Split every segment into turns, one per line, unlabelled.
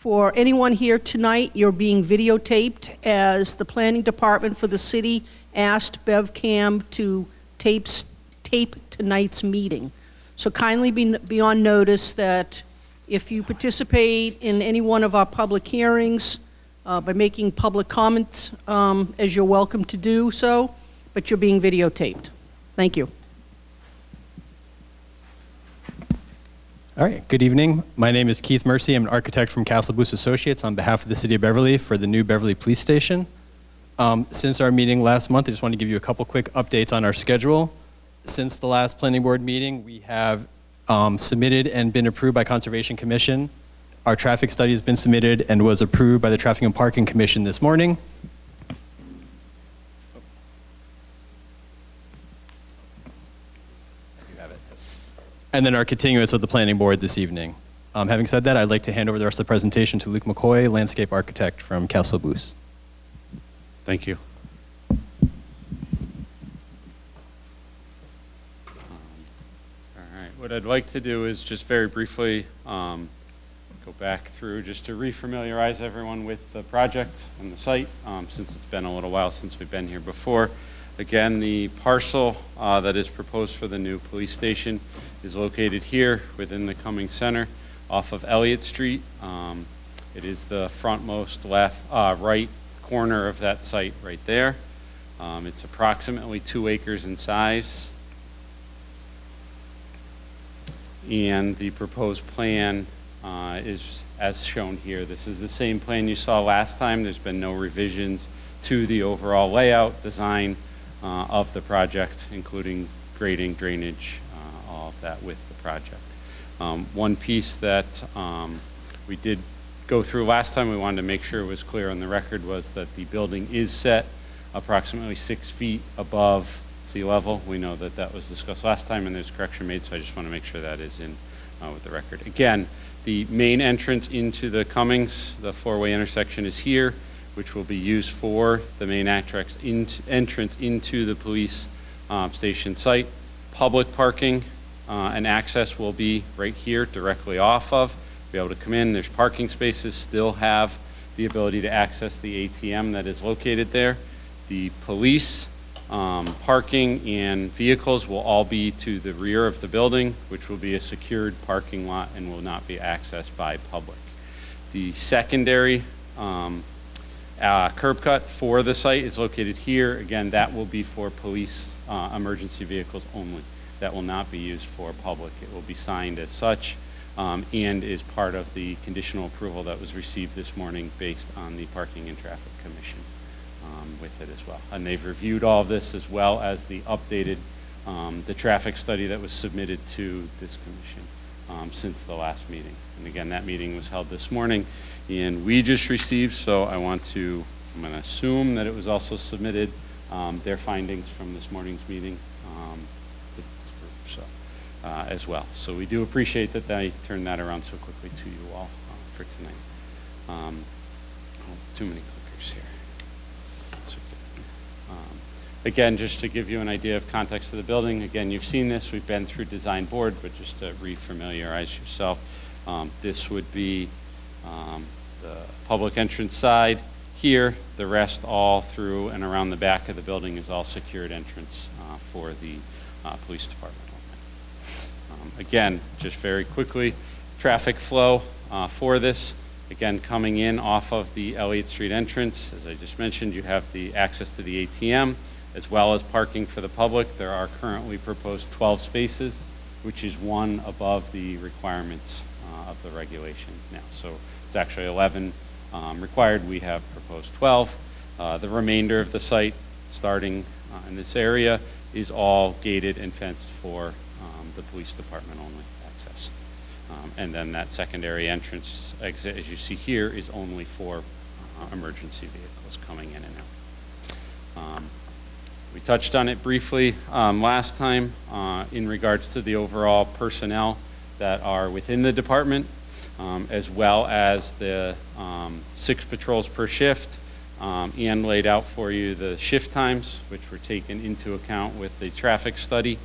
For anyone here tonight, you're being videotaped as the planning department for the city asked BevCam to tape, tape tonight's meeting. So kindly be, be on notice that if you participate in any one of our public hearings uh, by making public comments, um, as you're welcome to do so, but you're being videotaped. Thank you.
All right, good evening. My name is Keith Mercy. I'm an architect from Kaestle Boos Associates on behalf of the City of Beverly for the new Beverly Police Station. Um, since our meeting last month, I just want to give you a couple quick updates on our schedule. Since the last planning board meeting, we have um, submitted and been approved by Conservation Commission. Our traffic study has been submitted and was approved by the Traffic and Parking Commission this morning. You have it, yes. And then our continuance of the planning board this evening. Um, having said that, I'd like to hand over the rest of the presentation to Luke McCoy, landscape architect from Kaestle Boos.
Thank you. All right, what I'd like to do is just very briefly um, go back through just to refamiliarize everyone with the project and the site, um, since it's been a little while since we've been here before. Again, the parcel uh, that is proposed for the new police station is located here within the Cumming Center off of Elliott Street. Um, It is the frontmost left, uh, right corner of that site right there. Um, It's approximately two acres in size. And the proposed plan uh, is as shown here. This is the same plan you saw last time. There's been no revisions to the overall layout, design uh, of the project, including grading, drainage, of that with the project. Um, One piece that um, we did go through last time, we wanted to make sure it was clear on the record, was that the building is set approximately six feet above sea level. We know that that was discussed last time, and there's correction made, so I just want to make sure that is in uh, with the record. Again, the main entrance into the Cummings, the four-way intersection is here, which will be used for the main entrance into the police um, station site. Public parking uh, and access will be right here, directly off of. Be able to come in. There's parking spaces. Still have the ability to access the ATM that is located there. The police um, parking and vehicles will all be to the rear of the building, which will be a secured parking lot and will not be accessed by public. The secondary um, uh, curb cut for the site is located here. Again, that will be for police uh, emergency vehicles only. That will not be used for public. It will be signed as such um, and is part of the conditional approval that was received this morning based on the Parking and Traffic Commission um, with it as well. And they've reviewed all of this as well as the updated, um, the traffic study that was submitted to this commission um, since the last meeting. And again, that meeting was held this morning, and we just received, so I want to, I'm to assume that it was also submitted, um, their findings from this morning's meeting um, to this group, so, uh, as well. So we do appreciate that they turned that around so quickly to you all uh, for tonight. Um, oh, Too many clickers here. Um, Again, just to give you an idea of context of the building, again, you've seen this, we've been through design board, but just to refamiliarize yourself, um, this would be um, the public entrance side here, the rest all through and around the back of the building is all secured entrance uh, for the uh, police department. Um, Again, just very quickly, traffic flow uh, for this. Again, coming in off of the Elliott Street entrance, as I just mentioned, you have the access to the ATM as well as parking for the public. There are currently proposed 12 spaces, which is one above the requirements uh, of the regulations now. So it's actually 11 um, required. We have proposed 12. Uh, The remainder of the site, starting uh, in this area, is all gated and fenced for the police department only access. Um, And then that secondary entrance exit, as you see here, is only for uh, emergency vehicles coming in and out. Um, We touched on it briefly um, last time uh, in regards to the overall personnel that are within the department, um, as well as the um, six patrols per shift, um, and laid out for you the shift times, which were taken into account with the traffic study.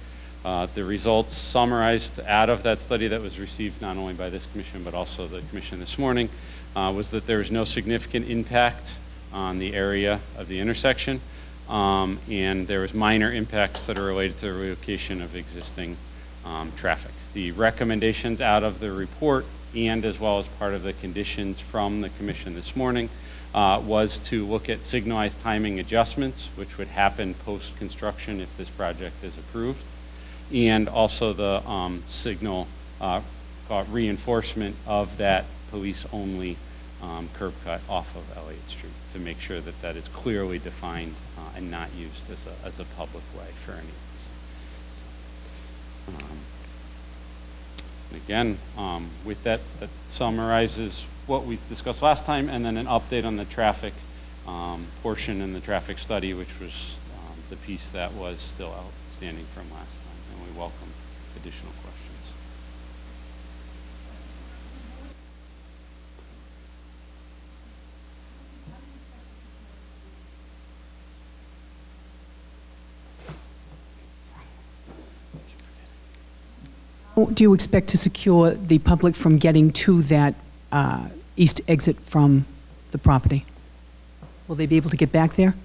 Uh, The results summarized out of that study that was received not only by this commission, but also the commission this morning, uh, was that there was no significant impact on the area of the intersection, um, and there was minor impacts that are related to the relocation of existing um, traffic. The recommendations out of the report and as well as part of the conditions from the commission this morning uh, was to look at signalized timing adjustments, which would happen post-construction if this project is approved, and also the um, signal uh, reinforcement of that police-only um, curb cut off of Elliott Street to make sure that that is clearly defined uh, and not used as a, as a public way for any reason. Um, Again, um, with that, that summarizes what we discussed last time, and then an update on the traffic um, portion in the traffic study, which was um, the piece that was still outstanding from last welcome additional questions.
Do you expect to secure the public from getting to that uh, east exit from the property? Will they be able to get back there?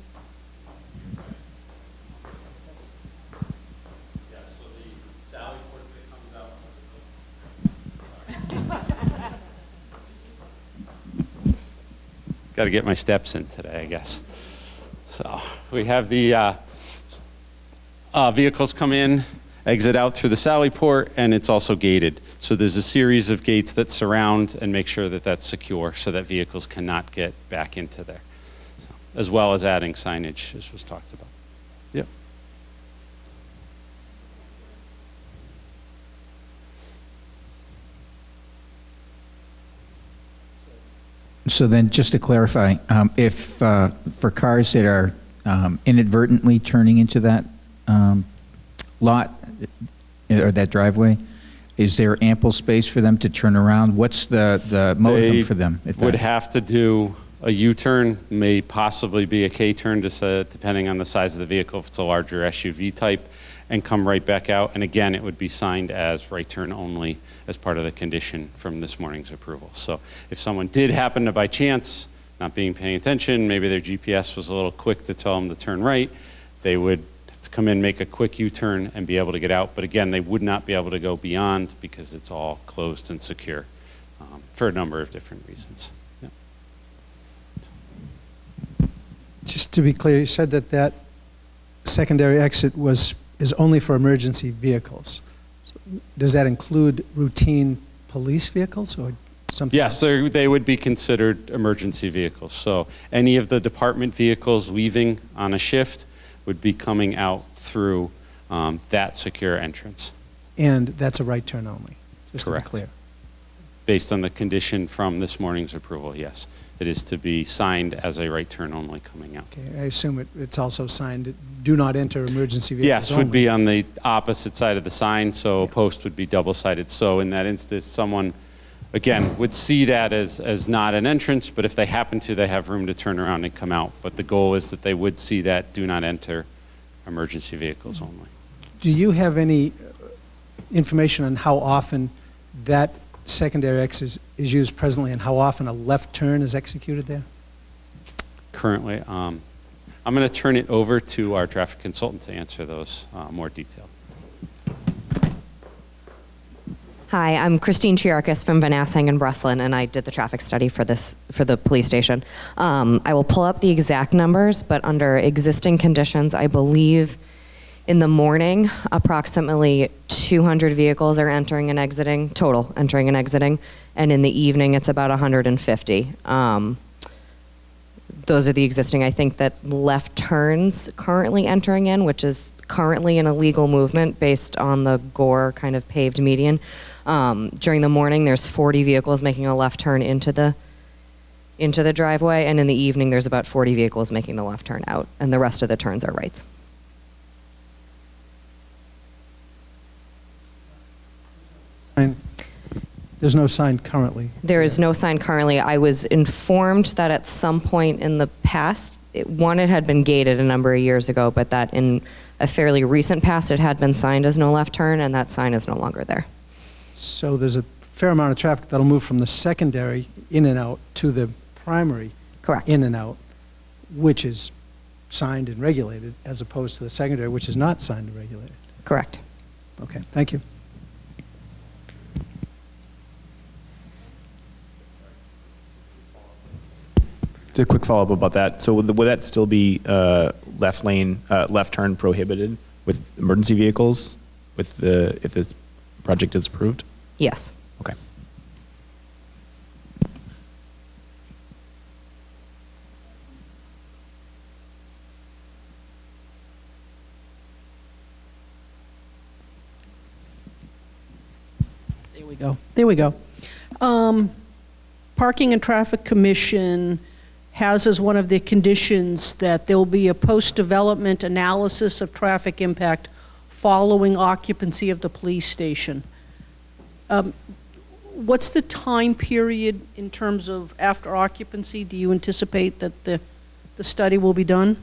Got to get my steps in today, I guess. So we have the uh, uh, vehicles come in, exit out through the Sally Port, and it's also gated. So there's a series of gates that surround and make sure that that's secure so that vehicles cannot get back into there, So, as well as adding signage, as was talked about. Yep.
So then, just to clarify, um, if, uh, for cars that are um, inadvertently turning into that um, lot uh, or that driveway, is there ample space for them to turn around? What's the, the
They
modem for them? if
Would
that-
have to do a U-turn, may possibly be a K-turn, just, uh, depending on the size of the vehicle, if it's a larger SUV type, and come right back out. And again, it would be signed as right turn only as part of the condition from this morning's approval. So if someone did happen to by chance, not being paying attention, maybe their GPS was a little quick to tell them to turn right, they would come in, make a quick U-turn, and be able to get out. But again, they would not be able to go beyond because it's all closed and secure um, for a number of different reasons.
Just to be clear, you said that that secondary exit was, is only for emergency vehicles. So Does that include routine police vehicles or something
Yes, they're- would be considered emergency vehicles. So any of the department vehicles leaving on a shift would be coming out through um, that secure entrance,
And that's a right turn only, just to be
Correct.
clear.
based on the condition from this morning's approval, yes. It is to be signed as a right turn only coming out.
Okay, I assume it, it's also signed, do not enter emergency vehicles
Yes, would
only.
be on the opposite side of the sign, so a post would be double-sided. So in that instance, someone, again, would see that as, as not an entrance, but if they happen to, they have room to turn around and come out. But the goal is that they would see that do not enter emergency vehicles only.
Do you have any information on how often that secondary exit is- is used presently and how often a left turn is executed there?
Currently, um, I'm going to turn it over to our traffic consultant to answer those uh, more detailed.
Hi, I'm Christine Chiarkis from Vanasse Hangen Brustlin, and I did the traffic study for this for the police station. Um, I will pull up the exact numbers, but under existing conditions, I believe in the morning, approximately 200 vehicles are entering and exiting total, entering and exiting, and in the evening, it's about 150. Um, those are the existing. I think that left turns currently entering in, which is currently an illegal movement based on the Gore kind of paved median. Um, during the morning, there's 40 vehicles making a left turn into the into the driveway, and in the evening, there's about 40 vehicles making the left turn out, and the rest of the turns are rights.
Sign- There's no sign currently.
There is no sign currently. I was informed that at some point in the past, it, one, it had been gated a number of years ago, but that in a fairly recent past, it had been signed as no left turn, and that sign is no longer there.
So there's a fair amount of traffic that'll move from the secondary in and out to the primary
Correct.
in and out, which is signed and regulated, as opposed to the secondary, which is not signed and regulated.
Correct.
Okay, thank you.
Just a quick follow-up about that. So would would that still be uh, left lane, uh, left turn prohibited with emergency vehicles with the, if this project is approved?
Yes.
Okay.
There we go. There we go. Um, Parking and Traffic Commission has as one of the conditions that there will be a post-development analysis of traffic impact following occupancy of the police station. Um, What's the time period in terms of after occupancy? Do you anticipate that the, the study will be done?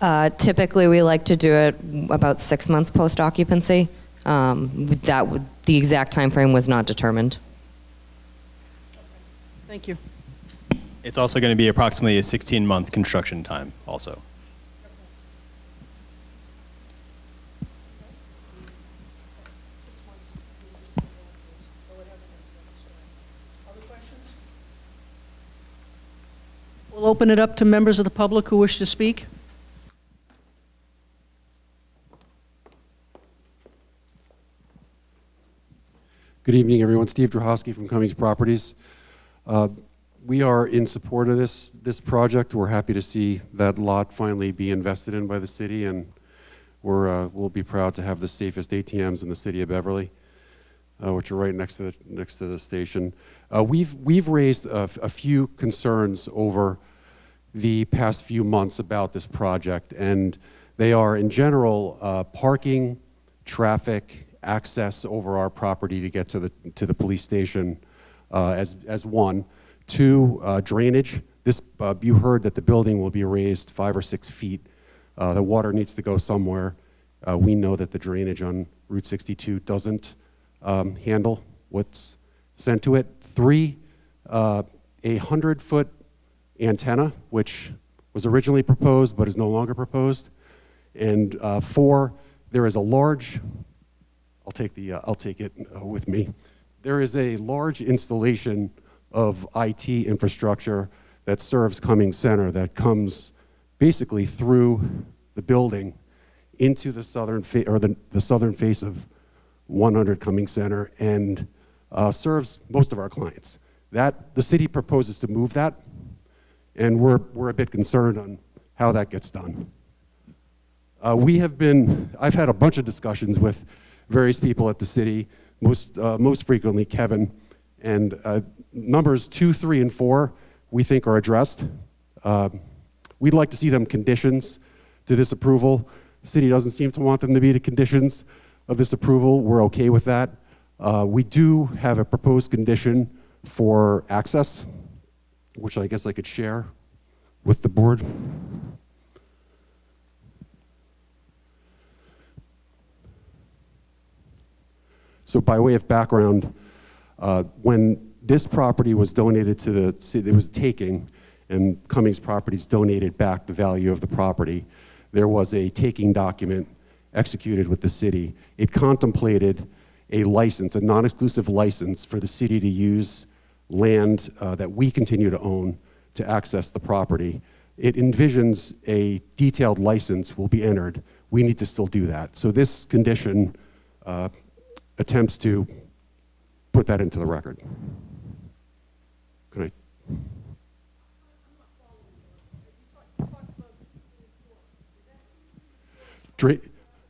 Uh, Typically, we like to do it about six months post-occupancy. Um, That, the exact time frame was not determined.
Thank you.
It's also going to be approximately a 16-month construction time also.
We'll open it up to members of the public who wish to speak.
Good evening, everyone. Steve Drohosky from Cummings Properties. Uh, We are in support of this, this project. We're happy to see that lot finally be invested in by the city, and we're, uh, we'll be proud to have the safest ATMs in the city of Beverly, uh, which are right next to the, next to the station. Uh, We've, we've raised a a few concerns over the past few months about this project, and they are, in general, uh, parking, traffic, access over our property to get to the, to the police station uh, as, as one. Two, uh, drainage. This, uh, you heard that the building will be raised five or six feet. Uh, The water needs to go somewhere. Uh, We know that the drainage on Route 62 doesn't um, handle what's sent to it. Three, uh, a 100-foot antenna, which was originally proposed but is no longer proposed. And uh, four, there is a large, I'll take the, I'll take it with me. There is a large installation of IT infrastructure that serves Cummings Center that comes basically through the building into the southern or the, the southern face of 100 Cummings Center and uh, serves most of our clients. That the city proposes to move that, and we're we're a bit concerned on how that gets done. Uh, we have been, I've had a bunch of discussions with various people at the city, most, uh, most frequently Kevin, and uh, numbers two, three, and four we think are addressed. Um, we'd like to see them conditions to this approval. The city doesn't seem to want them to be the conditions of this approval. We're okay with that. Uh, we do have a proposed condition for access, which I guess I could share with the board. So by way of background, uh, when this property was donated to the city, it was taking, and Cummings Properties donated back the value of the property, there was a taking document executed with the city. It contemplated a license, a non-exclusive license for the city to use land uh, that we continue to own to access the property. It envisions a detailed license will be entered. We need to still do that. So this condition uh, attempts to put that into the record. Can I?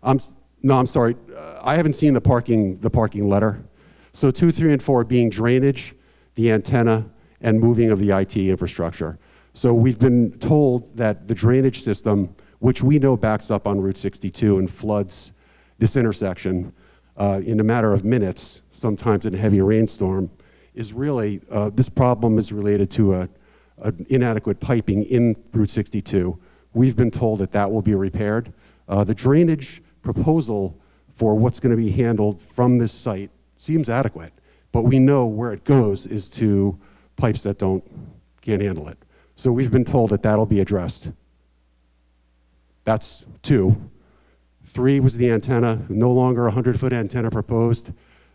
I'm, no, I'm sorry. Uh, I haven't seen the parking, the parking letter. So two, three, and four being drainage, the antenna, and moving of the IT infrastructure. So we've been told that the drainage system, which we know backs up on Route 62 and floods this intersection uh, in a matter of minutes, sometimes in a heavy rainstorm, is really, uh, this problem is related to a, an inadequate piping in Route 62. We've been told that that will be repaired. Uh, the drainage proposal for what's going to be handled from this site seems adequate. But we know where it goes is to pipes that don't, can't handle it. So we've been told that that'll be addressed. That's two. Three was the antenna, no longer a 100-foot antenna proposed.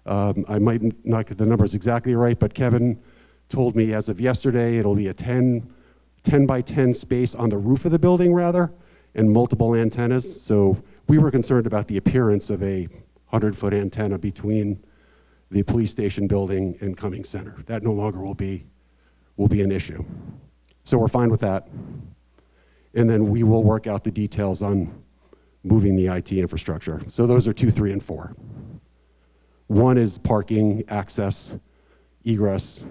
Um, I might not get the numbers exactly right, but Kevin told me as of yesterday, it'll be a 10, 10 by 10 space on the roof of the building, rather, and multiple antennas. So we were concerned about the appearance of a 100-foot antenna between the police station building and Cummings Center. That no longer will be, will be an issue. So we're fine with that. And then we will work out the details on moving the IT infrastructure. So those are two, three, and four. One is parking, access, egress,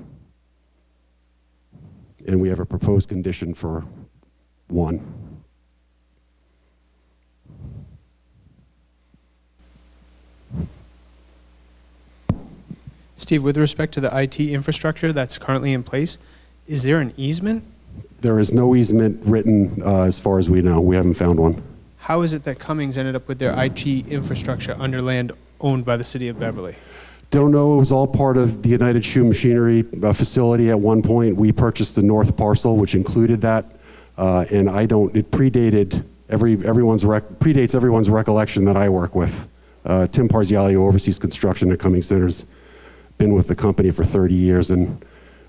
and we have a proposed condition for one.
Steve, with respect to the IT infrastructure that's currently in place, is there an easement?
There is no easement written uh, as far as we know. We haven't found one.
How is it that Cummings ended up with their IT infrastructure under land owned by the city of Beverly?
Don't know, it was all part of the United Shoe Machinery uh, facility at one point. We purchased the north parcel, which included that. Uh, And I don't, it predated every, everyone's, rec- predates everyone's recollection that I work with. Uh, Tim Parziali, who oversees construction at Cummings Center's been with the company for 30 years, and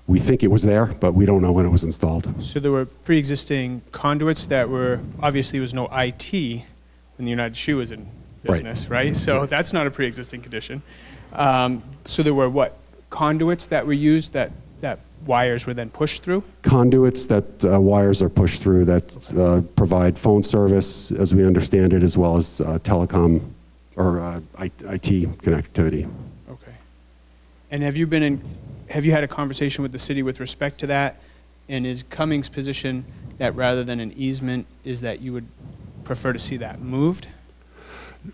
we think it was there, but we don't know when it was installed.
So there were pre-existing conduits that were, obviously there was no IT when the United Shoe was in business, right? So that's not a pre-existing condition. Um, So there were what, conduits that were used that, that wires were then pushed through?
conduits that uh, wires are pushed through that uh, provide phone service, as we understand it, as well as uh, telecom or uh, IT connectivity.
Okay. And have you been in, have you had a conversation with the city with respect to that? And is Cummings' position that rather than an easement, is that you would prefer to see that moved?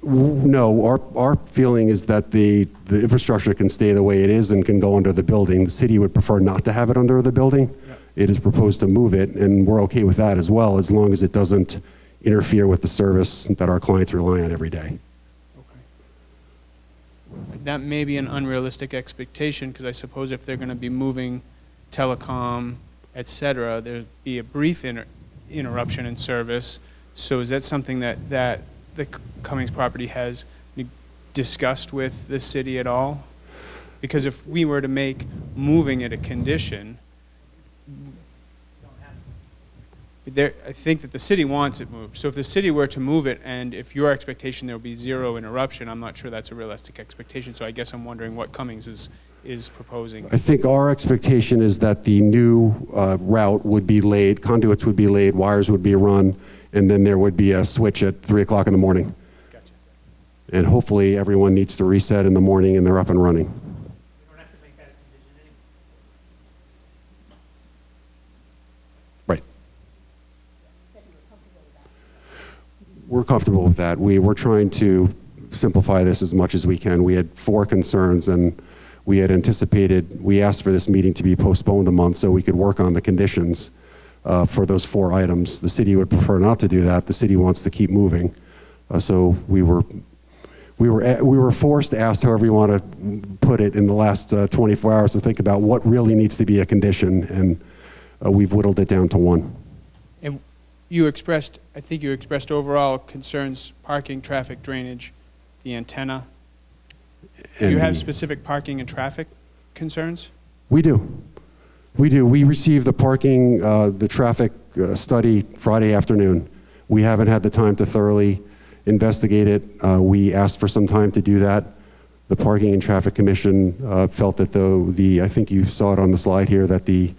No, our, our feeling is that the, the infrastructure can stay the way it is and can go under the building. The city would prefer not to have it under the building. It is proposed to move it, and we're okay with that as well, as long as it doesn't interfere with the service that our clients rely on every day.
That may be an unrealistic expectation, because I suppose if they're going to be moving telecom, et cetera, there'd be a brief inter- interruption in service. So is that something that, that the Cummings property has discussed with the city at all? Because if we were to make moving it a condition, there, I think that the city wants it moved. So if the city were to move it, and if your expectation there would be zero interruption, I'm not sure that's a realistic expectation. So I guess I'm wondering what Cummings is, is proposing.
I think our expectation is that the new uh, route would be laid, conduits would be laid, wires would be run, and then there would be a switch at 3 o'clock in the morning.
Gotcha.
And hopefully, everyone needs to reset in the morning and they're up and running. We're comfortable with that. We, we're trying to simplify this as much as we can. We had four concerns, and we had anticipated, we asked for this meeting to be postponed a month so we could work on the conditions uh, for those four items. The city would prefer not to do that. The city wants to keep moving. Uh, So we were, we were, we were forced to ask, however you want to put it, in the last uh, 24 hours to think about what really needs to be a condition, and uh, we've whittled it down to one.
You expressed, I think you expressed overall concerns, parking, traffic, drainage, the antenna. Do you have specific parking and traffic concerns?
We do. We do. We received the parking, uh, the traffic uh, study Friday afternoon. We haven't had the time to thoroughly investigate it. Uh, We asked for some time to do that. The Parking and Traffic Commission uh, felt that though the, I think you saw it on the slide here, that the,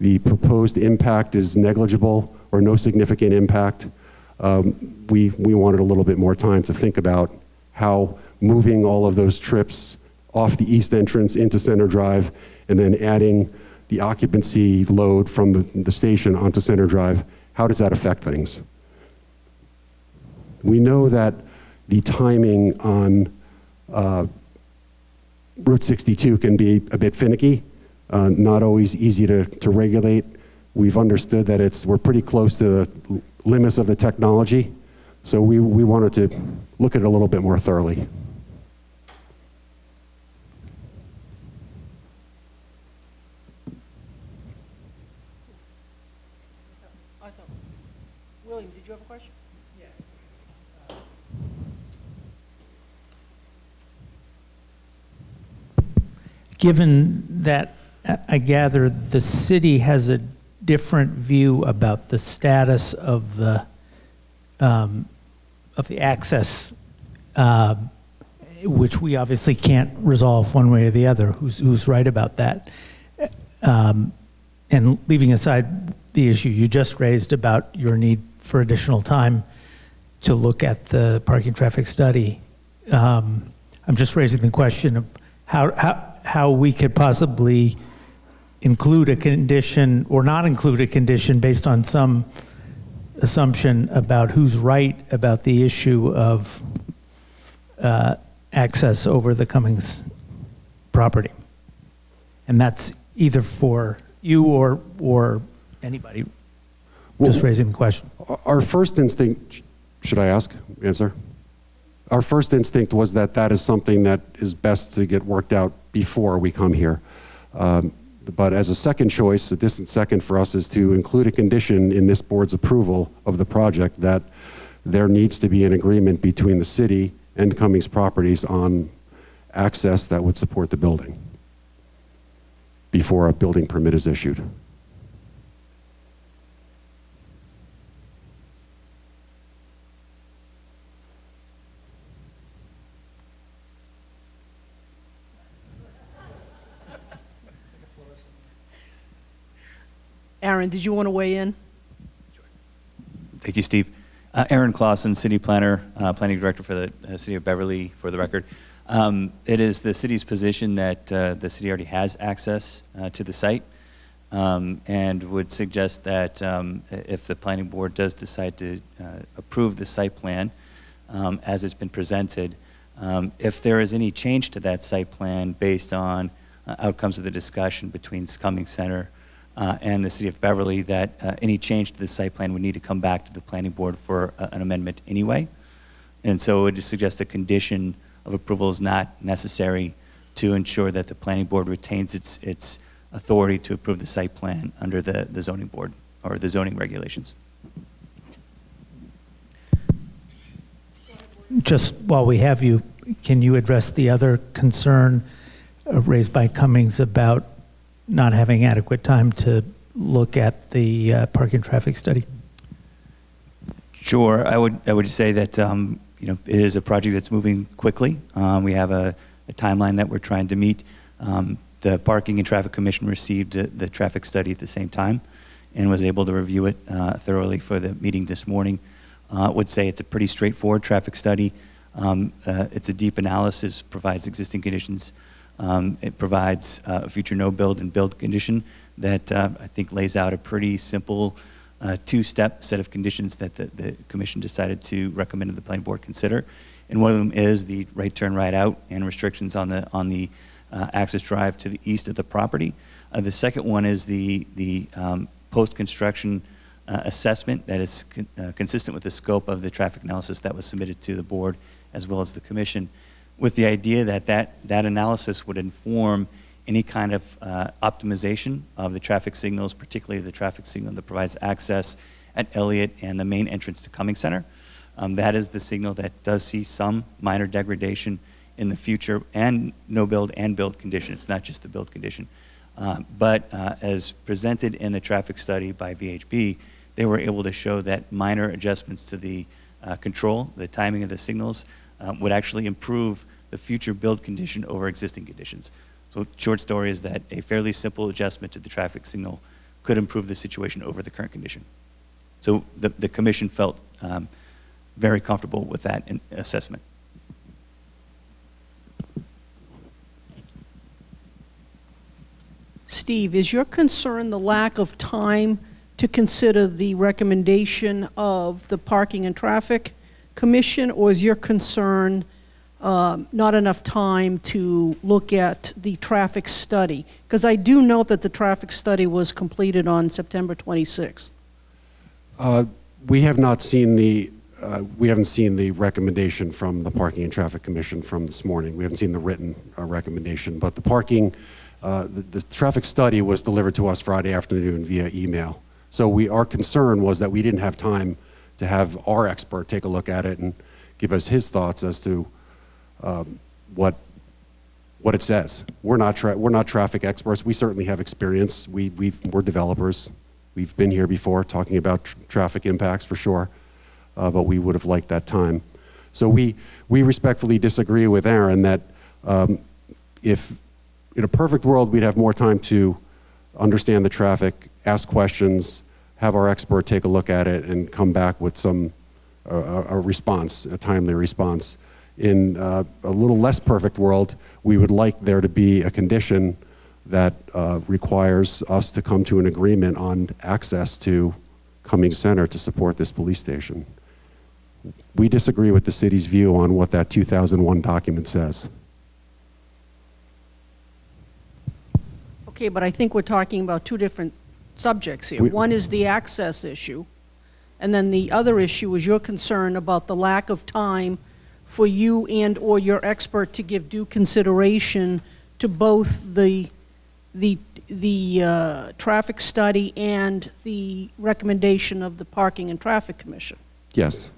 the proposed impact is negligible or no significant impact. Um, We, we wanted a little bit more time to think about how moving all of those trips off the east entrance into Center Drive and then adding the occupancy load from the, the station onto Center Drive, how does that affect things? We know that the timing on uh, Route 62 can be a bit finicky, uh, not always easy to, to regulate. We've understood that it's, we're pretty close to the limits of the technology, so we, we wanted to look at it a little bit more thoroughly.
given that I gather the city has a different view about the status of the, um, of the access, uh, which we obviously can't resolve one way or the other, who's, who's right about that. Um, And leaving aside the issue you just raised about your need for additional time to look at the parking traffic study, um, I'm just raising the question of how, how, how we could possibly include a condition or not include a condition based on some assumption about who's right about the issue of uh, access over the Cummings property. And that's either for you or, or anybody, just raising the question.
Our first instinct, should I ask, answer? Our first instinct was that that is something that is best to get worked out before we come here. Um, But as a second choice, a distant second for us is to include a condition in this board's approval of the project that there needs to be an agreement between the city and Cummings Properties on access that would support the building before a building permit is issued.
Aaron, did you want to weigh in?
Thank you, Steve. Uh, Aaron Clausen, City Planner, uh, Planning Director for the uh, City of Beverly, for the record. Um, It is the city's position that uh, the city already has access uh, to the site um, and would suggest that um, if the planning board does decide to uh, approve the site plan um, as it's been presented, um, if there is any change to that site plan based on outcomes of the discussion between Cummings Center uh, and the city of Beverly, that uh, any change to the site plan would need to come back to the planning board for uh, an amendment anyway. And so it would suggest a condition of approval is not necessary to ensure that the planning board retains its, its authority to approve the site plan under the, the zoning board or the zoning regulations.
Just while we have you, can you address the other concern uh, raised by Cummings about not having adequate time to look at the uh, parking traffic study?
Sure. I would, I would say that, um, you know, it is a project that's moving quickly. Um, we have a, a timeline that we're trying to meet. Um, the Parking and Traffic Commission received the, the traffic study at the same time and was able to review it uh, thoroughly for the meeting this morning. Uh, I would say it's a pretty straightforward traffic study. Um, uh, it's a deep analysis, provides existing conditions. Um, it provides uh, a future no build and build condition that uh, I think lays out a pretty simple uh, two-step set of conditions that the, the commission decided to recommend to the planning board consider. And one of them is the right turn, right out, and restrictions on the on the uh, access drive to the east of the property. Uh, the second one is the the um, post-construction uh, assessment that is con- consistent with the scope of the traffic analysis that was submitted to the board as well as the commission, with the idea that that, that analysis would inform any kind of uh, optimization of the traffic signals, particularly the traffic signal that provides access at Elliott and the main entrance to Cumming Center. Um, that is the signal that does see some minor degradation in the future and no build and build condition. It's not just the build condition. Uh, but uh, as presented in the traffic study by VHB, they were able to show that minor adjustments to the uh, control, the timing of the signals, uh, would actually improve the future build condition over existing conditions. So, short story is that a fairly simple adjustment to the traffic signal could improve the situation over the current condition. So, the, the commission felt um, very comfortable with that assessment.
Steve, is your concern the lack of time to consider the recommendation of the Parking and Traffic Commission, or is your concern um, not enough time to look at the traffic study? Because I do note that the traffic study was completed on September 26th.
Uh, We have not seen the, uh, we haven't seen the recommendation from the Parking and Traffic Commission from this morning. We haven't seen the written uh, recommendation, but the parking, uh, the the traffic study was delivered to us Friday afternoon via email. So we, our concern was that we didn't have time to have our expert take a look at it and give us his thoughts as to um, what what it says. We're not we're not traffic experts. We certainly have experience. We we we're developers. We've been here before talking about tr- traffic impacts for sure, uh, but we would have liked that time. So we we respectfully disagree with Aaron that um, if in a perfect world we'd have more time to understand the traffic, ask questions, have our expert take a look at it, and come back with some a, a a response, a timely response. In uh, a little less perfect world, we would like there to be a condition that uh, requires us to come to an agreement on access to Cummings Center to support this police station. We disagree with the city's view on what that 2001 document says.
Okay, but I think we're talking about two different subjects here.
We-
One is the access issue, and then the other issue is your concern about the lack of time for you and/or your expert to give due consideration to both the, the, the uh, traffic study and the recommendation of the Parking and Traffic Commission.
Yes.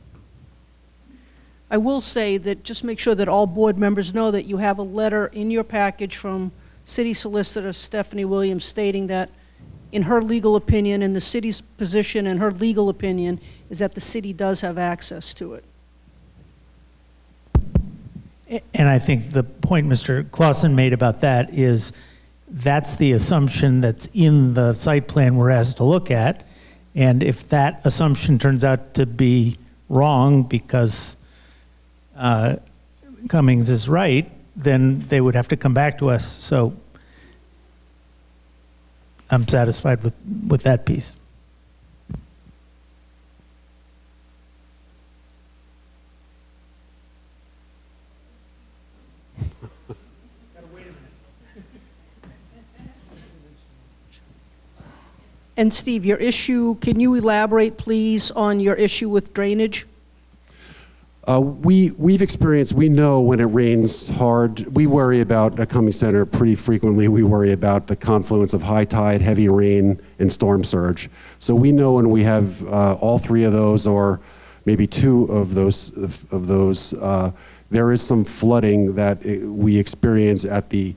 I will say that, just make sure that all board members know that you have a letter in your package from City Solicitor Stephanie Williams stating that, in her legal opinion, and the city's position and her legal opinion, is that the city does have access to it.
And I think the point Mr. Clausen made about that is that's the assumption that's in the site plan we're asked to look at. And if that assumption turns out to be wrong because uh, Cummings is right, then they would have to come back to us. So I'm satisfied with, with that piece.
And Steve, your issue, can you elaborate, please, on your issue with drainage?
Uh, we, we've experienced, we know when it rains hard, we worry about at Cummings Center pretty frequently. We worry about the confluence of high tide, heavy rain, and storm surge. So we know when we have uh, all three of those, or maybe two of those, of, of those, uh, there is some flooding that uh, we experience at the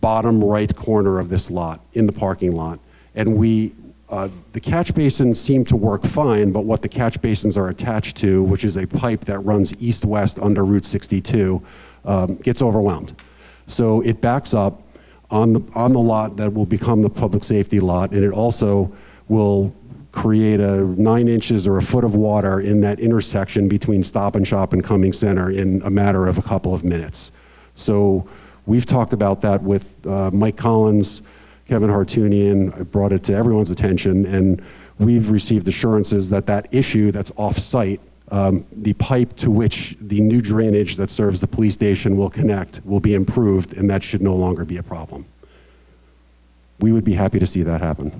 bottom right corner of this lot, in the parking lot. And we, uh, the catch basins seem to work fine, but what the catch basins are attached to, which is a pipe that runs east-west under Route 62, um, gets overwhelmed. So it backs up on the, on the lot that will become the public safety lot, and it also will create a nine inches or a foot of water in that intersection between Stop and Shop and Cumming Center in a matter of a couple of minutes. So we've talked about that with uh, Mike Collins, Kevin Harutunian. I brought it to everyone's attention, and we've received assurances that that issue that's off-site, um, the pipe to which the new drainage that serves the police station will connect will be improved, and that should no longer be a problem. We would be happy to see that happen.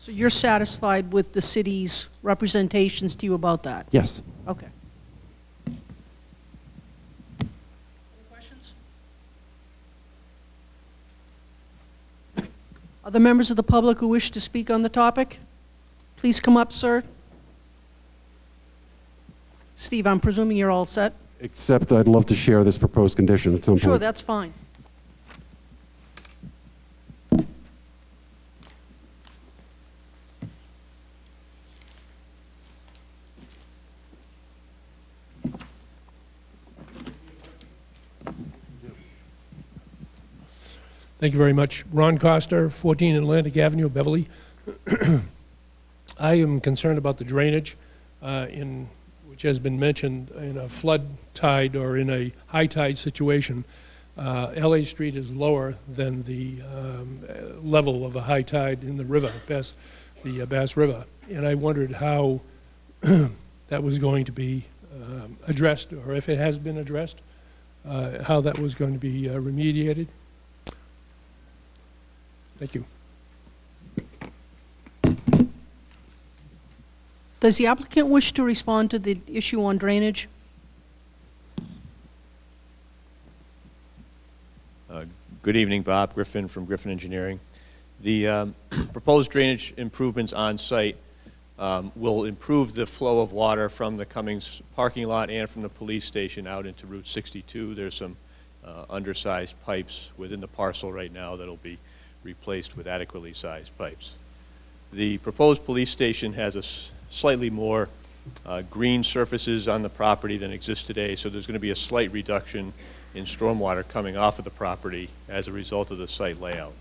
So you're satisfied with the city's representations to you about that?
Yes.
Okay. Other members of the public who wish to speak on the topic? Please come up, sir. Steve, I'm presuming you're all set?
Except I'd love to share this proposed condition at some point.
Sure, that's fine.
Thank you very much. Ron Coster, 14 Atlantic Avenue, Beverly. I am concerned about the drainage, uh, in, which has been mentioned in a flood tide or in a high tide situation. Uh, Elliott Street is lower than the um, uh, level of a high tide in the river, Bass, the uh, Bass River. And I wondered how that was going to be um, addressed, or if it has been addressed, uh, how that was going to be uh, remediated. Thank you.
Does the applicant wish to respond to the issue on drainage?
Uh, Good evening, Bob Griffin from Griffin Engineering. The um, proposed drainage improvements on site um, will improve the flow of water from the Cummings parking lot and from the police station out into Route 62. There's some uh, undersized pipes within the parcel right now that'll be replaced with adequately sized pipes. The proposed police station has a slightly more uh, green surfaces on the property than exist today, so there's going to be a slight reduction in stormwater coming off of the property as a result of the site layout.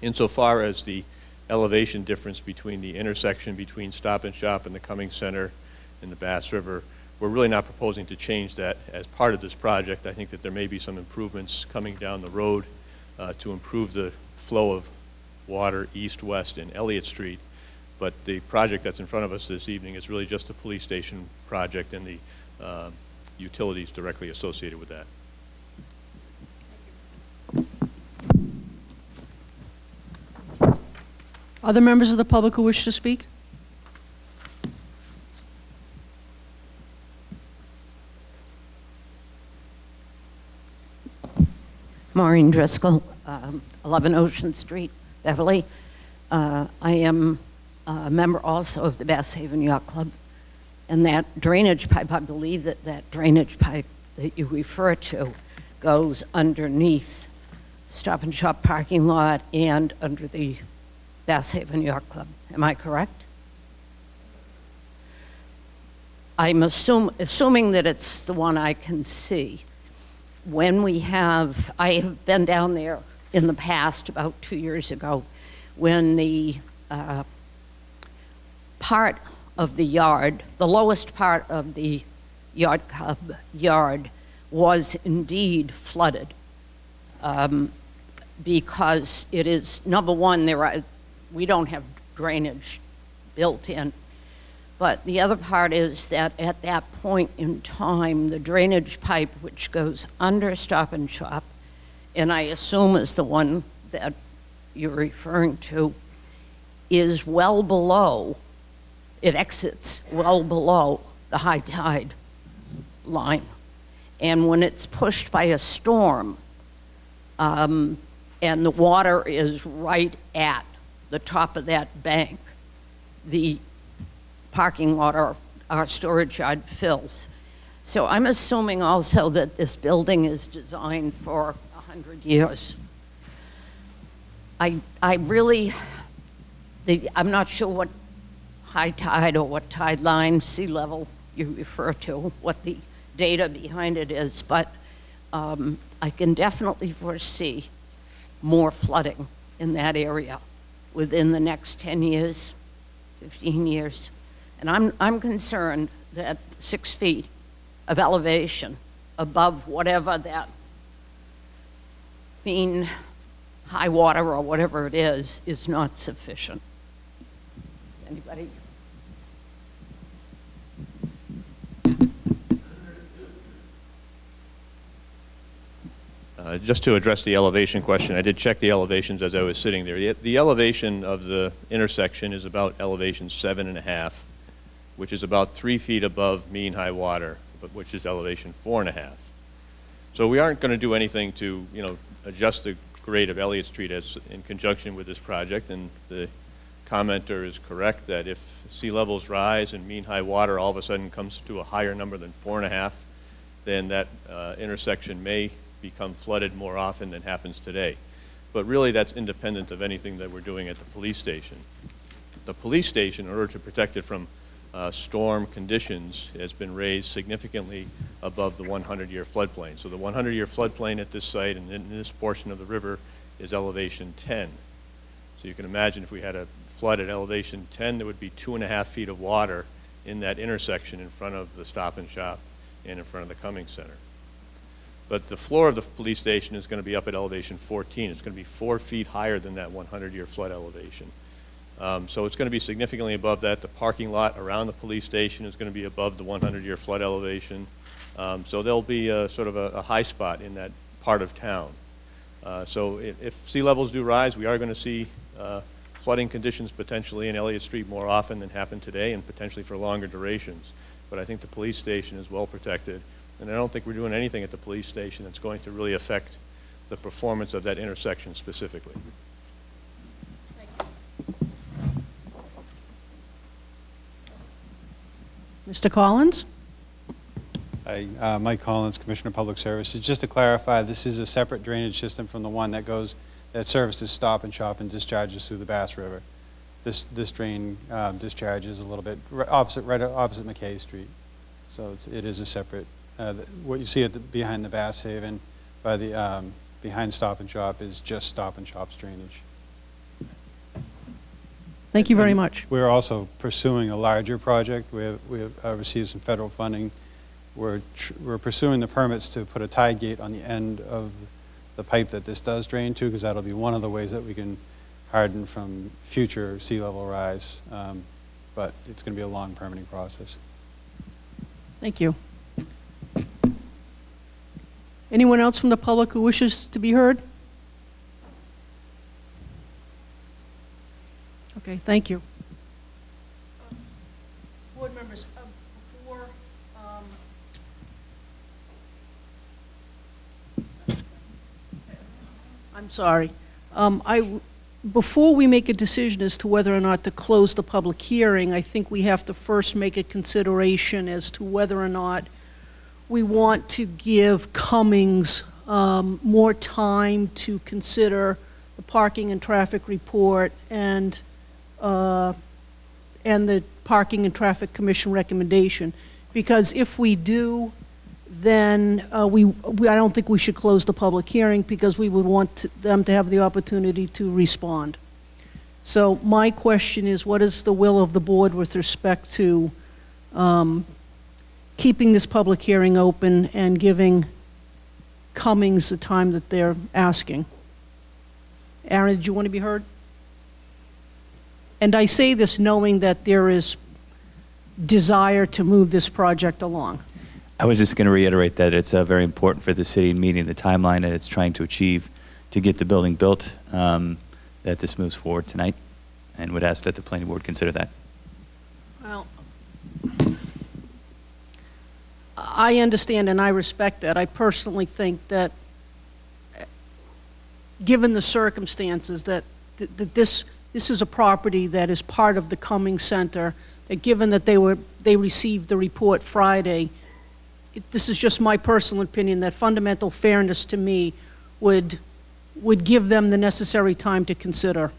Insofar as the elevation difference between the intersection between Stop and Shop and the Cummings Center and the Bass River, we're really not proposing to change that as part of this project. I think that there may be some improvements coming down the road uh, to improve the flow of water east-west in Elliott Street. But the project that's in front of us this evening is really just the police station project and the uh, utilities directly associated with that.
Other members of the public who wish to speak?
Maureen Driscoll, um, 11 Ocean Street, Beverly. Uh, I am a member also of the Bass Haven Yacht Club. And that drainage pipe, I believe that that drainage pipe that you refer to goes underneath Stop and Shop parking lot and under the Bass Haven Yacht Club. Am I correct? I'm assume, assuming that it's the one I can see when we have, I have been down there in the past, about two years ago, when the uh, part of the yard, the lowest part of the yacht club yard was indeed flooded. Um, because it is, number one, there are, we don't have drainage built in. But the other part is that at that point in time, the drainage pipe, which goes under Stop and Shop, and I assume is the one that you're referring to, is well below, it exits well below the high tide line. And when it's pushed by a storm, um, and the water is right at the top of that bank, the parking lot or our storage yard fills. So I'm assuming also that this building is designed for 100 years. I, I really, the, I'm not sure what high tide or what tide line, sea level you refer to, what the data behind it is, but um, I can definitely foresee more flooding in that area within the next 10 years, 15 years. And I'm, I'm concerned that six feet of elevation above whatever that mean high water or whatever it is, is not sufficient. Anybody?
Uh, Just to address the elevation question, I did check the elevations as I was sitting there. The- The elevation of the intersection is about elevation seven and a half, which is about three feet above mean high water, but which is elevation four and a half. So we aren't going to do anything to, you know, adjust the grade of Elliott Street as, in conjunction with this project, and the commenter is correct that if sea levels rise and mean high water all of a sudden comes to a higher number than four and a half, then that uh, intersection may become flooded more often than happens today. But really, that's independent of anything that we're doing at the police station. The police station, in order to protect it from uh, storm conditions, has been raised significantly above the 100-year floodplain. So the 100-year floodplain at this site and in this portion of the river is elevation 10. So you can imagine if we had a flood at elevation 10, there would be two and a half feet of water in that intersection in front of the Stop and Shop and in front of the Cummings Center. But the floor of the police station is going to be up at elevation 14. It's going to be four feet higher than that 100-year flood elevation. Um, so it's going to be significantly above that. The parking lot around the police station is going to be above the 100-year flood elevation. Um, so there'll be a, sort of a, a high spot in that part of town. Uh, so if, if sea levels do rise, we are going to see uh, flooding conditions potentially in Elliott Street more often than happen today and potentially for longer durations. But I think the police station is well protected. And I don't think we're doing anything at the police station that's going to really affect the performance of that intersection specifically.
Mr. Collins?
Hi, uh, Mike Collins, Commissioner of Public Services. Just to clarify, this is a separate drainage system from the one that goes, that services Stop and Shop and discharges through the Bass River. This, this drain um, discharges a little bit ri- opposite, right opposite McKay Street. So it's, it is a separate, uh, what you see at the, behind the Bass Haven, by the, um, behind Stop and Shop is just Stop and Shop's drainage.
Thank you very much.
We're also pursuing a larger project. We have, we have uh, received some federal funding. We're, tr- we're pursuing the permits to put a tide gate on the end of the pipe that this does drain to, because that'll be one of the ways that we can harden from future sea level rise. Um, But it's going to be a long permitting process.
Thank you. Anyone else from the public who wishes to be heard? Okay, thank you. Board members, uh, before, um, I'm sorry. Um, I, before we make a decision as to whether or not to close the public hearing, I think we have to first make a consideration as to whether or not we want to give Cummings um, more time to consider the parking and traffic report and, uh, and the Parking and Traffic Commission recommendation. Because if we do, then uh, we, we- I don't think we should close the public hearing because we would want to- them to have the opportunity to respond. So my question is, what is the will of the board with respect to um, keeping this public hearing open and giving Cummings the time that they're asking? Aaron, did you want to be heard? And I say this knowing that there is desire to move this project along.
I was just going to reiterate that it's uh, very important for the city meeting the timeline that it's trying to achieve to get the building built, um, that this moves forward tonight, and would ask that the planning board consider that.
Well, I understand and I respect that. I personally think that, given the circumstances, that, that that this, this is a property that is part of the Cummings Center, that given that they were, they received the report Friday, it- this is just my personal opinion, that fundamental fairness to me would, would give them the necessary time to consider.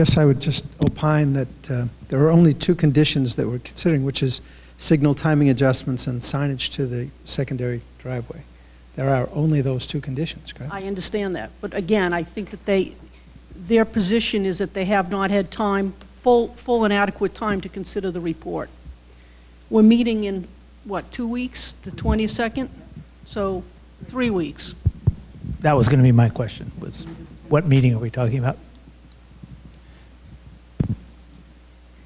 I guess I would just opine that uh, there are only two conditions that we're considering, which is signal timing adjustments and signage to the secondary driveway. There are only those two conditions, correct?
I understand that, but again, I think that they, their position is that they have not had time, full, full and adequate time to consider the report. We're meeting in, what, two weeks, the 22nd? So, three weeks.
That was going to be my question, was what meeting are we talking about?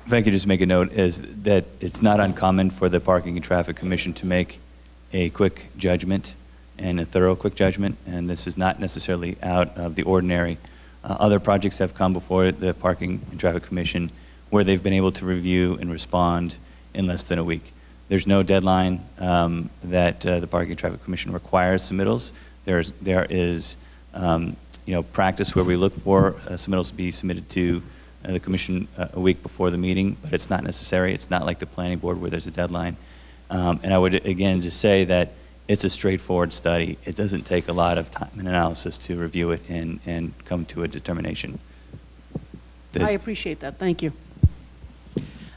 If I could just make a note, is that it's not uncommon for the Parking and Traffic Commission to make a quick judgment and a thorough quick judgment, and this is not necessarily out of the ordinary. Uh, Other projects have come before the Parking and Traffic Commission where they've been able to review and respond in less than a week. There's no deadline um, that uh, the Parking and Traffic Commission requires submittals. There's, there is, um, you know, practice where we look for uh, submittals to be submitted to the commission uh, a week before the meeting, but it's not necessary. It's not like the planning board where there's a deadline. Um, And I would, again, just say that it's a straightforward study. It doesn't take a lot of time and analysis to review it and, and come to a determination. The-
I appreciate that, thank you.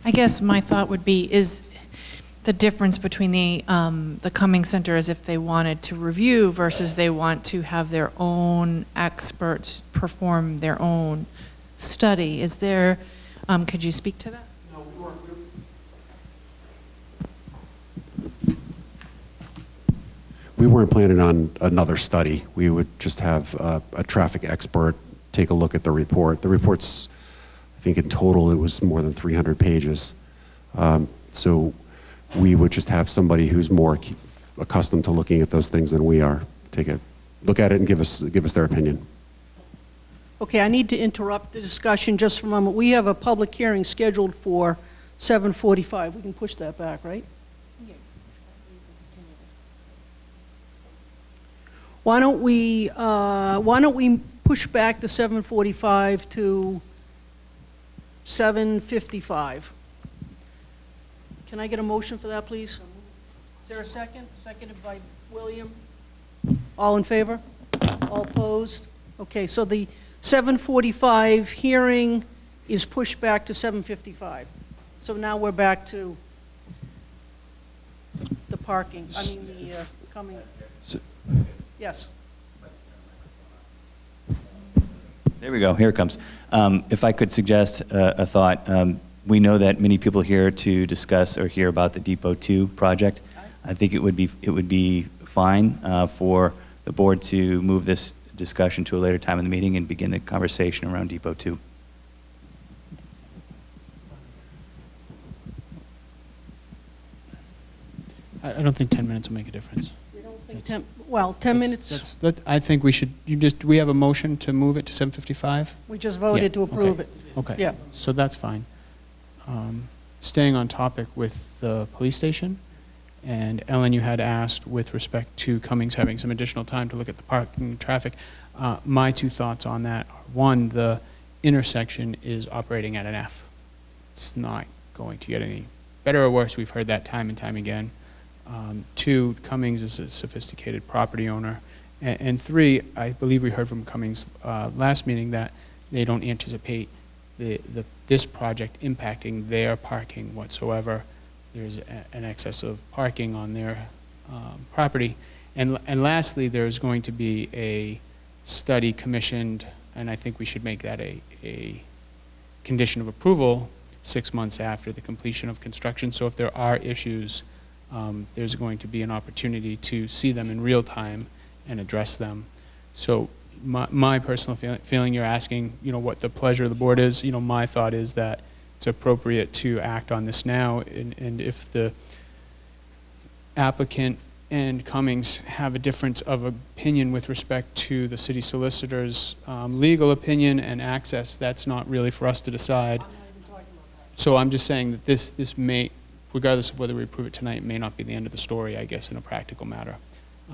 I guess my thought would be, is the difference between the, um, the Cummings Center is if they wanted to review versus they want to have their own experts perform their own study. Is there, um, could you speak to that?
We weren't planning on another study. We would just have uh, a traffic expert take a look at the report. The report's, I think in total, it was more than 300 pages. Um, So we would just have somebody who's more accustomed to looking at those things than we are, take a, look at it and give us, give us their opinion.
Okay, I need to interrupt the discussion just for a moment. We have a public hearing scheduled for 7:45. We can push that back, right? Why don't we, uh, why don't we push back the 7:45 to 7:55? Can I get a motion for that, please? Is there a second? Seconded by William. All in favor? All opposed? Okay, so the 7:45 hearing is pushed back to 7:55. So now we're back to the parking, I mean, the uh, coming. Yes.
There we go, here it comes. Um, If I could suggest uh, a thought, um, we know that many people here to discuss or hear about the Depot 2 project. I think it would be, it would be fine uh, for the board to move this discussion to a later time in the meeting and begin the conversation around Depot 2.
I, I don't think 10 minutes will make a difference.
You don't think 10, well, 10 minutes,
That's, that, I think we should, you just, we have a motion to move it to 7:55?
we just voted to
Yeah,
approve
okay.
it.
Okay.
Yeah.
So that's fine. Um, Staying on topic with the police station, and Ellen, you had asked with respect to Cummings having some additional time to look at the parking traffic. Uh, My two thoughts on that are, one, the intersection is operating at an F. It's not going to get any better or worse. We've heard that time and time again. Um, Two, Cummings is a sophisticated property owner. A- And three, I believe we heard from Cummings uh, last meeting that they don't anticipate the, the, this project impacting their parking whatsoever. There's an excess of parking on their um, property. And, and lastly, there's going to be a study commissioned, and I think we should make that a, a condition of approval six months after the completion of construction. So if there are issues, um, there's going to be an opportunity to see them in real time and address them. So my, my personal feeling, feeling, you're asking, you know, what the pleasure of the board is, you know, my thought is that it's appropriate to act on this now, and, and if the applicant and Cummings have a difference of opinion with respect to the city solicitor's um, legal opinion and access, that's not really for us to decide. So I'm just saying that this, this may, regardless of whether we approve it tonight, may not be the end of the story, I guess, in a practical matter.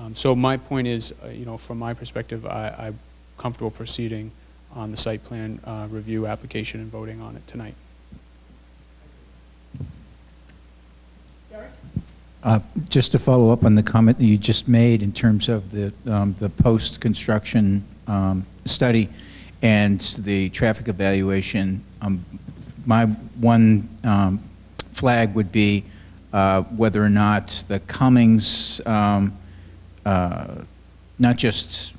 Um, So my point is, uh, you know, from my perspective, I, I'm comfortable proceeding on the site plan uh, review application and voting on it tonight.
Uh, Just to follow up on the comment that you just made in terms of the, um, the post-construction um, study and the traffic evaluation, um, my one um, flag would be uh, whether or not the Cummings, um, uh, not just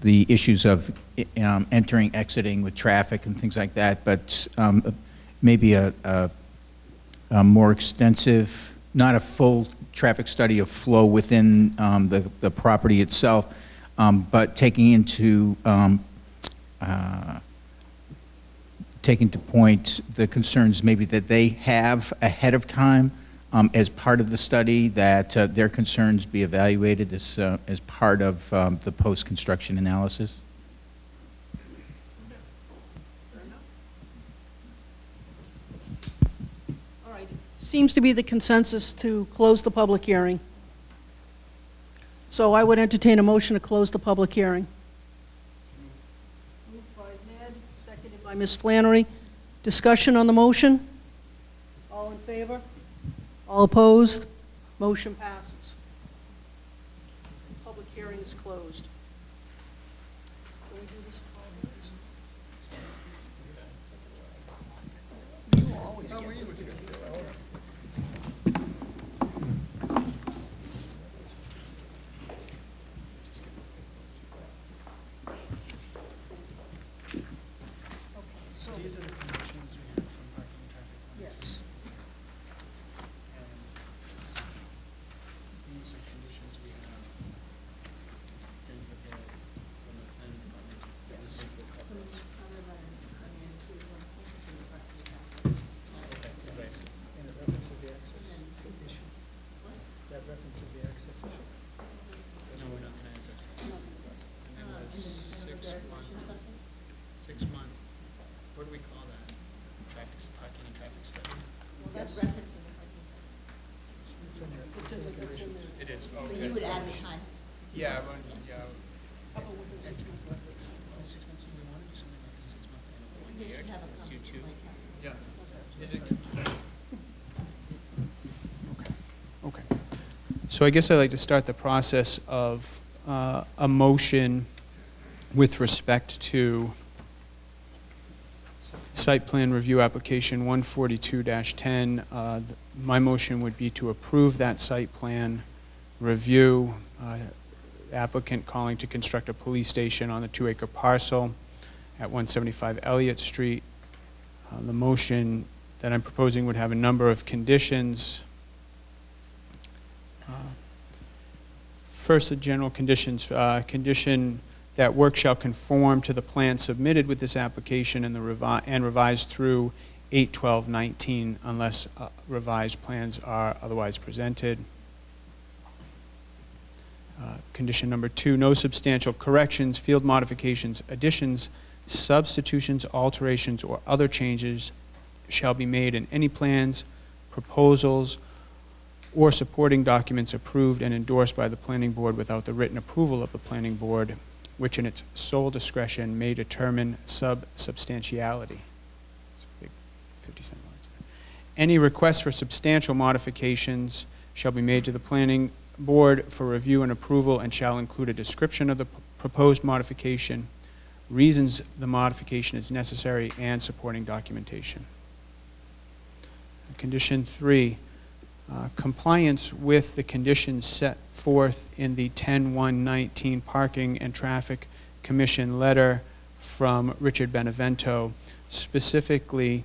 the issues of um, entering, exiting with traffic and things like that, but maybe a, a a more extensive, not a full traffic study of flow within um, the, the property itself, um, but taking into, um, uh, taking to point the concerns maybe that they have ahead of time um, as part of the study, that uh, their concerns be evaluated as, uh, as part of um, the post-construction analysis?
Seems to be the consensus to close the public hearing. So I would entertain a motion to close the public hearing. Moved by Ned, seconded by Ms. Flannery. Discussion on the motion? All in favor? All opposed? Motion passes. Public hearing is closed. Can we do this in five minutes? You always get
These are the conditions we have from parking and traffic.
Yes.
These are conditions we have been prepared from the planning department. This is the coverage. Okay, right.
And it references the access issue. That references the access issue.
No, we're not gonna address that. And then the six month, six month, what do we call that? Traffic, s- parking and traffic study?
That's referencing the parking.
It's in there.
It's in the- it's in there.
It is,
So
okay.
you would add the time.
Yeah, but, yeah, Okay. So I guess I'd like to start the process of uh, a motion with respect to site plan review application 142-10. Uh, My motion would be to approve that site plan review. uh, Applicant calling to construct a police station on the two-acre parcel at 175 Elliott Street. Uh, The motion that I'm proposing would have a number of conditions. First, the general conditions. uh, Condition that work shall conform to the plan submitted with this application and the revi, and revised through 8/12/19 unless uh, revised plans are otherwise presented. Uh, Condition number two, no substantial corrections, field modifications, additions, substitutions, alterations, or other changes shall be made in any plans, proposals, or supporting documents approved and endorsed by the planning board without the written approval of the planning board, which in its sole discretion may determine subsubstantiality. It's a big 50 cent words. Any requests for substantial modifications shall be made to the planning board for review and approval and shall include a description of the proposed modification, reasons the modification is necessary, and supporting documentation. Condition three, uh, compliance with the conditions set forth in the 10-119 Parking and Traffic Commission letter from Richard Benevento, specifically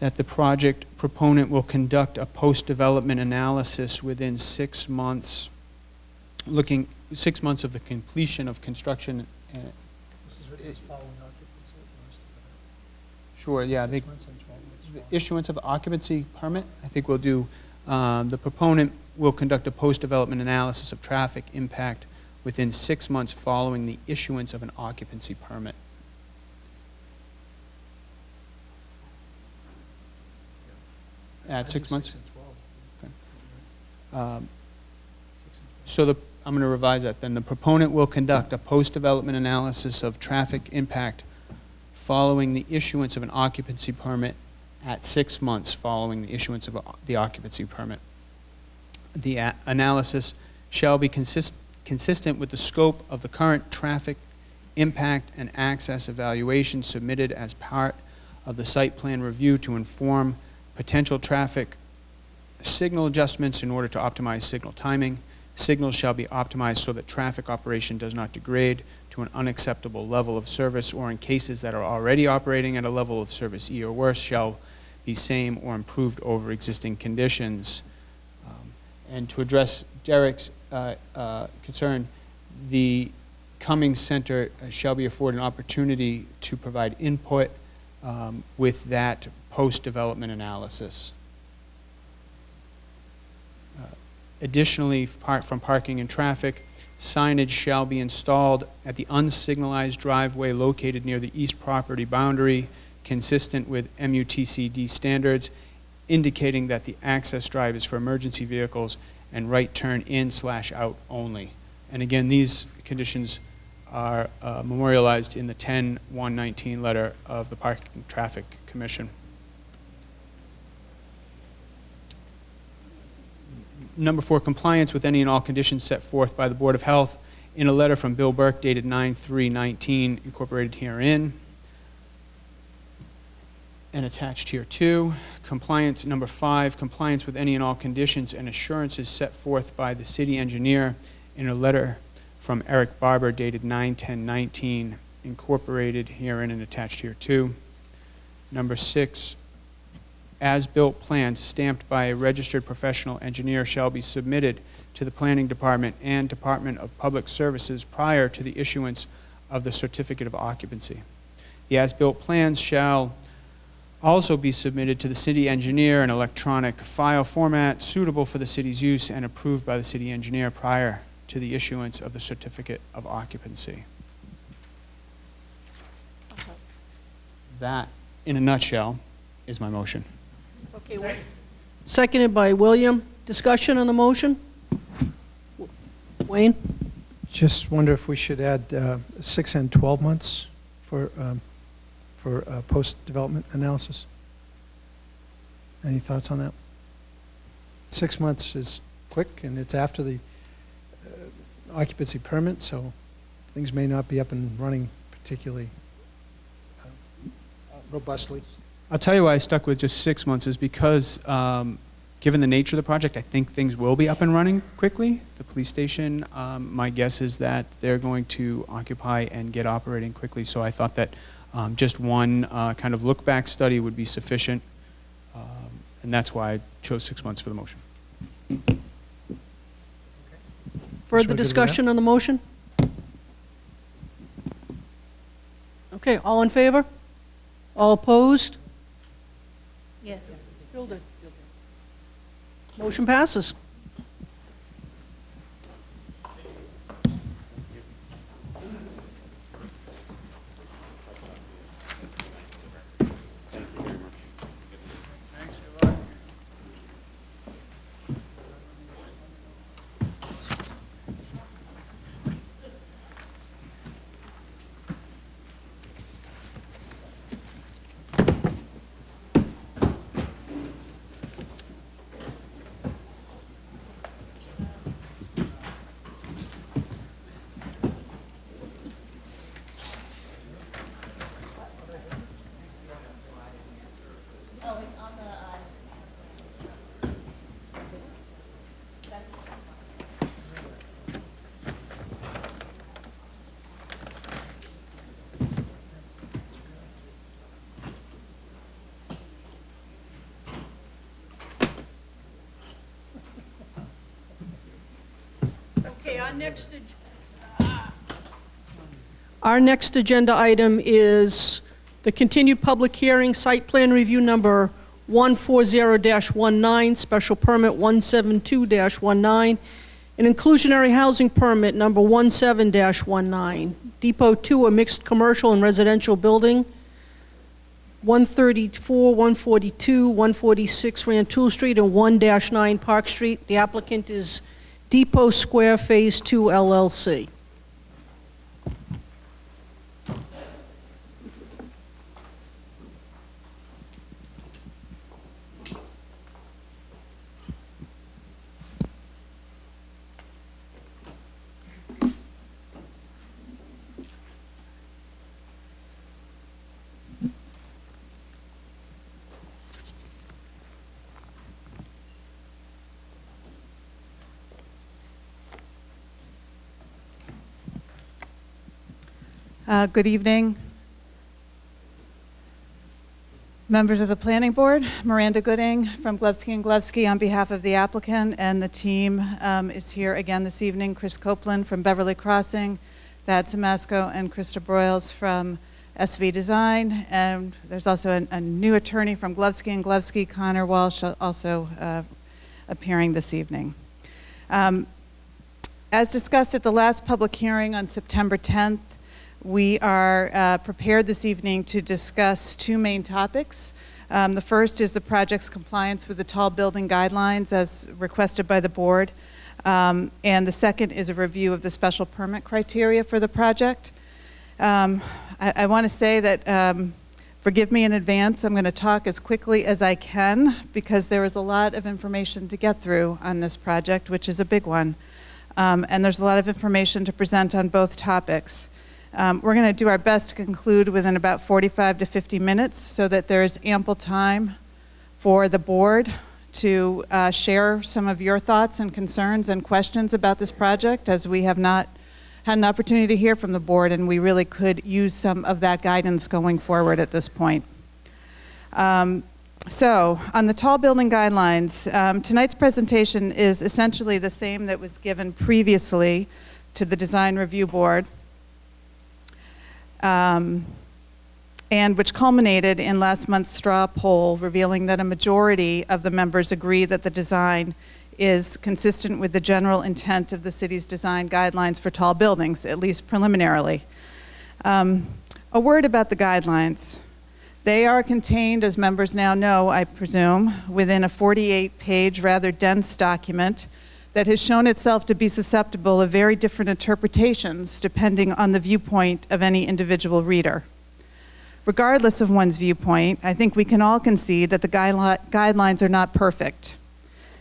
that the project proponent will conduct a post-development analysis within six months, looking, six months of the completion of construction. uh, Sure, yeah, they, the issuance of the occupancy permit, I think we'll do, um, the proponent will conduct a post-development analysis of traffic impact within six months following the issuance of an occupancy permit. At six months? Okay. Um, So the, I'm going to revise that then. The proponent will conduct a post-development analysis of traffic impact following the issuance of an occupancy permit at six months following the issuance of the occupancy permit. The analysis shall be consist- consistent with the scope of the current traffic impact and access evaluation submitted as part of the site plan review to inform potential traffic signal adjustments in order to optimize signal timing. Signals shall be optimized so that traffic operation does not degrade to an unacceptable level of service, or in cases that are already operating at a level of service E or worse, shall be same or improved over existing conditions. Um, And to address Derek's uh, uh, concern, the Cummings Center uh, shall be afforded an opportunity to provide input um, with that post-development analysis. Uh, Additionally, from parking and traffic, signage shall be installed at the unsignalized driveway located near the east property boundary, consistent with MUTCD standards, indicating that the access drive is for emergency vehicles and right turn in slash out only. And again, these conditions are uh, memorialized in the 10-119 letter of the Parking Traffic Commission. Number four, compliance with any and all conditions set forth by the Board of Health in a letter from Bill Burke dated 9/3/19 incorporated herein and attached here too. Compliance, number five, compliance with any and all conditions and assurances set forth by the city engineer in a letter from Eric Barber dated 9/10/19 incorporated herein and attached here too. Number six, as-built plans stamped by a registered professional engineer shall be submitted to the Planning Department and Department of Public Services prior to the issuance of the certificate of occupancy. The as-built plans shall also be submitted to the city engineer in electronic file format suitable for the city's use and approved by the city engineer prior to the issuance of the certificate of occupancy. That, in a nutshell, is my motion.
Okay, Wa- Seconded by William. Discussion on the motion? Wayne?
Just wonder if we should add uh, six and 12 months for, um, for uh, post-development analysis? Any thoughts on that? Six months is quick, and it's after the uh, occupancy permit, so things may not be up and running particularly uh, robustly.
I'll tell you why I stuck with just six months is because, um, given the nature of the project, I think things will be up and running quickly. The police station, um, my guess is that they're going to occupy and get operating quickly. So I thought that um, just one uh, kind of look-back study would be sufficient, um, and that's why I chose six months for the motion.
Further
good
discussion on the motion? Okay, all in favor? All opposed?
Yes.
Motion passes. Next, our next agenda item is the continued public hearing, site plan review number 140-19, special permit 172-19, and inclusionary housing permit number 17-19. Depot 2, a mixed commercial and residential building, 134, 142, 146 Rantoul Street, and 1-9 Park Street. The applicant is Depot Square Phase 2 LLC.
Uh, Good evening. Members of the Planning Board, Miranda Gooding from Glovsky and Glovsky on behalf of the applicant and the team um, is here again this evening. Chris Copeland from Beverly Crossing, Thad Siemasko, and Krista Broyles from SV Design. And there's also a, a new attorney from Glovsky and Glovsky, Connor Walsh, also uh, appearing this evening. Um, as discussed at the last public hearing on September 10th, we are uh, prepared this evening to discuss two main topics. Um, the first is the project's compliance with the tall building guidelines as requested by the board. Um, and the second is a review of the special permit criteria for the project. Um, I, I want to say that, um, forgive me in advance, I'm going to talk as quickly as I can because there is a lot of information to get through on this project, which is a big one. Um, and there's a lot of information to present on both topics. Um, we're going to do our best to conclude within about 45 to 50 minutes so that there is ample time for the board to uh, share some of your thoughts and concerns and questions about this project as we have not had an opportunity to hear from the board and we really could use some of that guidance going forward at this point. Um, so, on the tall building guidelines, um, tonight's presentation is essentially the same that was given previously to the Design Review Board um, and which culminated in last month's straw poll revealing that a majority of the members agree that the design is consistent with the general intent of the city's design guidelines for tall buildings, at least preliminarily. Um, a word about the guidelines. They are contained, as members now know, I presume, within a 48 page, rather dense document that has shown itself to be susceptible of very different interpretations depending on the viewpoint of any individual reader. Regardless of one's viewpoint, I think we can all concede that the guideli- guidelines are not perfect.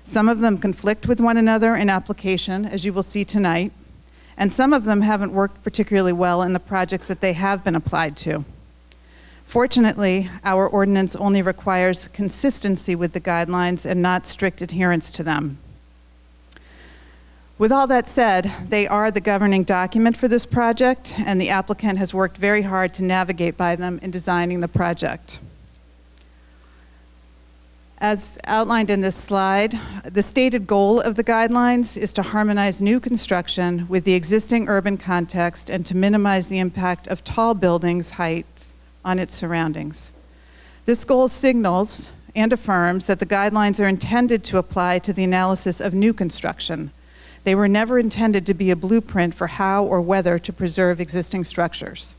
Some of them conflict with one another in application, as you will see tonight, and some of them haven't worked particularly well in the projects that they have been applied to. Fortunately, our ordinance only requires consistency with the guidelines and not strict adherence to them. With all that said, they are the governing document for this project, and the applicant has worked very hard to navigate by them in designing the project. As outlined in this slide, the stated goal of the guidelines is to harmonize new construction with the existing urban context and to minimize the impact of tall buildings' heights on its surroundings. This goal signals and affirms that the guidelines are intended to apply to the analysis of new construction. They were never intended to be a blueprint for how or whether to preserve existing structures.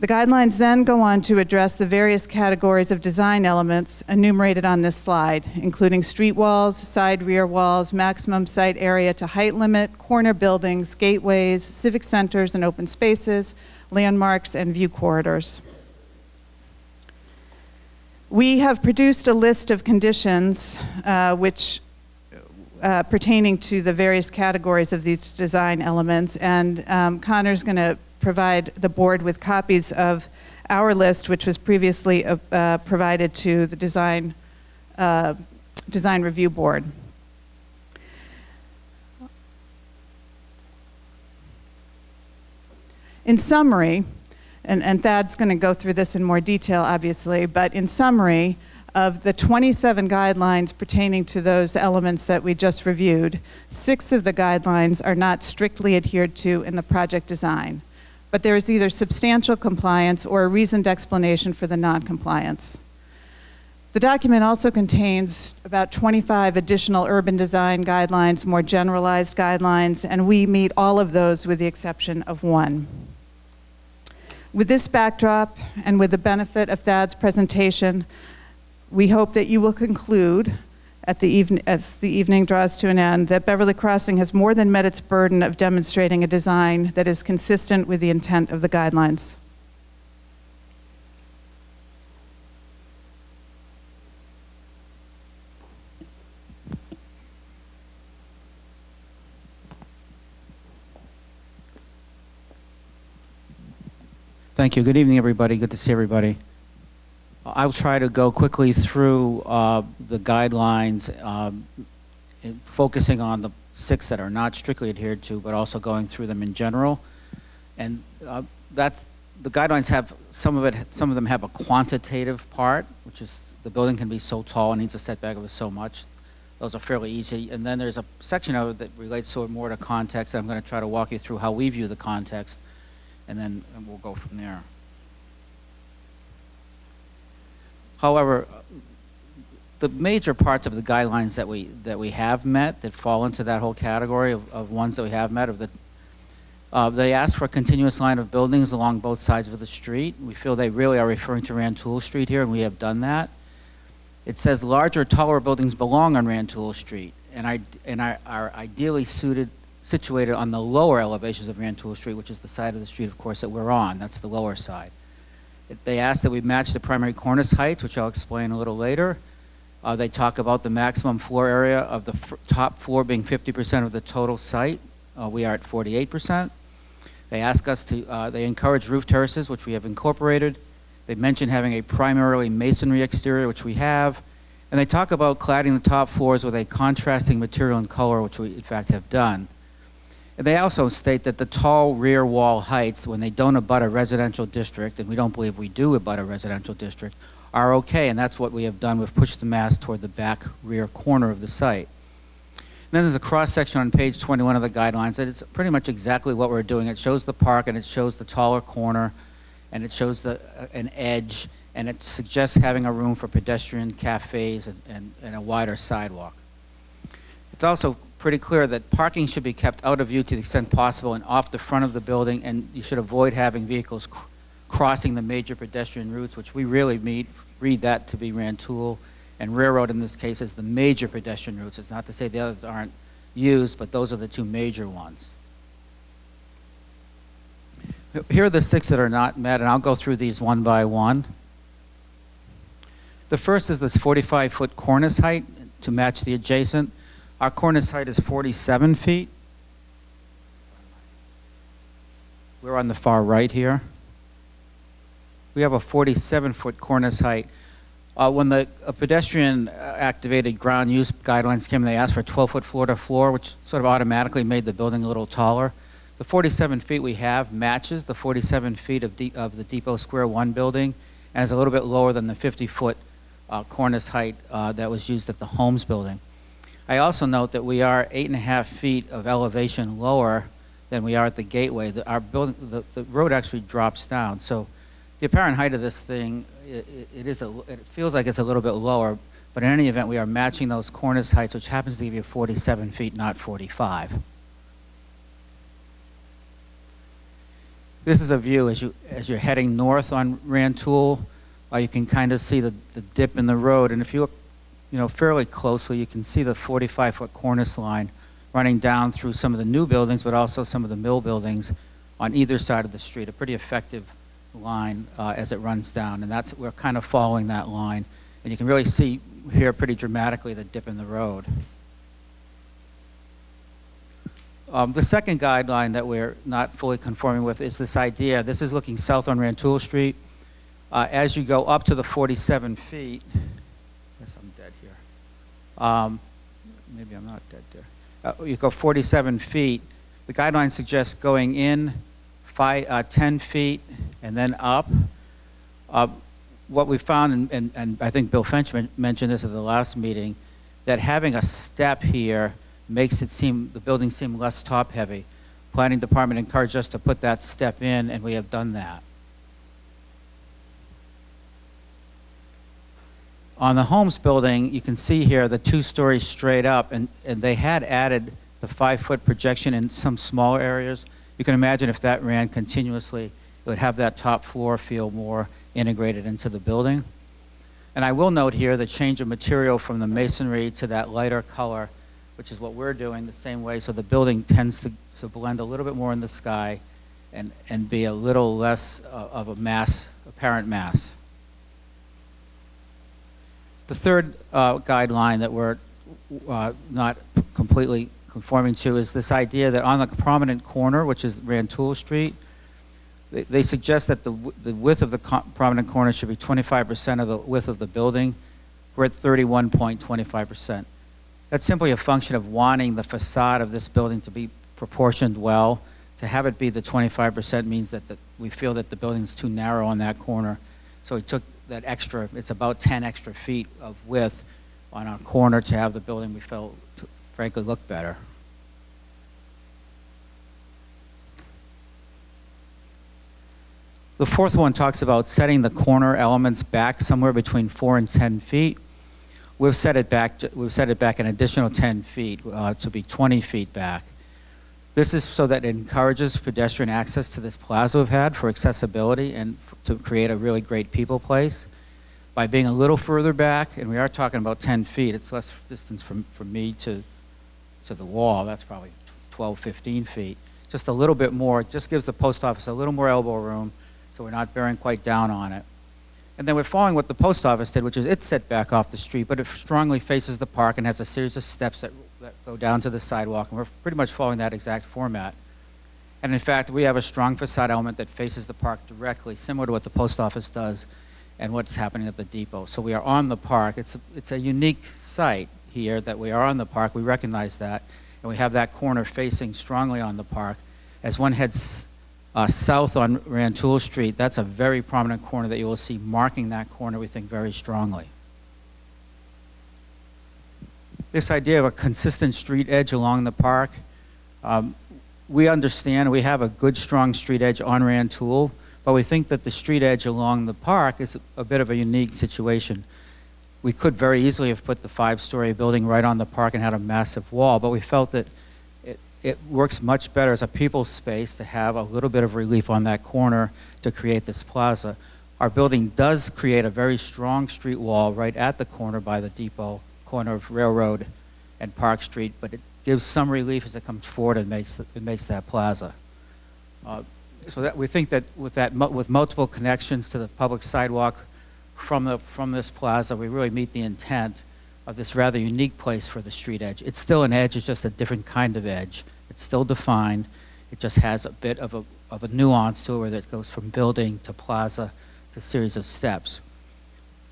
The guidelines then go on to address the various categories of design elements enumerated on this slide, including street walls, side rear walls, maximum site area to height limit, corner buildings, gateways, civic centers and open spaces, landmarks, and view corridors. We have produced a list of conditions uh, which uh, pertaining to the various categories of these design elements, and um, Connor's going to provide the board with copies of our list, which was previously uh, uh, provided to the design uh, design review board. In summary, and, and Thad's going to go through this in more detail, obviously, but in summary, of the 27 guidelines pertaining to those elements that we just reviewed, six of the guidelines are not strictly adhered to in the project design but there is either substantial compliance or a reasoned explanation for the non-compliance. The document also contains about 25 additional urban design guidelines, more generalized guidelines, and we meet all of those with the exception of one. With this backdrop and with the benefit of Thad's presentation, we hope that you will conclude at the even, as the evening draws to an end that Beverly Crossing has more than met its burden of demonstrating a design that is consistent with the intent of the guidelines.
Thank you. Good evening, everybody. Good to see everybody. I'll try to go quickly through uh, the guidelines, um, focusing on the six that are not strictly adhered to, but also going through them in general. And uh, that's, the guidelines have, some of it, some of them have a quantitative part, which is the building can be so tall and needs a setback of so much. Those are fairly easy. And then there's a section of it that relates sort of more to context. I'm going to try to walk you through how we view the context, and then and we'll go from there. However, the major parts of the guidelines that we that we have met that fall into that whole category of, of ones that we have met of the uh, they ask for a continuous line of buildings along both sides of the street. We feel they really are referring to Rantoul Street here, and we have done that. It says larger, taller buildings belong on Rantoul Street and, I, and are, are ideally suited, situated on the lower elevations of Rantoul Street, which is the side of the street, of course, that we're on. That's the lower side. They ask that we match the primary cornice heights, which I'll explain a little later. Uh, they talk about the maximum floor area of the top floor being 50% of the total site. Uh, we are at 48%. They ask us to, uh, they encourage roof terraces, which we have incorporated. They mention having a primarily masonry exterior, which we have. And they talk about cladding the top floors with a contrasting material and color, which we in fact have done. They also state that the tall rear wall heights, when they don't abut a residential district, and we don't believe we do abut a residential district, are okay, and that's what we have done. We've pushed the mass toward the back rear corner of the site. And then there's a cross section on page 21 of the guidelines that it's pretty much exactly what we're doing. It shows the park and it shows the taller corner and it shows the, uh, an edge and it suggests having a room for pedestrian cafes and, and, and a wider sidewalk. It's also pretty clear that parking should be kept out of view to the extent possible and off the front of the building, and you should avoid having vehicles cr crossing the major pedestrian routes, which we really meet, read that to be Rantoul, and Railroad in this case is the major pedestrian routes. It's not to say the others aren't used, but those are the two major ones. Here are the six that are not met, and I'll go through these one by one. The first is this 45-foot cornice height to match the adjacent. Our cornice height is 47 feet. We're on the far right here. We have a 47-foot cornice height. Uh, when the uh, pedestrian uh, activated ground use guidelines came, they asked for 12-foot floor to floor, which sort of automatically made the building a little taller. The 47 feet we have matches the 47 feet of, of the Depot Square One building, and is a little bit lower than the 50-foot uh, cornice height uh, that was used at the Holmes building. I also note that we are eight and a half feet of elevation lower than we are at the gateway. The, our building, the, the road actually drops down. So the apparent height of this thing, it, it is a, it feels like it's a little bit lower, but in any event, we are matching those cornice heights, which happens to give you 47 feet, not 45. This is a view as you as you're heading north on Rantoul. Uh, you can kind of see the, the dip in the road, and if you look, you know, fairly closely, you can see the 45-foot cornice line running down through some of the new buildings, but also some of the mill buildings on either side of the street. A pretty effective line uh, as it runs down, and that's we're kind of following that line, and you can really see here pretty dramatically the dip in the road. Um, the second guideline that we're not fully conforming with is this idea. This is looking south on Rantoul Street. Uh, as you go up to the 47 feet, I guess I'm dead here. Um, maybe I'm not dead there. Uh, you go 47 feet. The guideline suggests going in five, uh, 10 feet and then up. Uh, what we found, and, and, I think Bill Finchman mentioned this at the last meeting, that having a step here makes it seem, the building seem less top-heavy. Planning Department encouraged us to put that step in, and we have done that. On the Holmes building, you can see here the two stories straight up, and, and they had added the five-foot projection in some smaller areas. You can imagine if that ran continuously, it would have that top floor feel more integrated into the building. And I will note here the change of material from the masonry to that lighter color, which is what we're doing the same way. So the building tends to, to blend a little bit more in the sky and, and be a little less uh, of a mass, apparent mass. The third uh, guideline that we're uh, not completely conforming to is this idea that on the prominent corner, which is Rantoul Street, they, they suggest that the, the width of the prominent corner should be 25% of the width of the building. We're at 31.25%. That's simply a function of wanting the facade of this building to be proportioned well. To have it be the 25% means that the, we feel that the building's too narrow on that corner. So we took that extra, it's about 10 extra feet of width on our corner to have the building we felt frankly look better. The fourth one talks about setting the corner elements back somewhere between four and 10 feet. We've set it back, we've set it back an additional 10 feet uh, to be 20 feet back. This is so that it encourages pedestrian access to this plaza we've had for accessibility and to create a really great people place. By being a little further back, and we are talking about 10 feet, it's less distance from, from me to, to the wall, that's probably 12, 15 feet. Just a little bit more, just gives the post office a little more elbow room, so we're not bearing quite down on it. And then we're following what the post office did, which is it's set back off the street, but it strongly faces the park and has a series of steps that, that go down to the sidewalk, and we're pretty much following that exact format. And in fact, we have a strong facade element that faces the park directly, similar to what the post office does and what's happening at the depot. So we are on the park. It's a, it's a unique site here that we are on the park. We recognize that. And we have that corner facing strongly on the park. As one heads uh, south on Rantoul Street, that's a very prominent corner that you will see marking that corner, we think, very strongly. This idea of a consistent street edge along the park, um, we understand we have a good, strong street edge on-ramp Rantoul, but we think that the street edge along the park is a bit of a unique situation. We could very easily have put the five-story building right on the park and had a massive wall, but we felt that it, it works much better as a people space to have a little bit of relief on that corner to create this plaza. Our building does create a very strong street wall right at the corner by the depot, corner of Railroad and Park Street, but it, gives some relief as it comes forward and makes, the- it makes that plaza. Uh, So that, we think that with that, with multiple connections to the public sidewalk from the, from this plaza, we really meet the intent of this rather unique place for the street edge. It's still an edge, it's just a different kind of edge. It's still defined, it just has a bit of a, of a nuance to it where it goes from building to plaza to series of steps.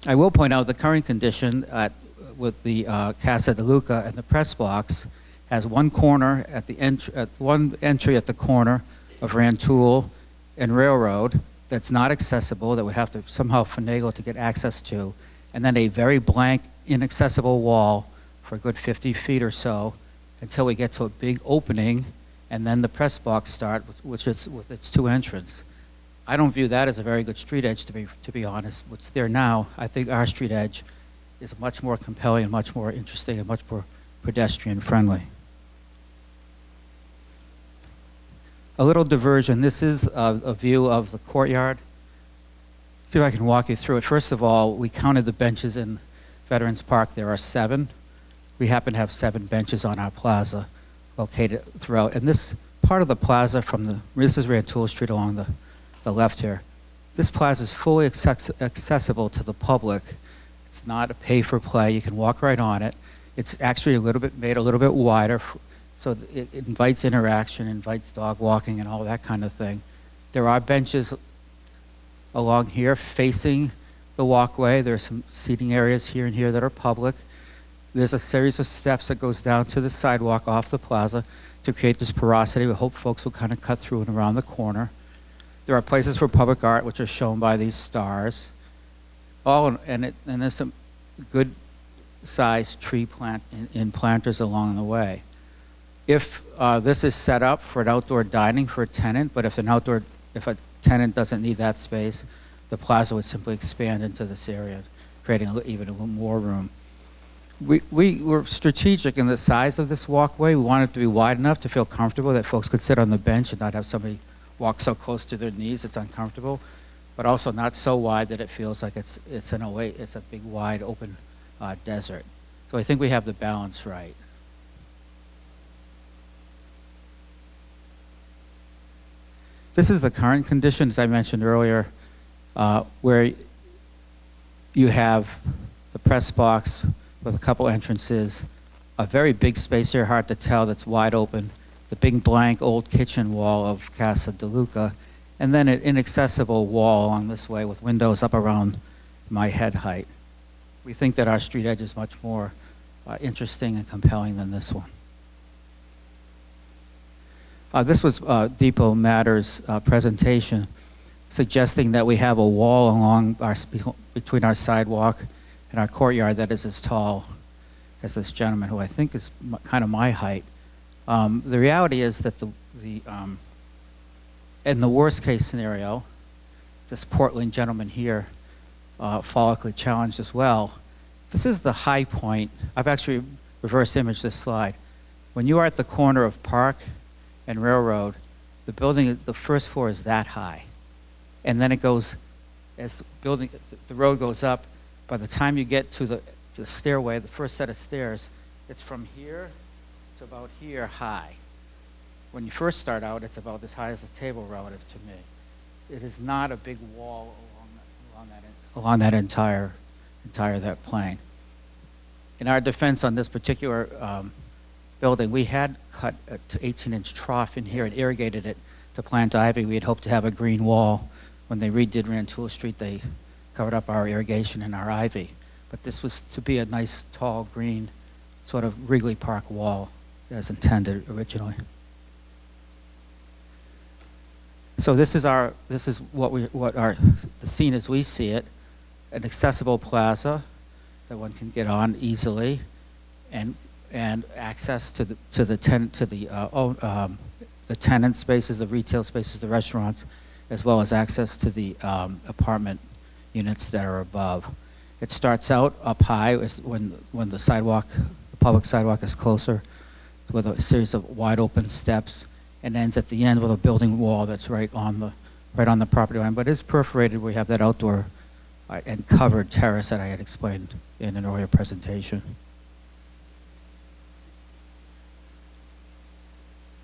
I will point out the current condition at, with the uh, Casa de Luca and the press box has one corner at the entry, at one entry at the corner of Rantoul and Railroad that's not accessible, that would have to somehow finagle to get access to, and then a very blank, inaccessible wall for a good 50 feet or so until we get to a big opening, and then the press box start, which is with its two entrance. I don't view that as a very good street edge, to be, to be honest. What's there now, I think our street edge is much more compelling much more interesting and much more pedestrian friendly. A little diversion. This is a, a view of the courtyard. See if I can walk you through it. First of all, we counted the benches in Veterans Park. There are seven. We happen to have seven benches on our plaza located throughout. And this part of the plaza from the, this is Rantoul Street along the, the left here. This plaza is fully access, accessible to the public. It's not a pay for play. You can walk right on it. It's actually a little bit made a little bit wider, so it, it invites interaction, invites dog walking, and all that kind of thing. There are benches along here facing the walkway. There's some seating areas here and here that are public. There's a series of steps that goes down to the sidewalk off the plaza to create this porosity. We hope folks will kind of cut through and around the corner. There are places for public art, which are shown by these stars. All and it, and there's some good sized tree plant in, in planters along the way. If uh, this is set up for an outdoor dining for a tenant, but if an outdoor, if a tenant doesn't need that space, the plaza would simply expand into this area, creating even more room. We, we were strategic in the size of this walkway. We wanted it to be wide enough to feel comfortable that folks could sit on the bench and not have somebody walk so close to their knees it's uncomfortable, but also not so wide that it feels like it's, it's an away, it's a big wide open uh, desert. So I think we have the balance right. This is the current condition, as I mentioned earlier, uh, where you have the press box with a couple entrances, a very big space here, hard to tell, that's wide open, the big blank old kitchen wall of Casa de Luca, and then an inaccessible wall along this way with windows up around my head height. We think that our street edge is much more uh, interesting and compelling than this one. Uh, this was uh, Depot Matters uh, presentation suggesting that we have a wall along our, between our sidewalk and our courtyard that is as tall as this gentleman, who I think is kind of my height. Um, the reality is that the, the um, in the worst case scenario, this Portland gentleman here, uh, follically challenged as well. This is the high point. I've actually reverse imaged this slide. When you are at the corner of Park and Railroad, the building, the first floor is that high. And then it goes, as the building, the road goes up, by the time you get to the, the stairway, the first set of stairs, it's from here to about here high. When you first start out, it's about as high as the table relative to me. It is not a big wall along that, along that, along that entire, entire that plane. In our defense on this particular um, building, we had cut a 18-inch trough in here and irrigated it to plant ivy. We had hoped to have a green wall. When they redid Rantoul Street, they covered up our irrigation and our ivy. But this was to be a nice, tall, green, sort of Wrigley Park wall as intended originally. So this is our, this is what we, what our, the scene as we see it, an accessible plaza that one can get on easily, and and access to the to the tenant to the uh, own, um, the tenant spaces, the retail spaces, the restaurants, as well as access to the um, apartment units that are above. It starts out up high when when the sidewalk, the public sidewalk is closer, with a series of wide open steps, and ends at the end with a building wall that's right on the right on the property line. But it's perforated. We have that outdoor uh, and covered terrace that I had explained in an earlier presentation.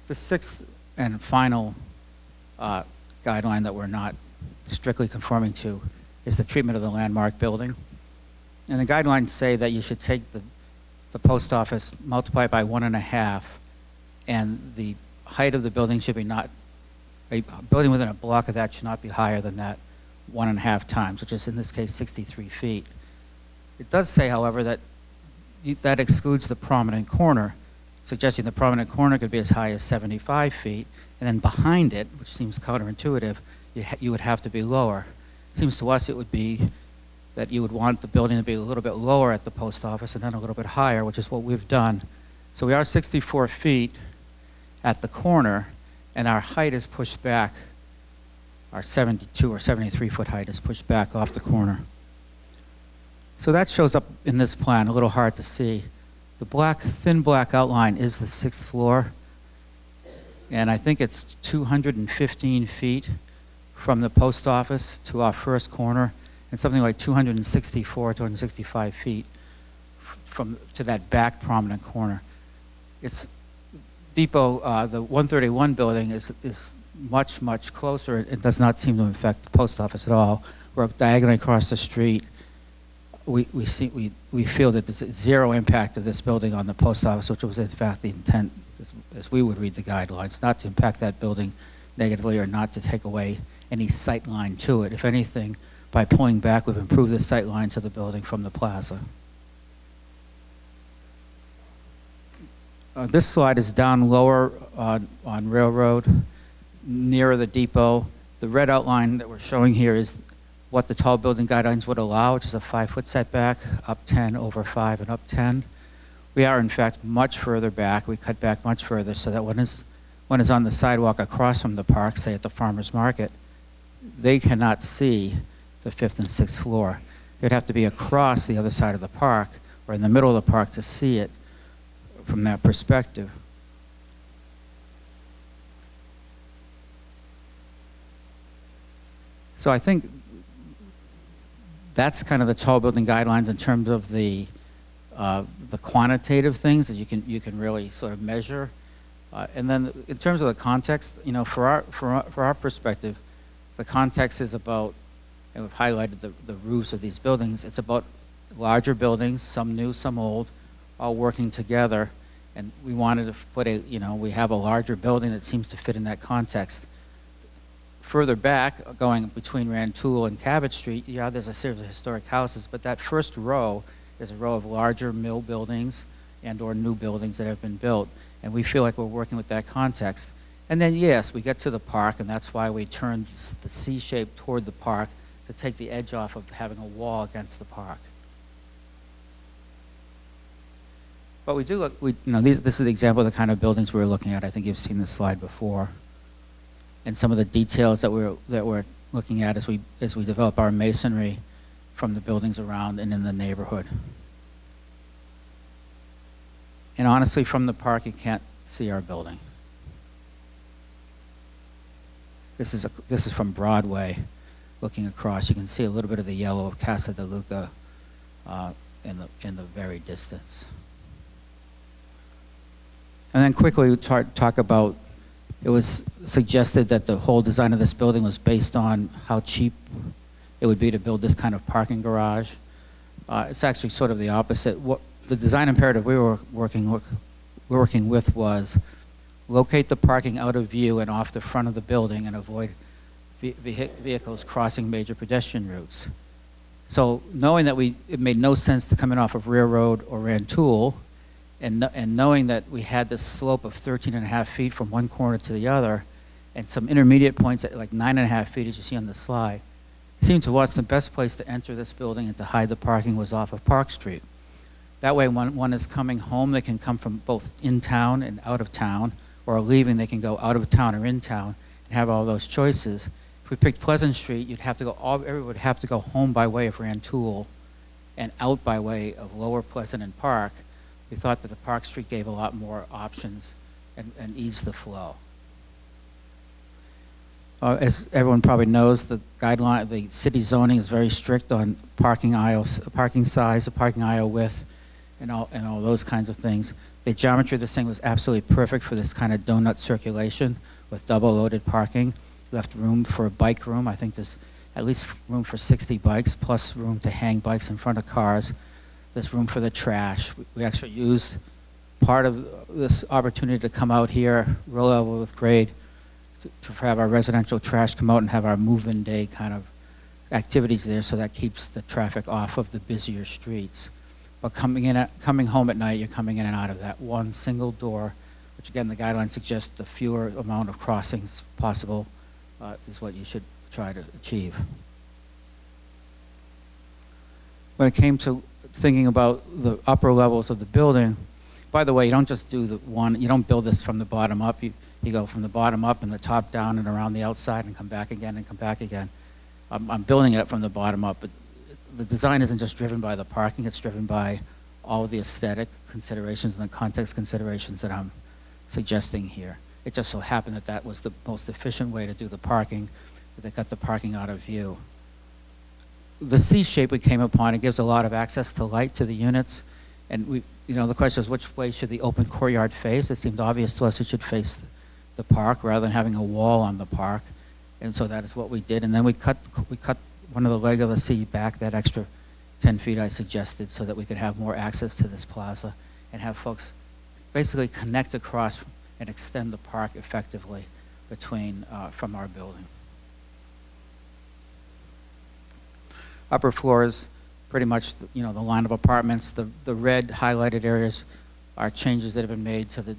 The sixth and final uh, guideline that we're not strictly conforming to is the treatment of the landmark building. And the guidelines say that you should take the, the post office, multiply by one and a half, and the height of the building should be not, a building within a block of that should not be higher than that one and a half times, which is in this case 63 feet. It does say, however, that that excludes the prominent corner, suggesting the prominent corner could be as high as 75 feet, and then behind it, which seems counterintuitive, you, you would have to be lower. Seems to us it would be that you would want the building to be a little bit lower at the post office and then a little bit higher, which is what we've done. So we are 64 feet at the corner, and our height is pushed back. Our 72 or 73 foot height is pushed back off the corner. So that shows up in this plan, a little hard to see. The black, thin black outline is the sixth floor, and I think it's 215 feet from the post office to our first corner, and something like 264, 265 feet from to that back prominent corner. It's Depot, uh, the 131 building is, is much, much closer. It does not seem to affect the post office at all. We're diagonally across the street. We, we, see, we, we feel that there's zero impact of this building on the post office, which was in fact the intent, as, as we would read the guidelines, not to impact that building negatively or not to take away any sight line to it. If anything, by pulling back, we've improved the sight line to the building from the plaza. Uh, this slide is down lower on, on Railroad, nearer the depot. The red outline that we're showing here is what the tall building guidelines would allow, which is a five-foot setback, up 10, over 5, and up 10. We are, in fact, much further back. We cut back much further so that when is one is on the sidewalk across from the park, say at the farmer's market, they cannot see the fifth and sixth floor. They'd have to be across the other side of the park or in the middle of the park to see it from that perspective. So I think that's kind of the tall building guidelines in terms of the uh, the quantitative things that you can you can really sort of measure. Uh, and then in terms of the context, you know, for our for our, for our perspective, the context is about, and we've highlighted the, the roofs of these buildings. It's about larger buildings, some new, some old, all working together. And we wanted to put a, you know, we have a larger building that seems to fit in that context. Further back, going between Rantoul and Cabot Street, yeah, there's a series of historic houses, but that first row is a row of larger mill buildings and or new buildings that have been built. And we feel like we're working with that context. And then, yes, we get to the park, and that's why we turned the C shape toward the park to take the edge off of having a wall against the park. But we do look, we, you know, these, this is the example of the kind of buildings we're looking at. I think you've seen this slide before. And some of the details that we're, that we're looking at as we, as we develop our masonry from the buildings around and in the neighborhood. And honestly, from the park, you can't see our building. This is, a, this is from Broadway, looking across. You can see a little bit of the yellow of Casa de Luca uh, in, the, in the very distance. And then quickly tar- talk about, it was suggested that the whole design of this building was based on how cheap it would be to build this kind of parking garage. Uh, it's actually sort of the opposite. What, the design imperative we were working, with, working with was locate the parking out of view and off the front of the building and avoid ve- vehicles crossing major pedestrian routes. So knowing that we, it made no sense to come in off of Railroad or Rantoul, and, and knowing that we had this slope of 13 and a half feet from one corner to the other, and some intermediate points at like nine and a half feet, as you see on the slide, seemed to us the best place to enter this building and to hide the parking was off of Park Street. That way, when one is coming home, they can come from both in town and out of town, or leaving, they can go out of town or in town and have all those choices. If we picked Pleasant Street, you'd have to go, all, everyone would have to go home by way of Rantoul and out by way of Lower Pleasant and Park. We thought that the Park Street gave a lot more options and, and eased the flow. Uh, as everyone probably knows, the guideline, the city zoning is very strict on parking aisles, parking size, the parking aisle width, and all, and all those kinds of things. The geometry of this thing was absolutely perfect for this kind of donut circulation with double loaded parking. Left room for a bike room. I think there's at least room for 60 bikes, plus room to hang bikes in front of cars. There's room for the trash. We- We actually used part of this opportunity to come out here, roll level with grade, to to have our residential trash come out and have our move-in day kind of activities there, so that keeps the traffic off of the busier streets. But coming in, at- coming home at night, you're coming in and out of that one single door, which again, the guidelines suggest the fewer amount of crossings possible uh, is what you should try to achieve. When it came to thinking about the upper levels of the building, by the way, you don't just do the one, you don't build this from the bottom up. You, you go from the bottom up and the top down and around the outside and come back again and come back again. I'm, I'm building it from the bottom up, but the design isn't just driven by the parking, it's driven by all the aesthetic considerations and the context considerations that I'm suggesting here. It just so happened that that was the most efficient way to do the parking, that they got the parking out of view. The C shape we came upon, it gives a lot of access to light to the units. And we, you know, the question is which way should the open courtyard face? It seemed obvious to us it should face the park rather than having a wall on the park. And so that is what we did. And then we cut, we cut one of the leg of the C back, that extra 10 feet I suggested, so that we could have more access to this plaza and have folks basically connect across and extend the park effectively between, uh, from our building. Upper floors, pretty much, you know, the line of apartments. The, the red highlighted areas are changes that have been made to the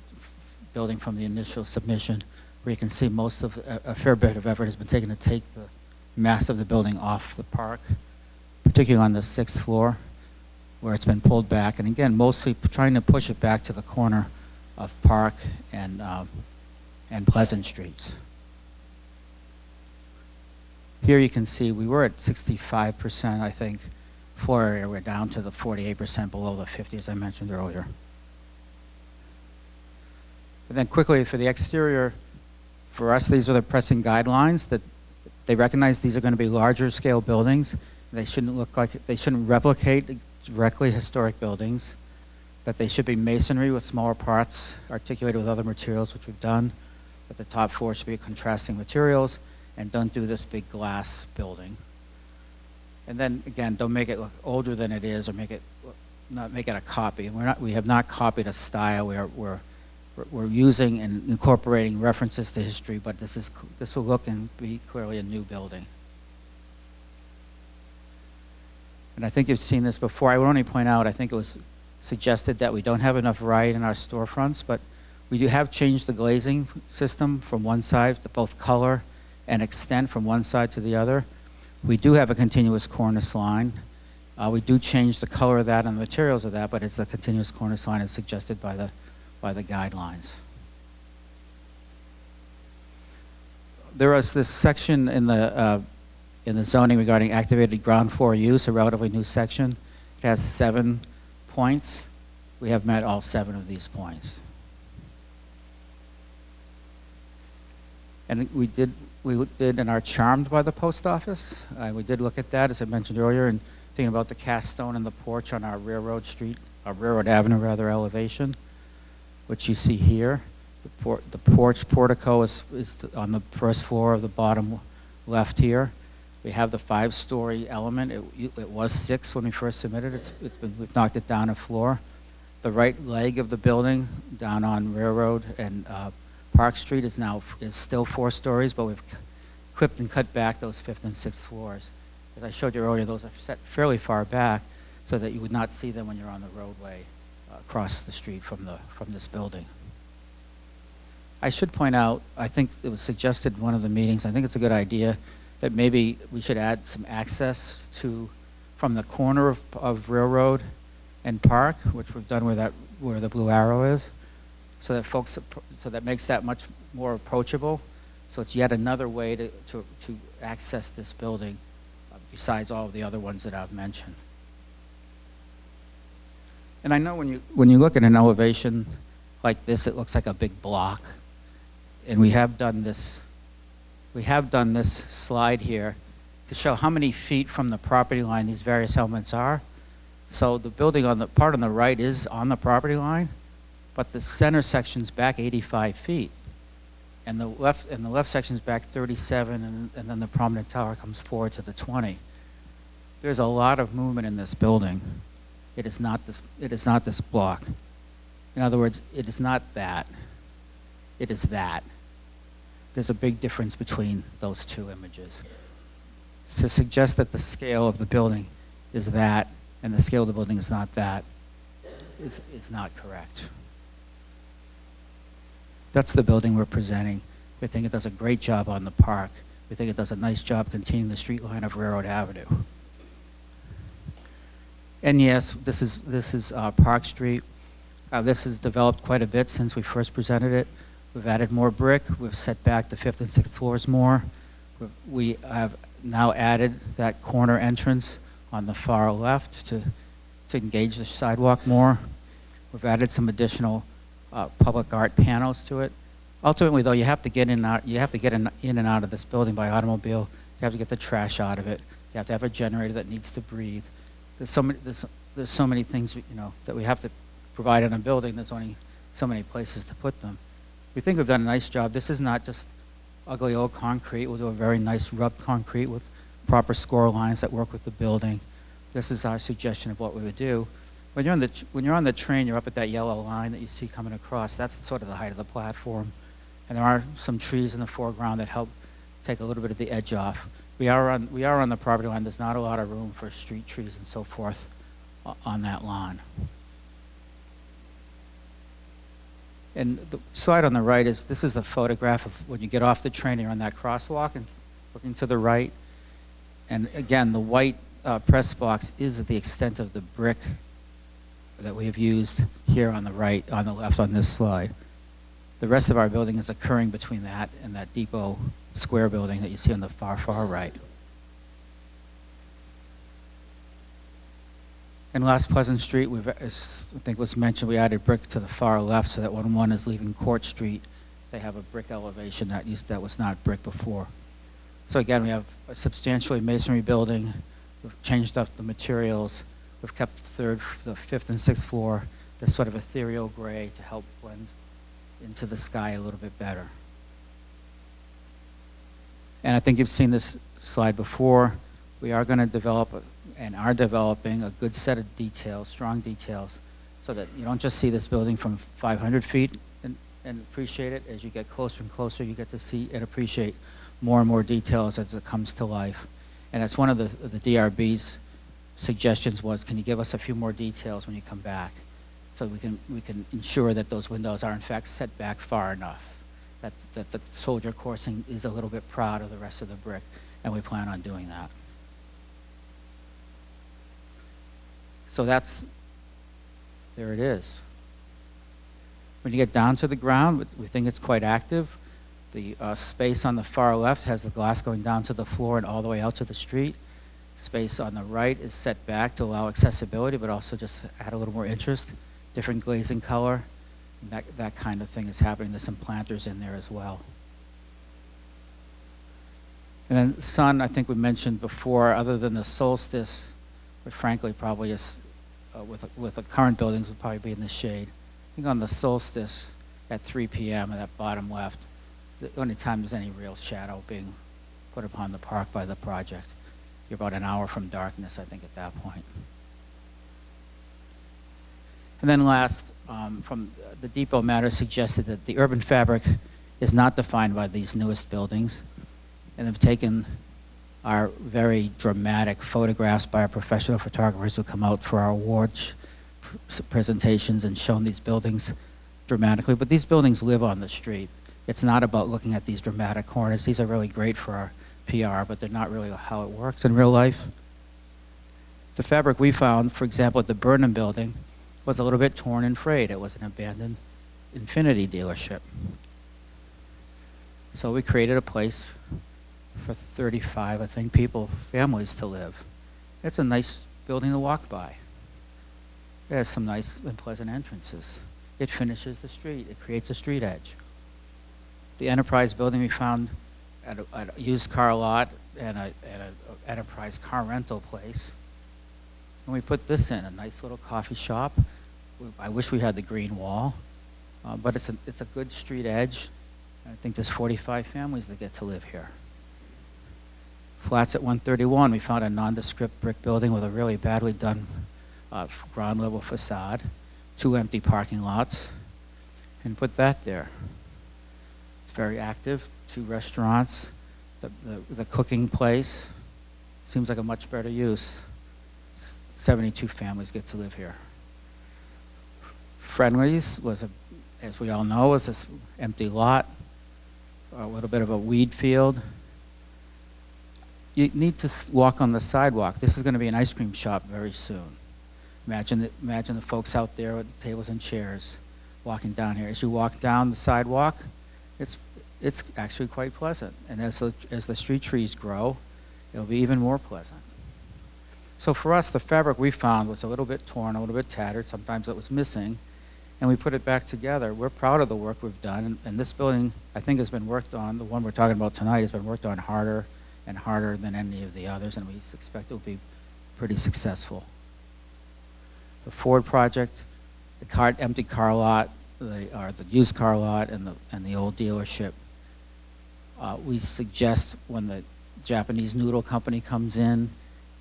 building from the initial submission, where you can see most of, a, a fair bit of effort has been taken to take the mass of the building off the park, particularly on the sixth floor, where it's been pulled back. And again, mostly trying to push it back to the corner of Park and, um, and Pleasant Streets. Here you can see we were at 65%, I think, floor area. We're down to the 48% below the 50, as I mentioned earlier. And then quickly for the exterior, for us, these are the pressing guidelines that they recognize these are going to be larger scale buildings. They shouldn't look like, they shouldn't replicate directly historic buildings. That they should be masonry with smaller parts articulated with other materials, which we've done. That the top floor should be contrasting materials, and don't do this big glass building. And then again, don't make it look older than it is, or make it not make it a copy. We're not, we have not copied a style. We're, we're, we're- we're using and incorporating references to history, but this is this will look and be clearly a new building. And I think you've seen this before. I would only point out, I think it was suggested that we don't have enough variety in our storefronts, but we do have changed the glazing system from one side to both color and extend from one side to the other. We do have a continuous cornice line. Uh, we do change the color of that and the materials of that, but it's a continuous cornice line as suggested by the, by the guidelines. There is this section in the, uh, in the zoning regarding activated ground floor use, a relatively new section. It has seven points. We have met all seven of these points. And we did, we did and are charmed by the post office. Uh, we did look at that, as I mentioned earlier, and thinking about the cast stone and the porch on our Railroad Street, our Railroad Avenue rather elevation, which you see here. The, por- the porch portico is, is on the first floor of the bottom left here. We have the five-story element. It, it was six when we first submitted. It's, it's been, we've knocked it down a floor. The right leg of the building down on Railroad and uh, Park Street is now, is still four stories, but we've clipped and cut back those fifth and sixth floors. As I showed you earlier, those are set fairly far back so that you would not see them when you're on the roadway uh, across the street from the, from this building. I should point out, I think it was suggested in one of the meetings, I think it's a good idea, that maybe we should add some access to, from the corner of, of Railroad and Park, which we've done where that, where the blue arrow is, so that folks, so that makes that much more approachable. So it's yet another way to, to, to access this building uh, besides all of the other ones that I've mentioned. And I know when you, when you look at an elevation like this, it looks like a big block. And we have done this, we have done this slide here to show how many feet from the property line these various elements are. So the building on the, part on the right is on the property line, but the center section's back 85 feet. And the left, and the left section's back 37, and, and then the prominent tower comes forward to the 20. There's a lot of movement in this building. It is not this, it is not this block. In other words, it is not that. It is that. There's a big difference between those two images. To suggest that the scale of the building is that and the scale of the building is not that is, is not correct. That's the building we're presenting. We think it does a great job on the park. We think it does a nice job continuing the street line of Railroad Avenue. And yes, this is, this is uh, Park Street. Uh, this has developed quite a bit since we first presented it. We've added more brick. We've set back the fifth and sixth floors more. We've- We have now added that corner entrance on the far left to, to engage the sidewalk more. We've added some additional uh, public art panels to it. Ultimately, though, you have to get in and out, you have to get in, in and out of this building by automobile. You have to get the trash out of it. You have to have a generator that needs to breathe. There's so many, there's, there's so many things, you know, that we have to provide in a building. There's only so many places to put them. We think we've done a nice job. This is not just ugly old concrete. We'll do a very nice rubbed concrete with proper score lines that work with the building. This is our suggestion of what we would do. When you're on the, when you're on the train, you're up at that yellow line that you see coming across. That's sort of the height of the platform. And there are some trees in the foreground that help take a little bit of the edge off. We are on, we are on the property line. There's not a lot of room for street trees and so forth on that lawn. And the slide on the right is, this is a photograph of when you get off the train, you're on that crosswalk and looking to the right. And again, the white uh, press box is at the extent of the brick that we have used here on the right, on the left on this slide. The rest of our building is occurring between that and that depot square building that you see on the far, far right. And last Pleasant Street, we've, as I think was mentioned, we added brick to the far left so that when one is leaving Court Street, they have a brick elevation that used, that was not brick before. So again, we have a substantially masonry building. We've changed up the materials. We've kept the third, the fifth and sixth floor, this sort of ethereal gray to help blend into the sky a little bit better. And I think you've seen this slide before. We are going to develop and are developing a good set of details, strong details, so that you don't just see this building from 500 feet and, and appreciate it. As you get closer and closer, you get to see and appreciate more and more details as it comes to life. And that's one of the, the DRB's suggestions was, can you give us a few more details when you come back? So we can, we can ensure that those windows are in fact set back far enough, that, that the soldier coursing is a little bit proud of the rest of the brick, and we plan on doing that. So that's, there it is. When you get down to the ground, we- think it's quite active. The uh, space on the far left has the glass going down to the floor and all the way out to the street. Space on the right is set back to allow accessibility, but also just add a little more interest. Different glazing color, that, that kind of thing is happening. There's some planters in there as well. And then sun, I think we mentioned before, other than the solstice, but frankly, probably is, uh, with, with the current buildings, would probably be in the shade. I think on the solstice at 3 p.m. at that bottom left, the only time there's any real shadow being put upon the park by the project. You're about an hour from darkness, I think, at that point. And then last, um, from the depot matter suggested that the urban fabric is not defined by these newest buildings, and have taken our very dramatic photographs by our professional photographers who come out for our awards presentations and shown these buildings dramatically. But these buildings live on the street. It's not about looking at these dramatic corners. These are really great for our PR, but they're not really how it works in real life. The fabric we found, for example, at the Burnham building, was a little bit torn and frayed. It was an abandoned Infiniti dealership. So we created a place for 35, I think, people, families to live. It's a nice building to walk by. It has some nice and pleasant entrances. It finishes the street. It creates a street edge. The Enterprise building we found at a, at a used car lot and a, and a enterprise car rental place. And we put this in, a nice little coffee shop. I wish we had the green wall, uh, but it's a, it's a good street edge. I think there's 45 families that get to live here. Flats at 131, we found a nondescript brick building with a really badly done uh, ground level facade, two empty parking lots, and put that there. It's very active, two restaurants, the, the, the cooking place. Seems like a much better use. 72 families get to live here. Friendly's was a, as we all know, was this empty lot, a little bit of a weed field. You need to walk on the sidewalk. This is going to be an ice cream shop very soon. Imagine the, imagine the folks out there with tables and chairs walking down here. As you walk down the sidewalk, it's, it's actually quite pleasant. And as the, as the street trees grow, it'll be even more pleasant. So for us, the fabric we found was a little bit torn, a little bit tattered. Sometimes it was missing. And we put it back together. We're proud of the work we've done. And, and this building, I think, has been worked on, the one we're talking about tonight, has been worked on harder and harder than any of the others. And we expect it will be pretty successful. The Ford project, the car, empty car lot, the, or the used car lot, and the, and the old dealership. Uh, we suggest when the Japanese noodle company comes in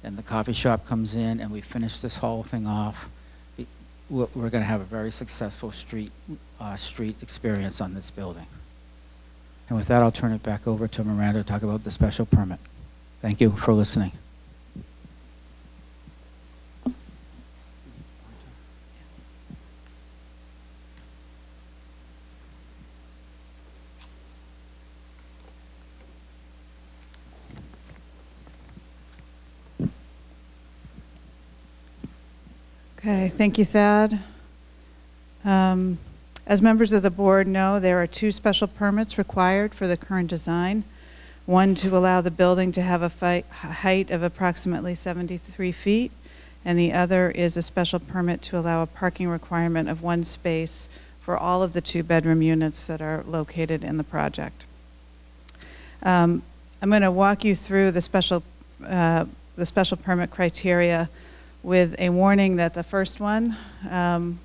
and the coffee shop comes in and we finish this whole thing off, we- we're, we're going to have a very successful street, uh, street experience on this building. And with that, I'll turn it back over to Miranda to talk about the special permit. Thank you for listening.
Okay, thank you, Thad. Um, As members of the board know, there are two special permits required for the current design. One to allow the building to have a height of approximately 73 feet, and the other is a special permit to allow a parking requirement of one space for all of the two-bedroom units that are located in the project. Um, I'm going to walk you through the special, uh, the special permit criteria with a warning that the first one, um,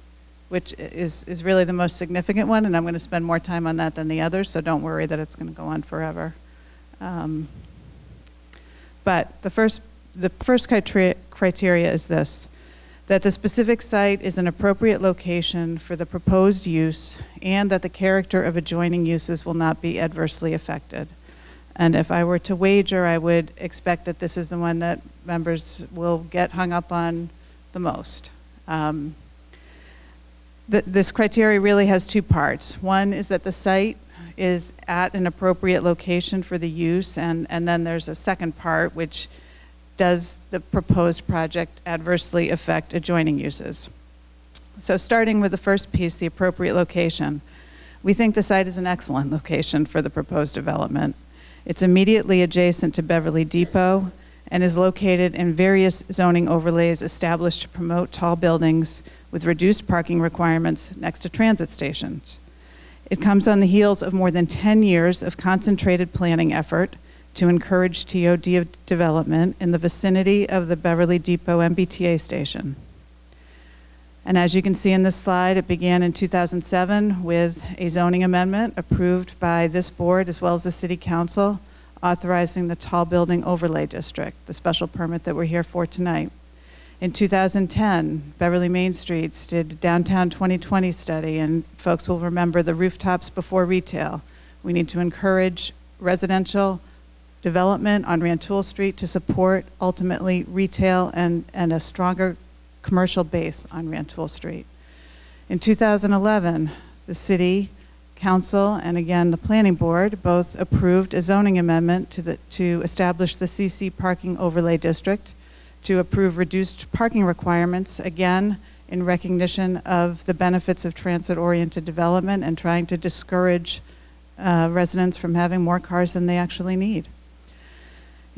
which is, is really the most significant one, and I'm going to spend more time on that than the others, so don't worry that it's going to go on forever. Um, But the first, the first criteria, criteria is this, that the specific site is an appropriate location for the proposed use and that the character of adjoining uses will not be adversely affected. And if I were to wager, I would expect that this is the one that members will get hung up on the most. Um, th- This criteria really has two parts. One is that the site is at an appropriate location for the use, and, and then there's a second part, which does the proposed project adversely affect adjoining uses? So starting with the first piece, the appropriate location. We think the site is an excellent location for the proposed development. It's immediately adjacent to Beverly Depot and is located in various zoning overlays established to promote tall buildings with reduced parking requirements next to transit stations. It comes on the heels of more than 10 years of concentrated planning effort to encourage TOD development in the vicinity of the Beverly Depot MBTA station. And as you can see in this slide, it began in 2007 with a zoning amendment approved by this board as well as the city council authorizing the tall building overlay district, the special permit that we're here for tonight. In 2010, Beverly Main Streets did downtown 2020 study, and folks will remember the rooftops before retail. We need to encourage residential development on Rantoul Street to support ultimately retail and, and a stronger commercial base on Rantoul Street. In 2011, the city council and again the planning board both approved a zoning amendment to, the, to establish the CC parking overlay district, to approve reduced parking requirements, again in recognition of the benefits of transit-oriented development and trying to discourage uh, residents from having more cars than they actually need.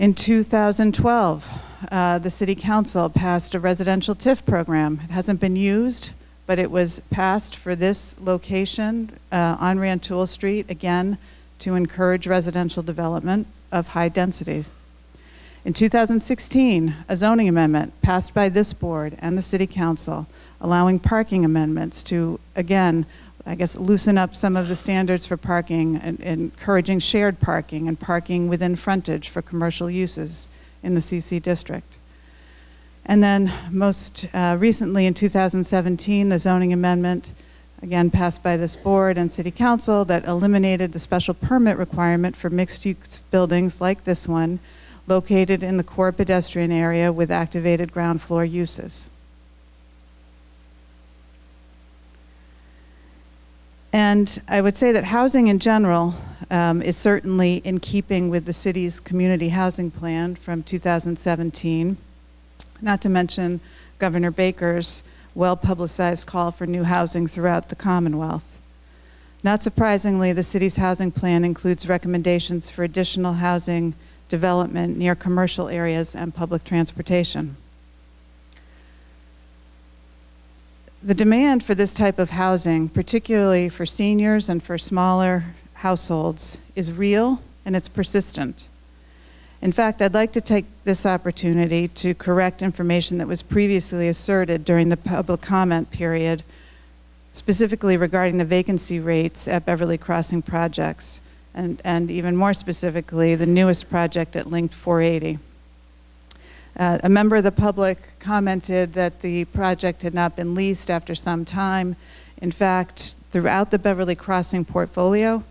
In 2012, uh, the City Council passed a residential TIF program. It hasn't been used, but it was passed for this location uh, on Rantoul Street, again, to encourage residential development of high densities. In 2016, a zoning amendment passed by this board and the city council allowing parking amendments to, again, I guess, loosen up some of the standards for parking and and encouraging shared parking and parking within frontage for commercial uses in the CC district. And then most uh, recently in 2017, the zoning amendment, again passed by this board and city council, that eliminated the special permit requirement for mixed-use buildings like this one located in the core pedestrian area with activated ground floor uses. And I would say that housing in general um, is certainly in keeping with the city's community housing plan from 2017, not to mention Governor Baker's well-publicized call for new housing throughout the Commonwealth. Not surprisingly, the city's housing plan includes recommendations for additional housing development near commercial areas and public transportation. The demand for this type of housing, particularly for seniors and for smaller households, is real and it's persistent. In fact, I'd like to take this opportunity to correct information that was previously asserted during the public comment period, specifically regarding the vacancy rates at Beverly Crossing projects, and, and even more specifically, the newest project at Linked 480. Uh, a member of the public commented that the project had not been leased after some time. In fact, throughout the Beverly Crossing portfolio,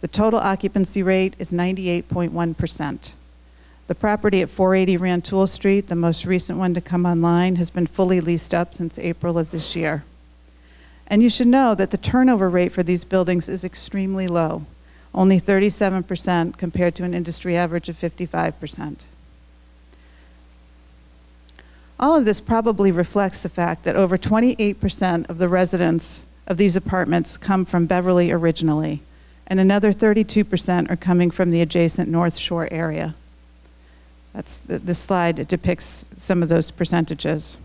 the total occupancy rate is 98.1%. The property at 480 Rantoul Street, the most recent one to come online, has been fully leased up since April of this year. And you should know that the turnover rate for these buildings is extremely low, only 37% compared to an industry average of 55%. All of this probably reflects the fact that over 28% of the residents of these apartments come from Beverly originally, and another 32% are coming from the adjacent North Shore area. That's the, the slide depicts some of those percentages.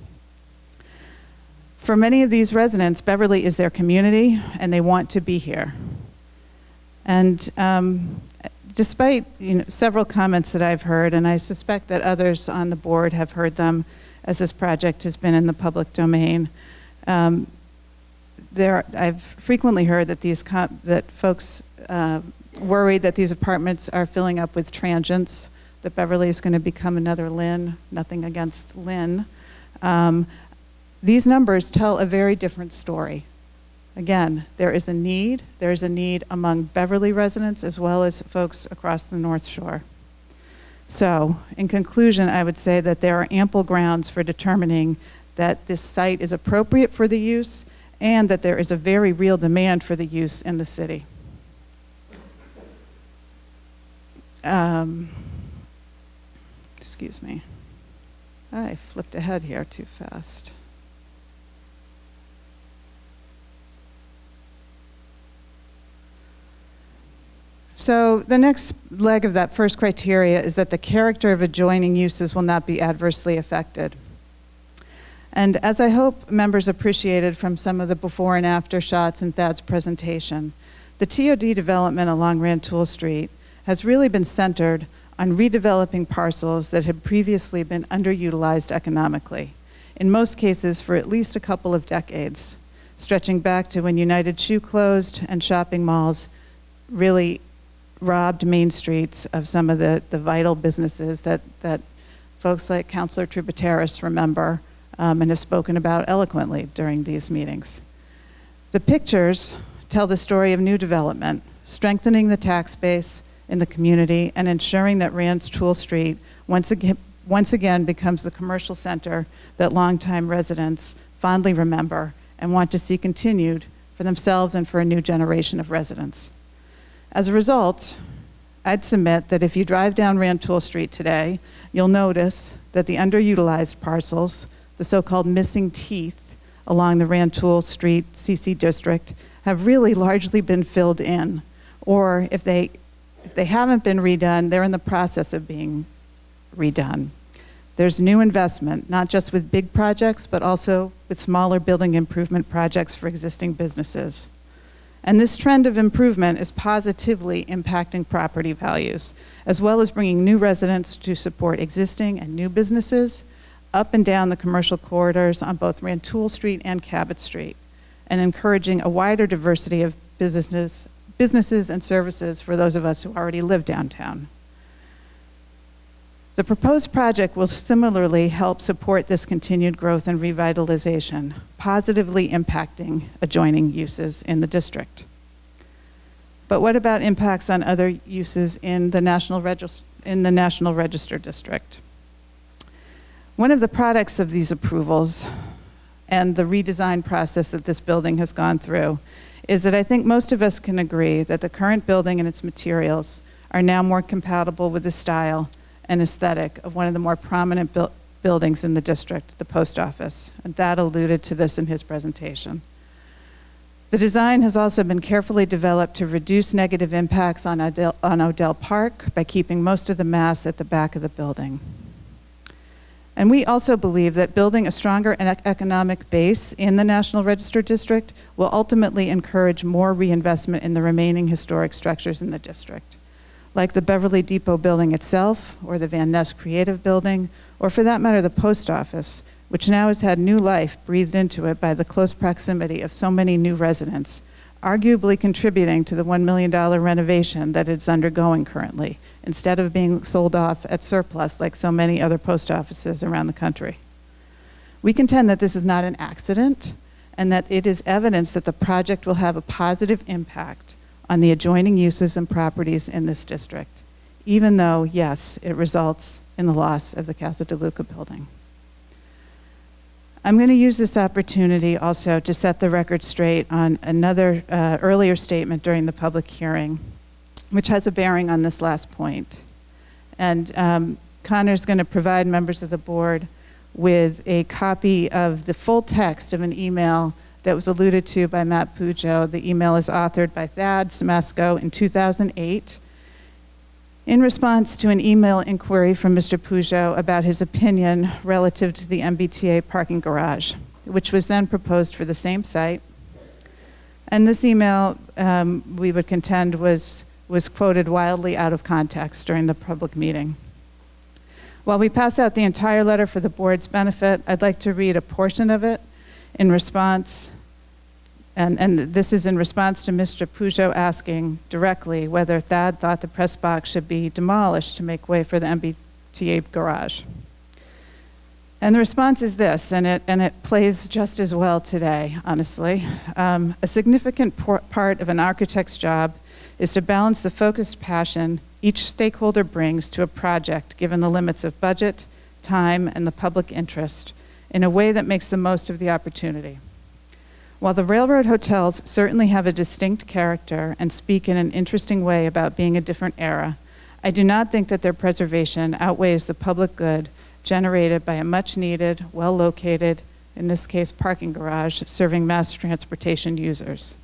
For many of these residents, Beverly is their community, and they want to be here. And um, despite you know, several comments that I've heard, and I suspect that others on the board have heard them, as this project has been in the public domain. Um, there, I've frequently heard that these that folks uh, worried that these apartments are filling up with transients. That Beverly is going to become another Lynn. Nothing against Lynn. Um, these numbers tell a very different story. Again, there is a need. There is a need among Beverly residents as well as folks across the North Shore. So, in conclusion, I would say that there are ample grounds for determining that this site is appropriate for the use and that there is a very real demand for the use in the city. Um, excuse me. I flipped ahead here too fast. So the next leg of that first criteria is that the character of adjoining uses will not be adversely affected. And as I hope members appreciated from some of the before and after shots in Thad's presentation, the TOD development along Rantoul Street has really been centered on redeveloping parcels that had previously been underutilized economically, in most cases for at least a couple of decades, stretching back to when United Shoe closed and shopping malls really robbed main streets of some of the, the vital businesses that, that folks like Councilor Tributeris remember um, and have spoken about eloquently during these meetings. The pictures tell the story of new development, strengthening the tax base in the community and ensuring that Rantoul Street once again, once again becomes the commercial center that longtime residents fondly remember and want to see continued for themselves and for a new generation of residents. As a result, I'd submit that if you drive down Rantoul Street today, you'll notice that the underutilized parcels, the so-called missing teeth along the Rantoul Street CC district, have really largely been filled in. Or if they, if they haven't been redone, they're in the process of being redone. There's new investment, not just with big projects, but also with smaller building improvement projects for existing businesses. And this trend of improvement is positively impacting property values, as well as bringing new residents to support existing and new businesses up and down the commercial corridors on both Rantoul Street and Cabot Street, and encouraging a wider diversity of businesses, businesses and services for those of us who already live downtown. The proposed project will similarly help support this continued growth and revitalization, positively impacting adjoining uses in the district. But what about impacts on other uses in the National, in the National Register District? One of the products of these approvals and the redesign process that this building has gone through is that I think most of us can agree that the current building and its materials are now more compatible with the style and aesthetic of one of the more prominent buil- buildings in the district, the post office. And Thad alluded to this in his presentation. The design has also been carefully developed to reduce negative impacts on Odell, on Odell Park by keeping most of the mass at the back of the building. And we also believe that building a stronger ec- economic base in the National Register District will ultimately encourage more reinvestment in the remaining historic structures in the district, like the Beverly Depot building itself, or the Van Ness Creative Building, or for that matter, the post office, which now has had new life breathed into it by the close proximity of so many new residents, arguably contributing to the $1 million renovation that it's undergoing currently, instead of being sold off at surplus like so many other post offices around the country. We contend that this is not an accident and that it is evidence that the project will have a positive impact on the adjoining uses and properties in this district, even though, yes, it results in the loss of the Casa de Luca building. I'm going to use this opportunity also to set the record straight on another uh, earlier statement during the public hearing, which has a bearing on this last point. And um, Connor's going to provide members of the board with a copy of the full text of an email that was alluded to by Matt Pujo. The email is authored by Thad Siemasko in 2008 in response to an email inquiry from Mr. Pujo about his opinion relative to the MBTA parking garage, which was then proposed for the same site. And this email, um, we would contend, was, was quoted wildly out of context during the public meeting. While we pass out the entire letter for the board's benefit, I'd like to read a portion of it in response and, and this is in response to Mr. Pujo asking directly whether Thad thought the press box should be demolished to make way for the MBTA garage. And the response is this, and it, and it plays just as well today, honestly. Um, a significant part of an architect's job is to balance the focused passion each stakeholder brings to a project given the limits of budget, time, and the public interest in a way that makes the most of the opportunity. While the railroad hotels certainly have a distinct character and speak in an interesting way about being a different era, I do not think that their preservation outweighs the public good generated by a much needed, well located, in this case, parking garage serving mass transportation users.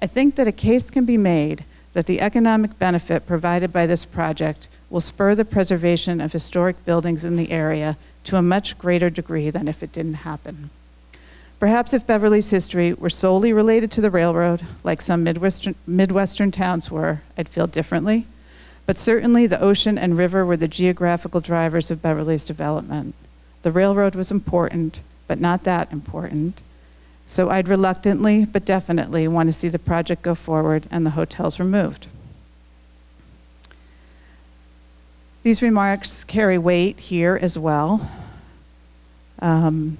I think that a case can be made that the economic benefit provided by this project will spur the preservation of historic buildings in the area to a much greater degree than if it didn't happen. Perhaps if Beverly's history were solely related to the railroad, like some Midwestern, Midwestern towns were, I'd feel differently. But certainly the ocean and river were the geographical drivers of Beverly's development. The railroad was important, but not that important. So I'd reluctantly, but definitely, want to see the project go forward and the hotels removed. These remarks carry weight here as well. Um,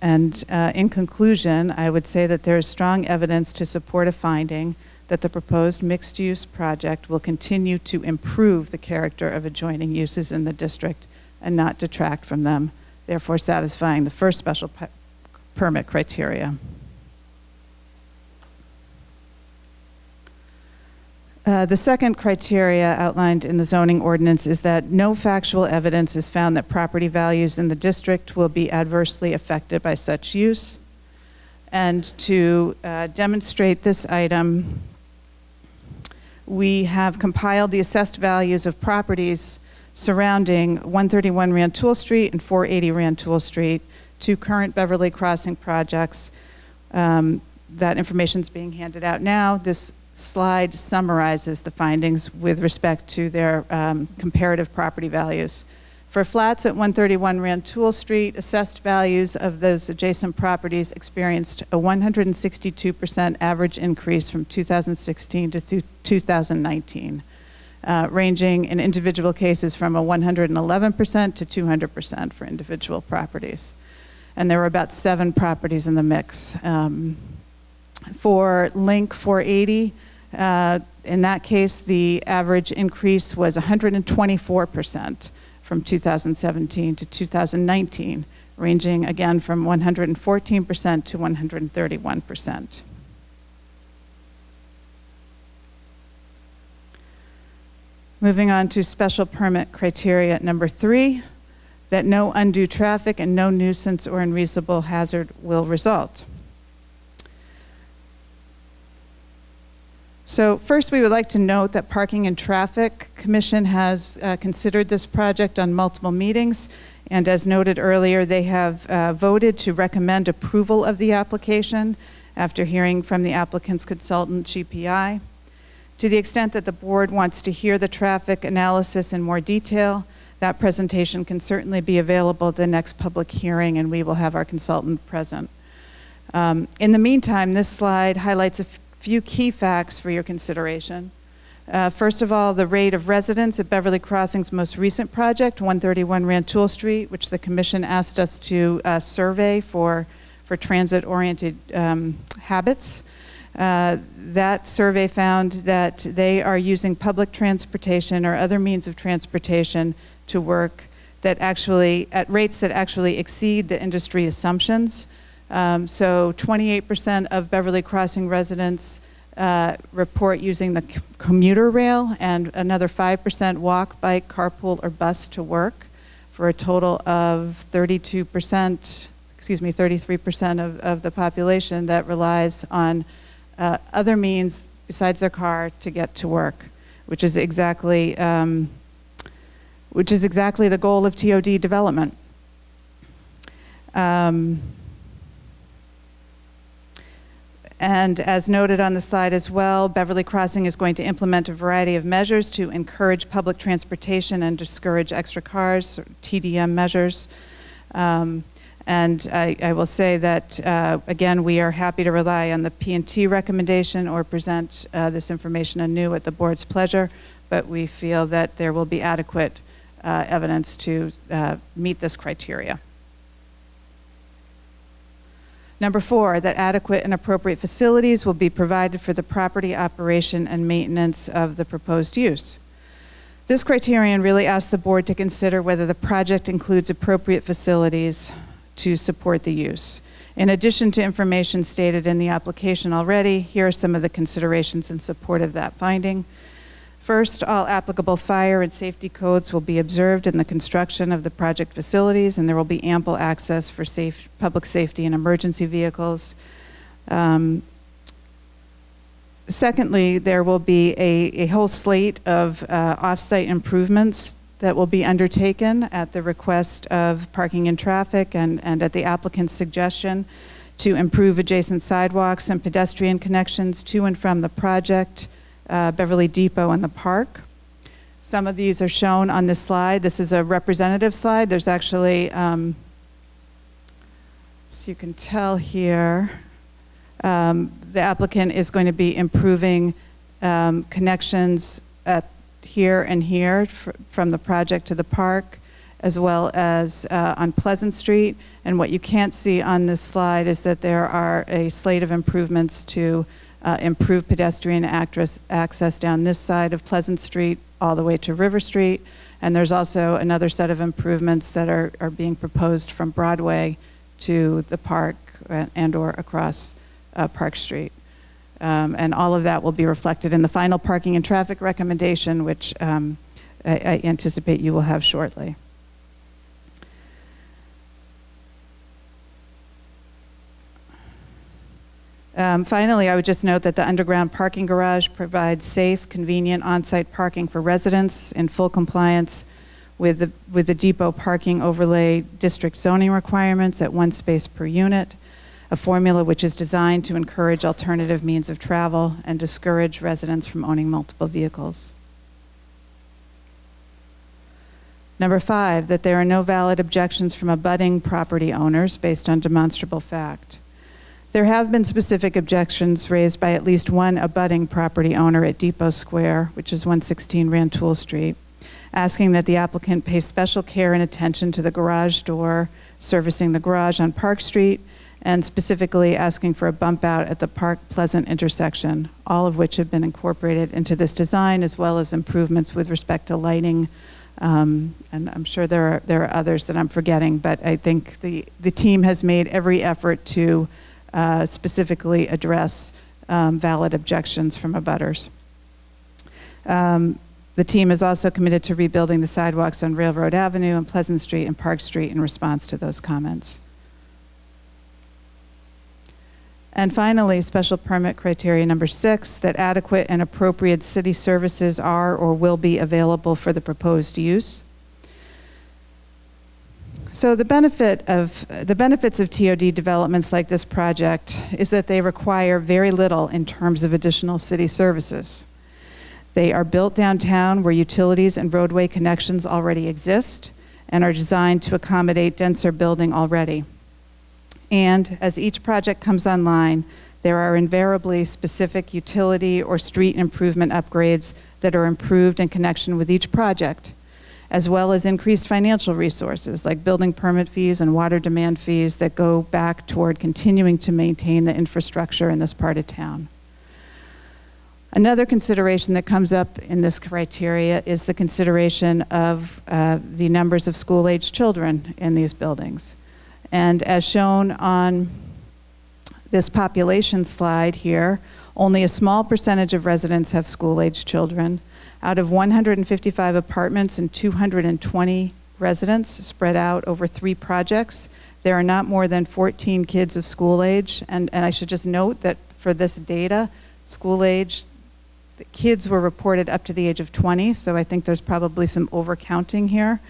and uh, in conclusion, I would say that there is strong evidence to support a finding that the proposed mixed use project will continue to improve the character of adjoining uses in the district and not detract from them, therefore satisfying the first special pe- permit criteria. Uh, the second criteria outlined in the zoning ordinance is that no factual evidence is found that property values in the district will be adversely affected by such use. And to uh, demonstrate this item, we have compiled the assessed values of properties surrounding 131 Rantoul Street and 480 Rantoul Street, two current Beverly Crossing projects. Um, that information is being handed out now. This slide summarizes the findings with respect to their um, comparative property values. For flats at 131 Rantoul Street, assessed values of those adjacent properties experienced a 162% average increase from 2016 to thu- 2019, uh, ranging in individual cases from a 111% to 200% for individual properties. And there were about seven properties in the mix. Um, for Link 480, uh, in that case, the average increase was 124% from 2017 to 2019, ranging again from 114% to 131%. Moving on to special permit criteria number three, that no undue traffic and no nuisance or unreasonable hazard will result. So first, we would like to note that Parking and Traffic Commission has uh, considered this project on multiple meetings, and as noted earlier, they have uh, voted to recommend approval of the application after hearing from the applicant's consultant, GPI. To the extent that the board wants to hear the traffic analysis in more detail, that presentation can certainly be available at the next public hearing, and we will have our consultant present. Um, in the meantime, this slide highlights a few key facts for your consideration. Uh, first of all, the rate of residents at Beverly Crossing's most recent project, 131 Rantoul Street, which the commission asked us to uh, survey for, for transit-oriented um, habits. Uh, that survey found that they are using public transportation or other means of transportation to work that actually, at rates that actually exceed the industry assumptions. Um, so 28% of Beverly Crossing residents uh, report using the commuter rail, and another 5% walk, bike, carpool, or bus to work, for a total of 32%, excuse me, 33% of, of the population that relies on uh, other means besides their car to get to work, which is exactly um, which is exactly the goal of TOD development. Um, and as noted on the slide as well, Beverly Crossing is going to implement a variety of measures to encourage public transportation and discourage extra cars, TDM measures. Um, and I, I will say that, uh, again, we are happy to rely on the P&T recommendation or present uh, this information anew at the board's pleasure, but we feel that there will be adequate uh, evidence to uh, meet this criteria. Number four, that adequate and appropriate facilities will be provided for the property operation and maintenance of the proposed use. This criterion really asks the board to consider whether the project includes appropriate facilities to support the use. In addition to information stated in the application already, here are some of the considerations in support of that finding. First, all applicable fire and safety codes will be observed in the construction of the project facilities, and there will be ample access for safe, public safety and emergency vehicles. Um, secondly, there will be a, a whole slate of uh, off-site improvements that will be undertaken at the request of parking and traffic and, and at the applicant's suggestion to improve adjacent sidewalks and pedestrian connections to and from the project uh, Beverly Depot and the park. Some of these are shown on this slide. This is a representative slide. There's actually, um, so you can tell here, um, the applicant is going to be improving um, connections at here and here fr- from the project to the park, as well as uh, on Pleasant Street. And what you can't see on this slide is that there are a slate of improvements to uh, improve pedestrian actress, access down this side of Pleasant Street all the way to River Street. And there's also another set of improvements that are, are being proposed from Broadway to the park uh, and or across uh, Park Street. Um, and all of that will be reflected in the final parking and traffic recommendation, which um, I, I anticipate you will have shortly. Um, finally, I would just note that the underground parking garage provides safe, convenient on-site parking for residents in full compliance with the, with the depot parking overlay district zoning requirements at one space per unit. a formula which is designed to encourage alternative means of travel and discourage residents from owning multiple vehicles. Number five, that there are no valid objections from abutting property owners based on demonstrable fact. There have been specific objections raised by at least one abutting property owner at Depot Square, which is 116 Rantoul Street, asking that the applicant pay special care and attention to the garage door servicing the garage on Park Street, and specifically asking for a bump out at the Park Pleasant intersection, all of which have been incorporated into this design, as well as improvements with respect to lighting. Um, and I'm sure there are, there are others that I'm forgetting, but I think the, the team has made every effort to uh, specifically address um, valid objections from abutters. Um, the team is also committed to rebuilding the sidewalks on Railroad Avenue and Pleasant Street and Park Street in response to those comments. And finally, special permit criteria number six, that adequate and appropriate city services are or will be available for the proposed use. So the benefit of the benefits of TOD developments like this project is that they require very little in terms of additional city services. They are built downtown where utilities and roadway connections already exist and are designed to accommodate denser building already. And as each project comes online, there are invariably specific utility or street improvement upgrades that are improved in connection with each project, as well as increased financial resources like building permit fees and water demand fees that go back toward continuing to maintain the infrastructure in this part of town. Another consideration that comes up in this criteria is the consideration of uh, the numbers of school age children in these buildings. And as shown on this population slide here, only a small percentage of residents have school age children. Out of 155 apartments and 220 residents spread out over three projects, there are not more than 14 kids of school age. And, and I should just note that for this data, school age kids were reported up to the age of 20, so I think there's probably some overcounting here.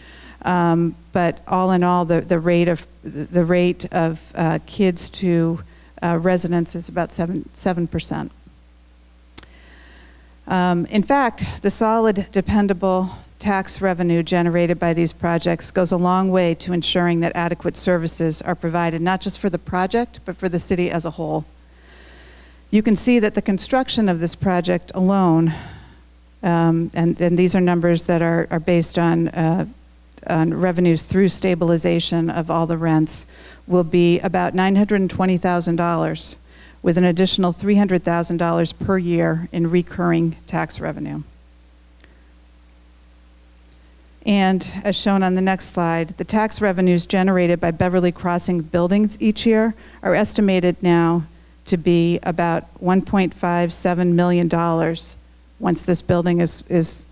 Um, but all in all, the, the rate of the rate of uh, kids to uh, residents is about seven seven percent. Um, in fact, the solid, dependable tax revenue generated by these projects goes a long way to ensuring that adequate services are provided not just for the project, but for the city as a whole. You can see that the construction of this project alone, um, and, and, these are numbers that are, are based on, uh, on revenues through stabilization of all the rents, will be about $920,000 with an additional $300,000 per year in recurring tax revenue. And as shown on the next slide, the tax revenues generated by Beverly Crossing buildings each year are estimated now to be about $1.57 million once this building is, is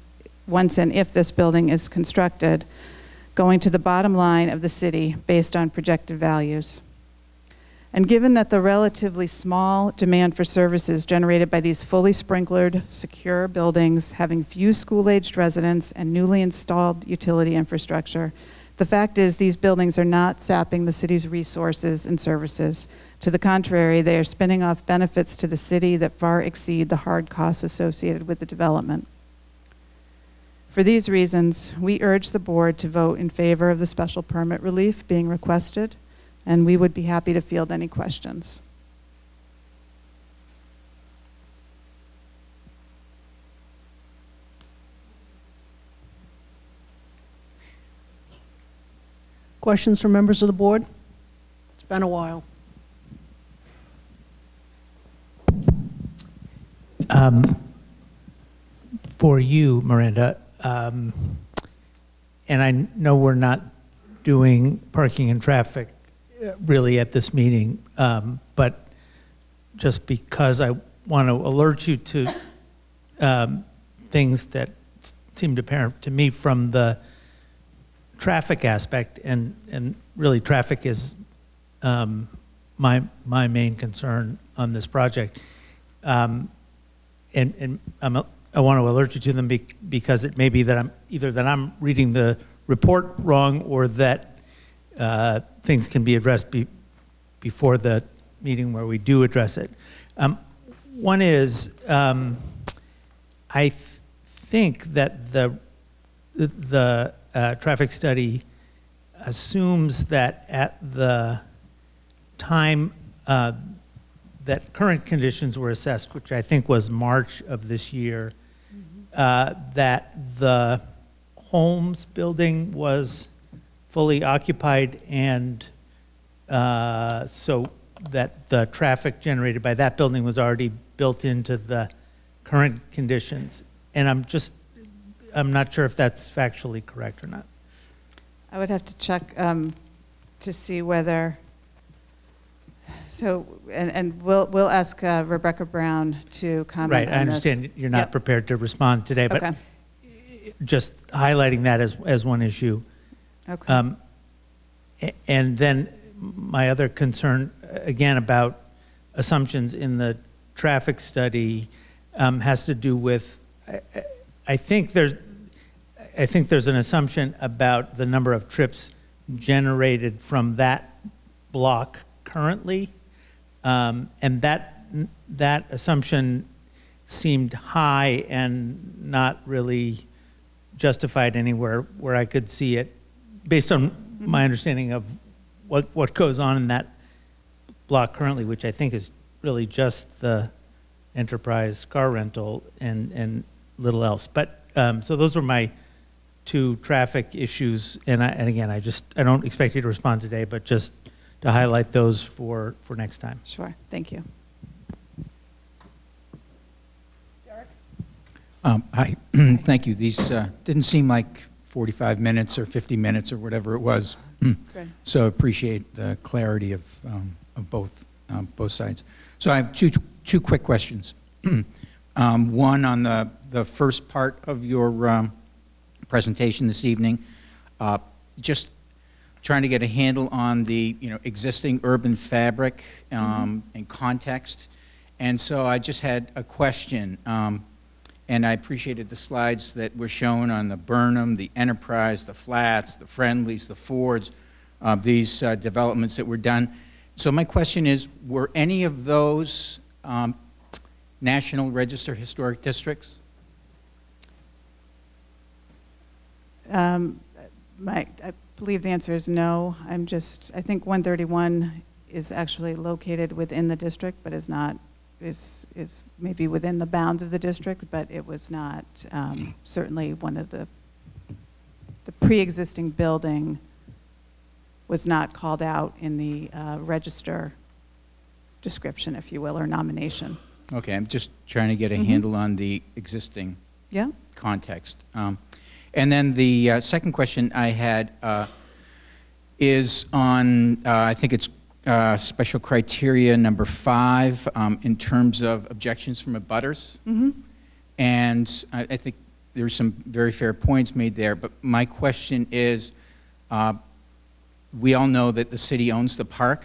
once and if this building is constructed, going to the bottom line of the city based on projected values. And given that the relatively small demand for services generated by these fully sprinklered, secure buildings having few school-aged residents and newly installed utility infrastructure, the fact is these buildings are not sapping the city's resources and services. To the contrary, they are spinning off benefits to the city that far exceed the hard costs associated with the development. For these reasons, we urge the board to vote in favor of the special permit relief being requested, and we would be happy to field any questions.
Questions from members of the board? It's been a while.
Um, for you, Miranda, um, and I know we're not doing parking and traffic really at this meeting, um, but just because I want to alert you to um, things that seemed apparent to me from the traffic aspect, and, and really traffic is um, my, my main concern on this project. Um, and, and I'm, I want to alert you to them be, because it may be that I'm either that I'm reading the report wrong or that uh, things can be addressed be, before the meeting where we do address it. Um, One is, um, I th- think that the, the uh, traffic study assumes that at the time uh, that current conditions were assessed, which I think was March of this year, uh, that the Holmes building was fully occupied and uh, so that the traffic generated by that building was already built into the current conditions. And I'm just, I'm not sure if that's factually correct or not.
I would have to check um, to see whether, so, and, and we'll, we'll ask uh, Rebecca Brown to comment
Right, I
on this.
understand you're not
Yep.
prepared to respond today, but
Okay.
just highlighting that as, as one issue.
Okay.
Um, And then my other concern, uh, again, about assumptions in the traffic study um, has to do with, I- I- I think there's, I think there's an assumption about the number of trips generated from that block currently. Um, And that, that assumption seemed high and not really justified anywhere where I could see it, based on my understanding of what, what goes on in that block currently, which I think is really just the enterprise car rental and, and little else. But, um, so those were my two traffic issues, and I, and again, I just, I don't expect you to respond today, but just to highlight those for, for next time.
Sure, thank you.
Um, Hi, thank you. These uh, didn't seem like 45 minutes or 50 minutes or whatever it was.
Good.
So appreciate the clarity of, um, of both, um, both sides. So I have two, two quick questions. Um, One on the, the first part of your um, presentation this evening, uh, just trying to get a handle on the, you know, existing urban fabric um, and context. And so I just had a question, um, and I appreciated the slides that were shown on the Burnham, the Enterprise, the Flats, the Friendlies, the Fords, uh, these uh, developments that were done. So my question is, were any of those um, National Register Historic Districts?
Um, My, I believe the answer is no. I'm just, I think 131 is actually located within the district, but is not, is, is maybe within the bounds of the district, but it was not um, certainly one of the, the pre-existing building was not called out in the uh, register description, if you will, or nomination.
Okay, I'm just trying to get a
Mhm.
handle on the existing
Yeah?
context. Um, And then the uh, second question I had uh, is on, uh, I think it's uh, special criteria number five, um, in terms of objections from abutters.
Mhm.
And I I think there's some very fair points made there, but my question is, uh, we all know that the city owns the park,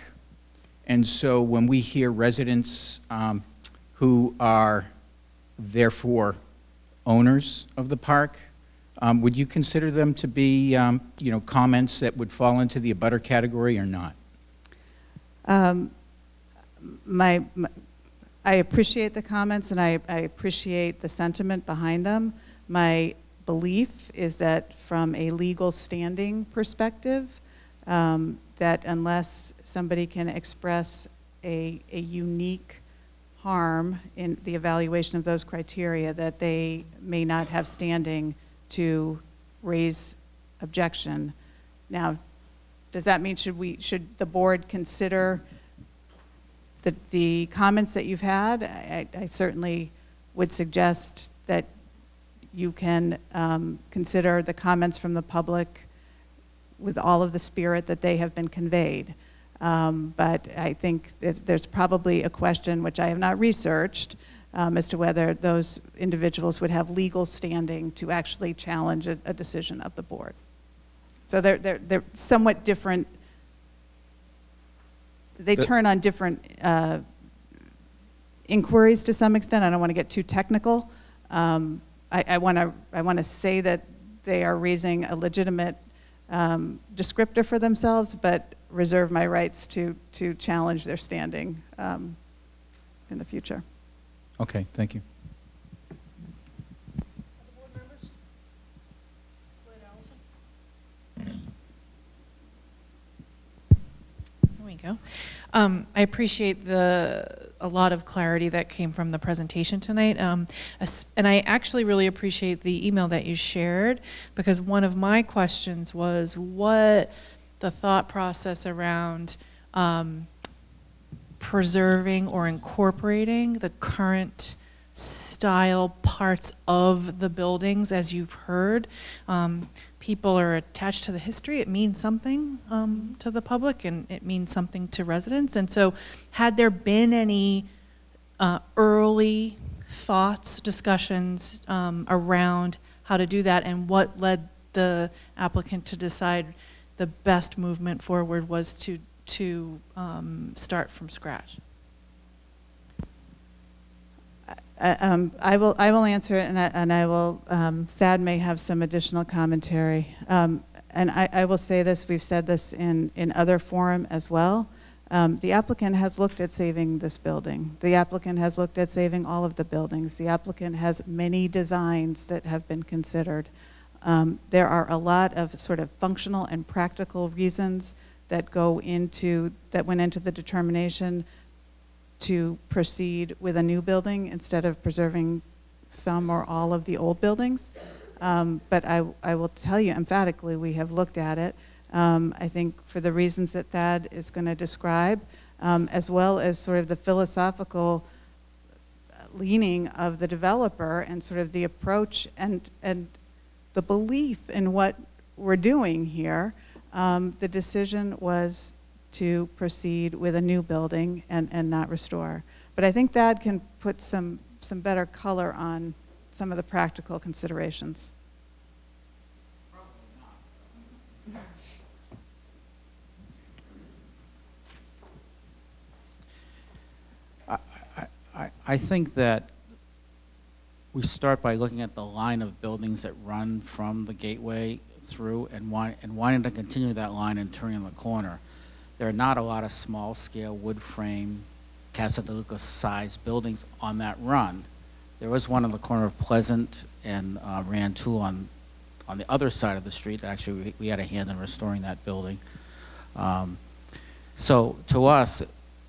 and so when we hear residents um, who are therefore owners of the park, um, would you consider them to be, um, you know, comments that would fall into the abutter category or not?
Um, My, my- I appreciate the comments and I, I appreciate the sentiment behind them. My belief is that from a legal standing perspective, um, that unless somebody can express a, a unique harm in the evaluation of those criteria, that they may not have standing to raise objection. Now, does that mean should we, should the board consider the, the comments that you've had? I, I certainly would suggest that you can um, consider the comments from the public with all of the spirit that they have been conveyed. Um, But I think there's, probably a question, which I have not researched, um, as to whether those individuals would have legal standing to actually challenge a, a decision of the board. So they're, they're, they're somewhat different, they
The-
turn on different uh, inquiries to some extent. I don't want to get too technical. Um, I, I want to, I want to say that they are raising a legitimate um, descriptor for themselves, but reserve my rights to, to challenge their standing um, in the future.
Okay, thank you.
Go. Um, I appreciate the a lot of clarity that came from the presentation tonight, um, and I actually really appreciate the email that you shared because one of my questions was what the thought process around um, preserving or incorporating the current style parts of the buildings, as you've heard. Um, people are attached to the history. It means something um, to the public, and it means something to residents. And so, had there been any uh, early thoughts, discussions um, around how to do that, and what led the applicant to decide the best movement forward was to to um, start from scratch?
Um, I will, I will answer it, and I, and I will, um, Thad may have some additional commentary. Um, and I, I will say this, we've said this in, in other forum as well. Um, the applicant has looked at saving this building. The applicant has looked at saving all of the buildings. The applicant has many designs that have been considered. Um, there are a lot of sort of functional and practical reasons that go into, that went into the determination to proceed with a new building instead of preserving some or all of the old buildings. Um, but I, I will tell you emphatically, we have looked at it. Um, I think for the reasons that Thad is going to describe, um, as well as sort of the philosophical leaning of the developer and sort of the approach and, and the belief in what we're doing here, um, the decision was to proceed with a new building and, and not restore. But I think that can put some, some better color on some of the practical considerations.
I, I, I think that we start by looking at the line of buildings that run from the gateway through and, want, and wanting to continue that line and turning the corner. There are not a lot of small-scale wood frame Casa de Lucas size buildings on that run. There was one on the corner of Pleasant and uh, Rantoul on, on the other side of the street. Actually, we, we had a hand in restoring that building. Um, so to us,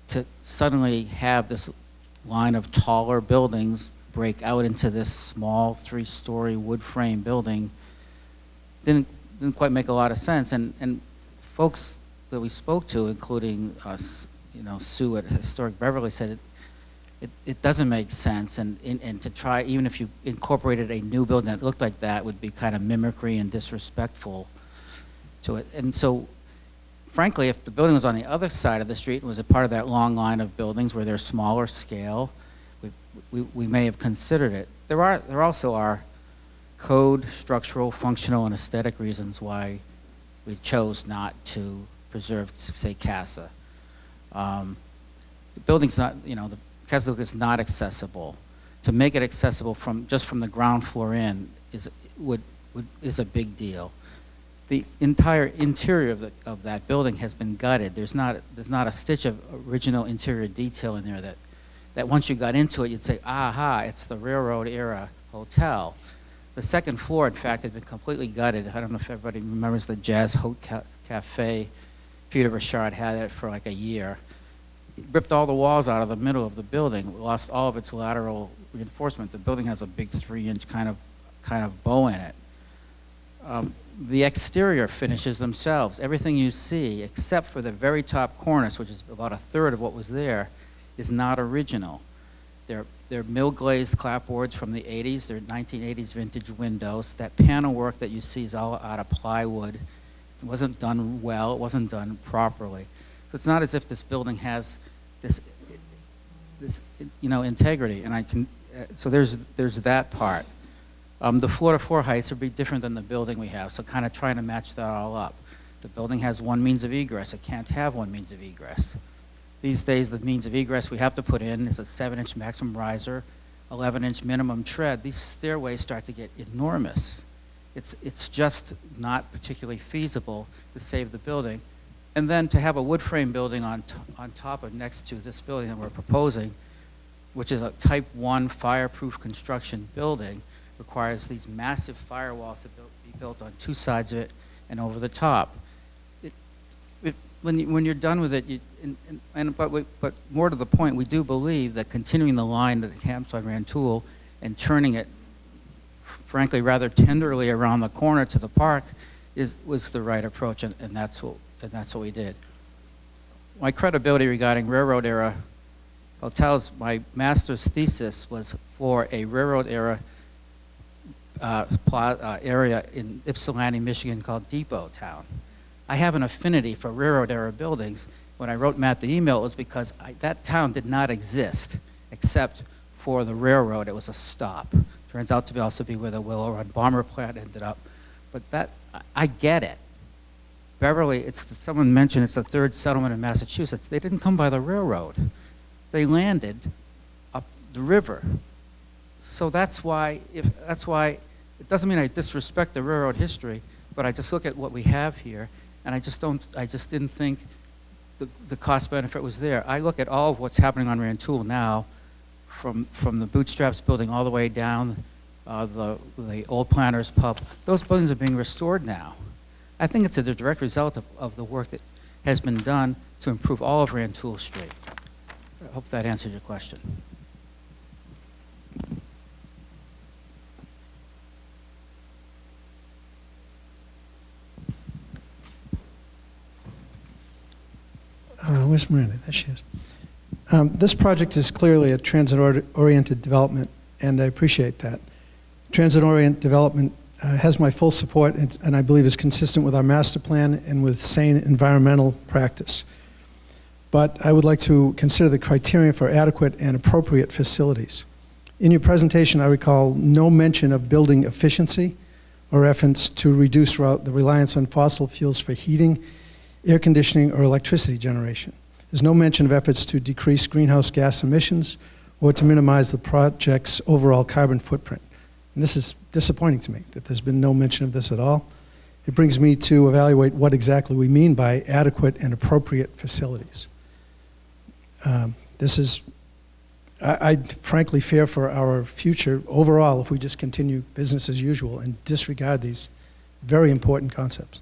to suddenly have this line of taller buildings break out into this small three-story wood frame building didn't, didn't quite make a lot of sense. And, and folks that we spoke to, including us, you know, Sue at Historic Beverly said it, it, it doesn't make sense. And, and, and to try, even if you incorporated a new building that looked like that, would be kind of mimicry and disrespectful to it. And so, frankly, if the building was on the other side of the street and was a part of that long line of buildings where they're smaller scale, we, we, we may have considered it. There are, there also are code, structural, functional, and aesthetic reasons why we chose not to preserve, say, CASA. Um, the building's not, you know, the Casa is not accessible. To make it accessible from just from the ground floor in is would, would is a big deal. The entire interior of the of that building has been gutted. There's not there's not a stitch of original interior detail in there that that once you got into it, you'd say, aha, it's the railroad era hotel. The second floor, in fact, had been completely gutted. I don't know if everybody remembers the Jazz Ca- Cafe. Peter Richard had it for like a year. It ripped all the walls out of the middle of the building, lost all of its lateral reinforcement. The building has a big three-inch kind of kind of bow in it. Um, the exterior finishes themselves. Everything you see, except for the very top cornice, which is about a third of what was there, is not original. They're, they're mill glazed clapboards from the 80s. They're 1980s vintage windows. That panel work that you see is all out of plywood. It wasn't done well. It wasn't done properly. So it's not as if this building has this, this you know, integrity. And I can, uh, so there's, there's that part. Um, the floor-to-floor heights would be different than the building we have, so kind of trying to match that all up. The building has one means of egress. It can't have one means of egress. These days, the means of egress we have to put in is a 7-inch maximum riser, 11-inch minimum tread. These stairways start to get enormous. It's, it's just not particularly feasible to save the building. And then to have a wood frame building on, on top of, next to this building that we're proposing, which is a type one fireproof construction building, requires these massive firewalls to be built on two sides of it and over the top. It- it- When, you- when you're done with it, you, and, and- and, but, we- but more to the point, we do believe that continuing the line that the camps on Rantoul and turning it frankly rather tenderly around the corner to the park is, was the right approach, and, and that's what, and that's what we did. My credibility regarding railroad era hotels, my master's thesis was for a railroad era uh, uh, area in Ypsilanti, Michigan called Depot Town. I have an affinity for railroad era buildings. When I wrote Matt the email, it was because I, that town did not exist except for the railroad. It was a stop. Turns out to be also be where the Willow Run Bomber Plant ended up. But that, I- get it. Beverly, it's, someone mentioned it's the third settlement in Massachusetts. They didn't come by the railroad. They landed up the river. So that's why, if, that's why, it doesn't mean I disrespect the railroad history, but I just look at what we have here, and I just don't, I just didn't think the, the cost benefit was there. I look at all of what's happening on Rantoul now, from, from the Bootstraps building all the way down uh, the, the old Planters Pub. Those buildings are being restored now. I think it's a direct result of, of the work that has been done to improve all of Rantoul Street. I hope that answers your question.
Uh, Where's Miranda? There she is. Um, This project is clearly a transit-oriented development, and I appreciate that. Transit-oriented development uh, has my full support, and and I believe is consistent with our master plan and with sane environmental practice. But I would like to consider the criteria for adequate and appropriate facilities. In your presentation, I recall no mention of building efficiency or efforts to reduce the reliance on fossil fuels for heating, air conditioning, or electricity generation. There's no mention of efforts to decrease greenhouse gas emissions or to minimize the project's overall carbon footprint. And this is disappointing to me that there's been no mention of this at all. It brings me to evaluate what exactly we mean by adequate and appropriate facilities. Um, This is, I I frankly fear for our future overall if we just continue business as usual and disregard these very important concepts.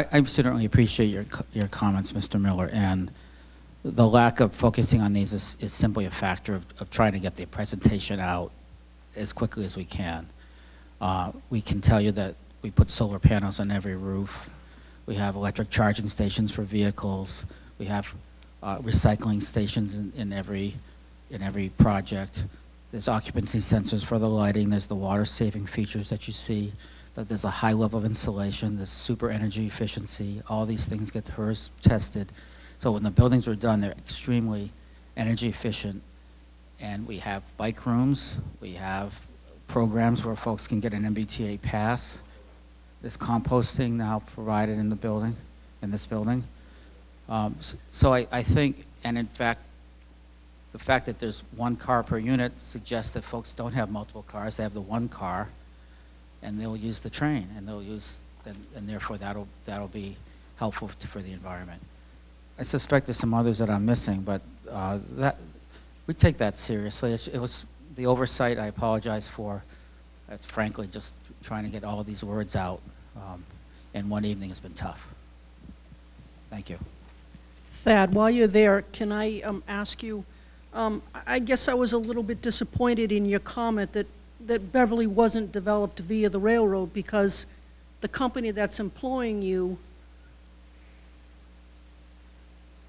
I, I certainly appreciate your, your comments, Mr. Miller, and the lack of focusing on these is, is simply a factor of, of trying to get the presentation out as quickly as we can. Uh, we can tell you that we put solar panels on every roof. We have electric charging stations for vehicles. We have uh, recycling stations in, in every in every project. There's occupancy sensors for the lighting. There's the water saving features that you see. That there's a high level of insulation. There's super energy efficiency. All these things get tested. So when the buildings are done, they're extremely energy efficient. And we have bike rooms. We have programs where folks can get an MBTA pass. There's composting now provided in the building, in this building. Um, s- So I, I think, and in fact, the fact that there's one car per unit suggests that folks don't have multiple cars, they have the one car, and they'll use the train, and they'll use, and, and therefore that'll, that'll be helpful to- for the environment. I suspect there's some others that I'm missing, but uh, that, we take that seriously. It's- It was the oversight I apologize for. It's frankly just trying to get all these words out, um, and one evening has been tough. Thank you.
Thad, while you're there, can I um, ask you, um, I guess I was a little bit disappointed in your comment that, that Beverly wasn't developed via the railroad because the company that's employing you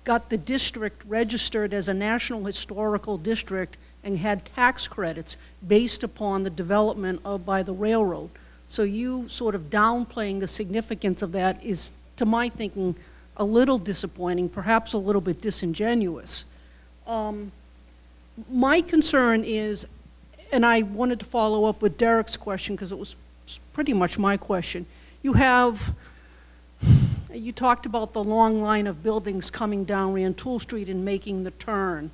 got the district registered as a National Historical District and had tax credits based upon the development of, by the railroad. So you sort of downplaying the significance of that is, to my thinking, a little disappointing, perhaps a little bit disingenuous. Um, my concern is, and I wanted to follow up with Derek's question because it was pretty much my question. You have You talked about the long line of buildings coming down Rantoul Street and making the turn.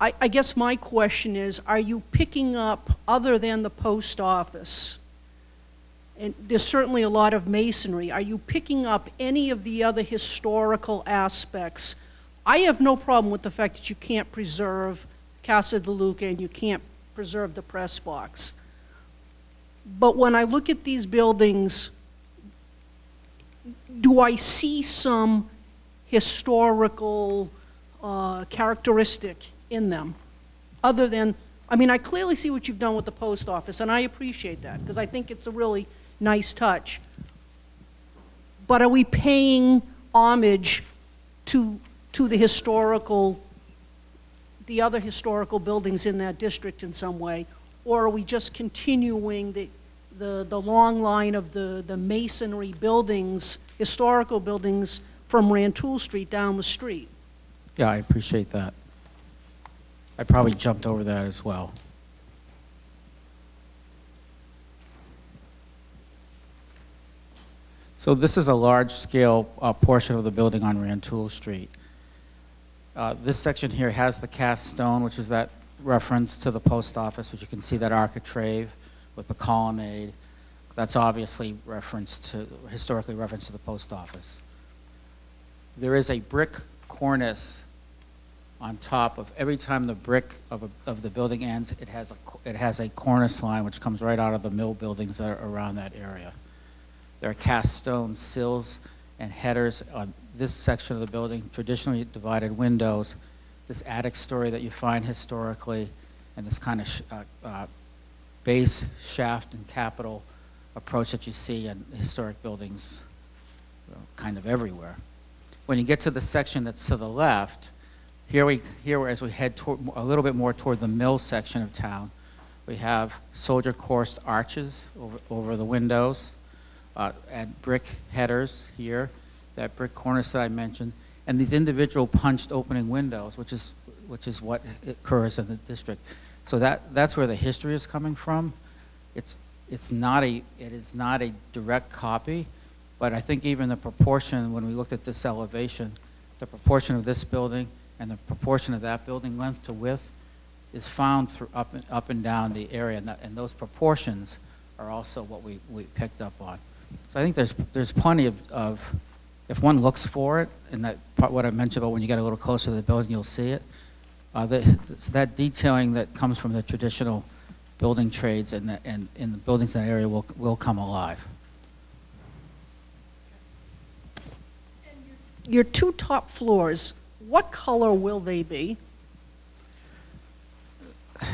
I, I guess my question is, are you picking up, other than the post office, and there's certainly a lot of masonry, are you picking up any of the other historical aspects? I have no problem with the fact that you can't preserve Casa de Luca and you can't preserve the press box. But when I look at these buildings, do I see some historical uh, characteristic in them? Other than, I mean, I clearly see what you've done with the post office, and I appreciate that, because I think it's a really nice touch. But are we paying homage to, to the historical, the other historical buildings in that district in some way? Or are we just continuing the, the, the long line of the, the masonry buildings, historical buildings from Rantoul Street down the street?
Yeah, I appreciate that. I probably jumped over that as well. So this is a large-scale uh, portion of the building on Rantoul Street. Uh, This section here has the cast stone, which is that reference to the post office, which you can see that architrave with the colonnade. That's obviously referenced to, historically referenced to the post office. There is a brick cornice on top of, every time the brick of, a- of the building ends, it has a, it has a cornice line which comes right out of the mill buildings that are around that area. There are cast stone sills and headers on this section of the building, traditionally divided windows, this attic story that you find historically, and this kind of sh- uh, uh, base, shaft, and capital approach that you see in historic buildings well, kind of everywhere. When you get to the section that's to the left, here we, here as we head toward, a little bit more toward the mill section of town, we have soldier coursed arches over, over the windows, uh, and brick headers here, that brick cornice that I mentioned, and these individual punched opening windows, which is, which is what occurs in the district. So that, that's where the history is coming from. It's, it's not a, it is not a direct copy, but I think even the proportion, when we looked at this elevation, the proportion of this building and the proportion of that building length to width is found through up and, up and down the area, and, that, and those proportions are also what we, we picked up on. So I think there's, there's plenty of, of, if one looks for it, and that part, what I mentioned about when you get a little closer to the building, you'll see it. Uh, the, that detailing that comes from the traditional building trades and, the, and the buildings in that area will, will come alive.
Your two top floors, what color will they be?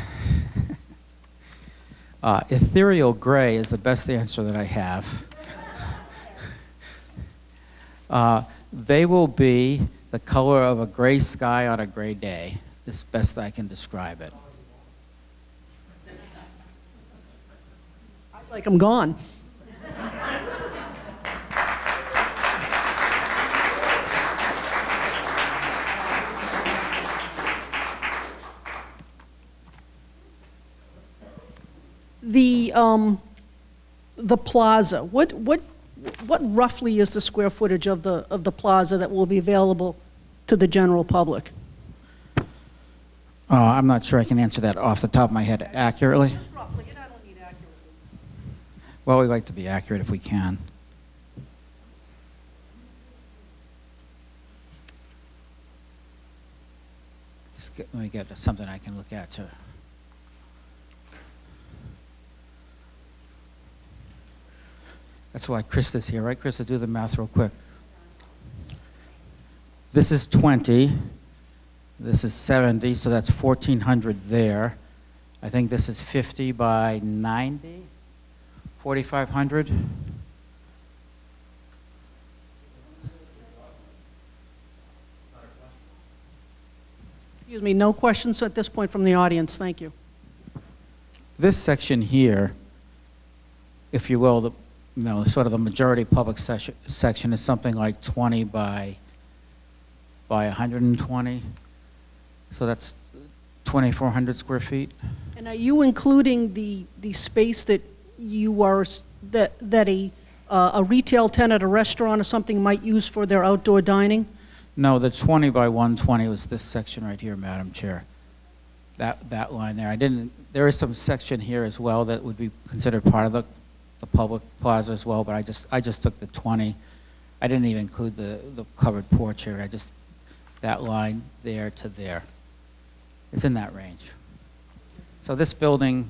Uh, ethereal gray is the best answer that I have. Uh, they will be the color of a gray sky on a gray day, as best I can describe it.
I like I'm gone. The, um, the plaza, what, what, what roughly is the square footage of the, of the plaza that will be available to the general public?
Uh, I'm not sure I can answer that off the top of my head accurately. Well, we like to be accurate if we can. Just get, let me get something I can look at too. That's why Krista's here, right? Krista, do the math real quick. This is 20. This is 70, so that's 1,400 there. I think this is 50 by 90, 4,500.
Excuse me, no questions at this point from the audience, thank you.
This section here, if you will, the, you know, sort of the majority public section, section is something like 20 by, by 120. So that's 2,400 square feet.
And are you including the, the space that you are, that, that a uh, a retail tenant, a restaurant or something might use for their outdoor dining?
No, the 20 by 120 was this section right here, Madam Chair. That, that line there. I didn't, there is some section here as well that would be considered part of the, the public plaza as well, but I just, I just took the 20. I didn't even include the, the covered porch area, I just, that line there to there. It's in that range. So this building,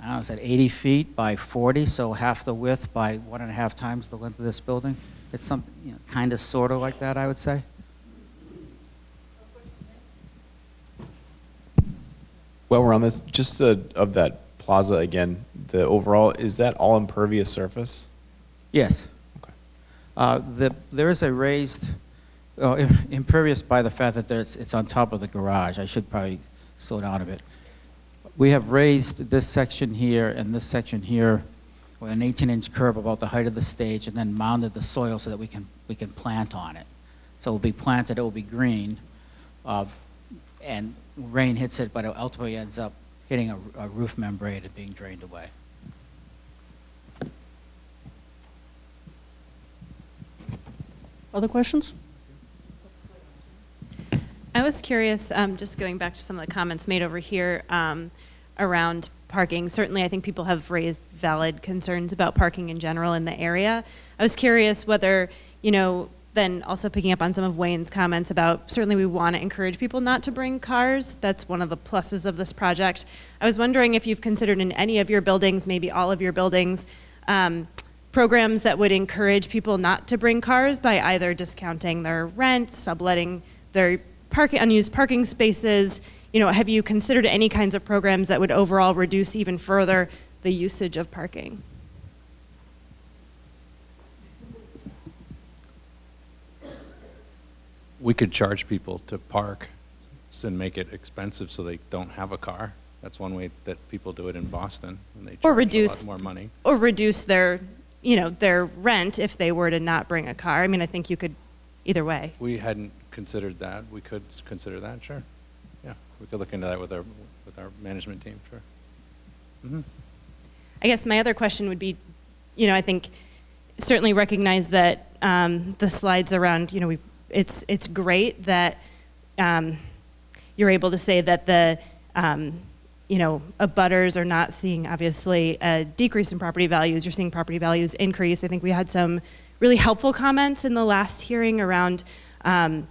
I don't know, that 80 feet by 40, so half the width by one and a half times the length of this building? It's something, you know, kind of, sort of like that, I would say.
While we're on this, just uh, of that plaza again, the overall, is that all impervious surface?
Yes.
Okay.
Uh, the, there is a raised, im- impervious by the fact that there's, it's on top of the garage. I should probably slow down a bit. We have raised this section here and this section here with an 18-inch curb about the height of the stage and then mounded the soil so that we can, we can plant on it. So it will be planted, it will be green, uh, and rain hits it, but it ultimately ends up hitting a, a roof membrane and being drained away.
Other questions?
I was curious, um, just going back to some of the comments made over here um, around parking. Certainly, I think people have raised valid concerns about parking in general in the area. I was curious whether, you know, then also picking up on some of Wayne's comments about certainly we want to encourage people not to bring cars. That's one of the pluses of this project. I was wondering if you've considered in any of your buildings, maybe all of your buildings, um, programs that would encourage people not to bring cars by either discounting their rent, subletting their unused parking spaces. You know, have you considered any kinds of programs that would overall reduce even further the usage of parking?
We could charge people to park and make it expensive so they don't have a car. That's one way that people do it in Boston, and they
Or reduce
a lot more money.
or reduce their, you know, their rent if they were to not bring a car. I mean, I think you could either way.
We hadn't considered that. We could consider that, sure. Yeah, we could look into that with our, with our management team, sure. Mhm.
I guess my other question would be, you know, I think certainly recognize that um, the slides around, you know, we, it's it's great that um, you're able to say that the, um, you know, abutters are not seeing obviously a decrease in property values. You're seeing property values increase. I think we had some really helpful comments in the last hearing around um,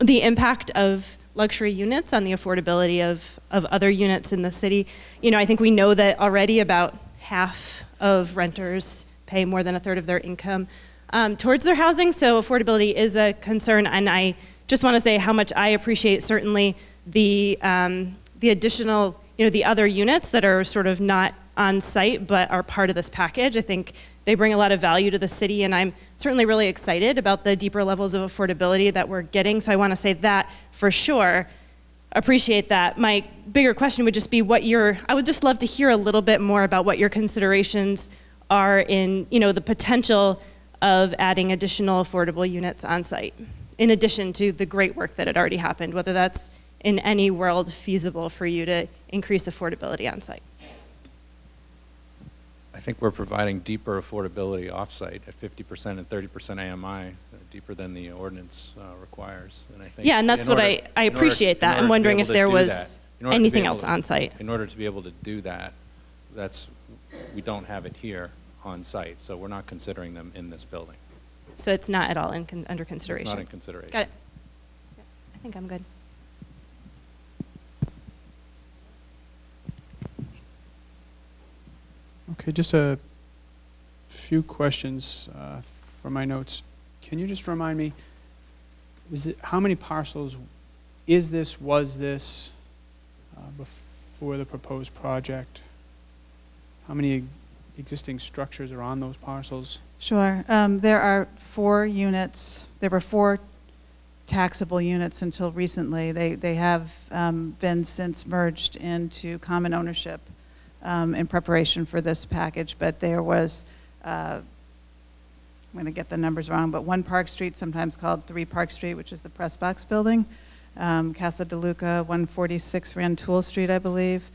the impact of luxury units on the affordability of, of other units in the city. You know, I think we know that already about half of renters pay more than a third of their income um, towards their housing, so affordability is a concern. And I just want to say how much I appreciate certainly the, um, the additional, you know, the other units that are sort of not on site but are part of this package. I think they bring a lot of value to the city, and I'm certainly really excited about the deeper levels of affordability that we're getting. So I want to say that for sure. Appreciate that. My bigger question would just be what your, I would just love to hear a little bit more about what your considerations are in, you know, the potential of adding additional affordable units on site, in addition to the great work that had already happened, whether that's in any world feasible for you to increase affordability on site.
I think we're providing deeper affordability off-site at 50% and 30% AMI, deeper than the ordinance uh, requires. And I think
Yeah, and that's what
order-
I- I
in order-
appreciate that. I'm
order to be
wondering if there was
that- in order to be
anything else
to-
on site.
In order to be able to do that, that's, we don't have it here on site, so we're not considering them in this building.
So it's not at all in con- under consideration.
Not in consideration.
Got it. Yeah, I think I'm good.
Okay, just a few questions uh, from my notes. Can you just remind me, was it, how many parcels is this, was this uh, before the proposed project? How many existing structures are on those parcels?
Sure. Um, There are four units, there were four taxable units until recently. They, they have um, been since merged into common ownership um, in preparation for this package, but there was, uh, I'm going to get the numbers wrong, but one Park Street, sometimes called Three Park Street, which is the press box building, um, Casa de Luca, 146 Rantoul Street, I believe,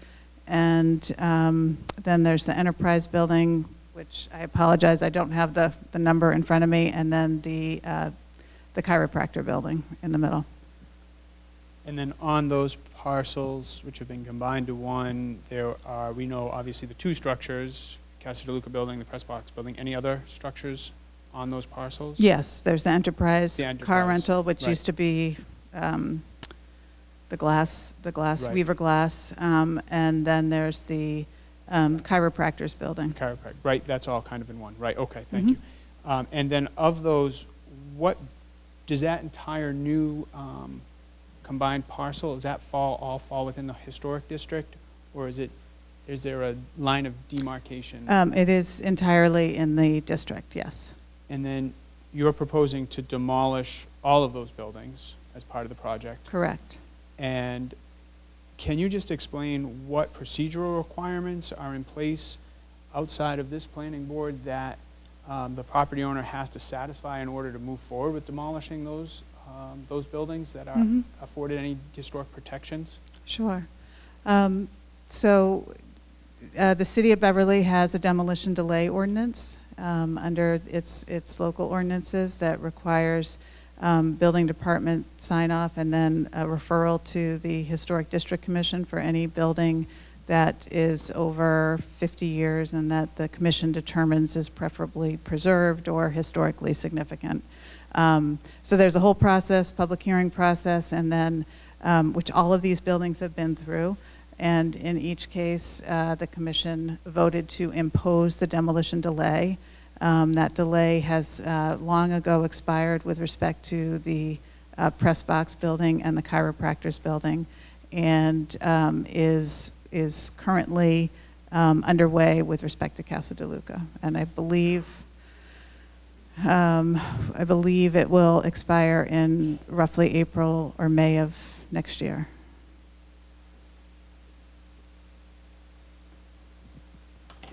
and um, then there's the Enterprise Building, which I apologize, I don't have the, the number in front of me, and then the, uh, the chiropractor building in the middle.
And then on those parcels, which have been combined to one, there are, we know obviously the two structures, Casa de Luca building, the press box building. Any other structures on those parcels?
Yes, there's the Enterprise
The
Car Rental, which
right.
used to be um, the glass, the glass,
Right.
Weaver Glass, um, and then there's the um, chiropractor's building.
Chiropractic, right, that's all kind of in one, right, okay, thank
Mhm.
you. Um, And then of those, what, does that entire new um, combined parcel, does that fall, all fall within the historic district? Or is it, is there a line of demarcation?
Um, It is entirely in the district, yes.
And then you're proposing to demolish all of those buildings as part of the project?
Correct.
And can you just explain what procedural requirements are in place outside of this planning board that um, the property owner has to satisfy in order to move forward with demolishing those, um, those buildings that are
Mhm.
afforded any historic protections?
Sure. Um, So uh, the city of Beverly has a demolition delay ordinance um, under its, its local ordinances that requires um, building department sign off and then a referral to the Historic District Commission for any building that is over 50 years and that the commission determines is preferably preserved or historically significant. Um, So there's a whole process, public hearing process, and then, um, which all of these buildings have been through. And in each case, uh, the commission voted to impose the demolition delay. Um, That delay has uh, long ago expired with respect to the uh, press box building and the chiropractor's building, and um, is, is currently um, underway with respect to Casa de Luca. And I believe, um, I believe it will expire in roughly April or May of next year.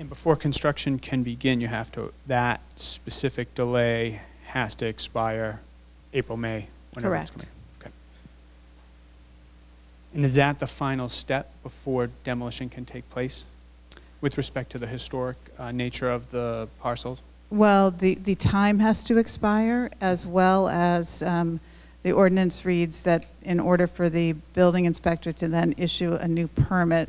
And before construction can begin, you have to, that specific delay has to expire April, May, whenever it's
Correct.
coming. Okay. And is that the final step before demolition can take place with respect to the historic uh, nature of the parcels?
Well, the, the time has to expire, as well as um, the ordinance reads that in order for the building inspector to then issue a new permit,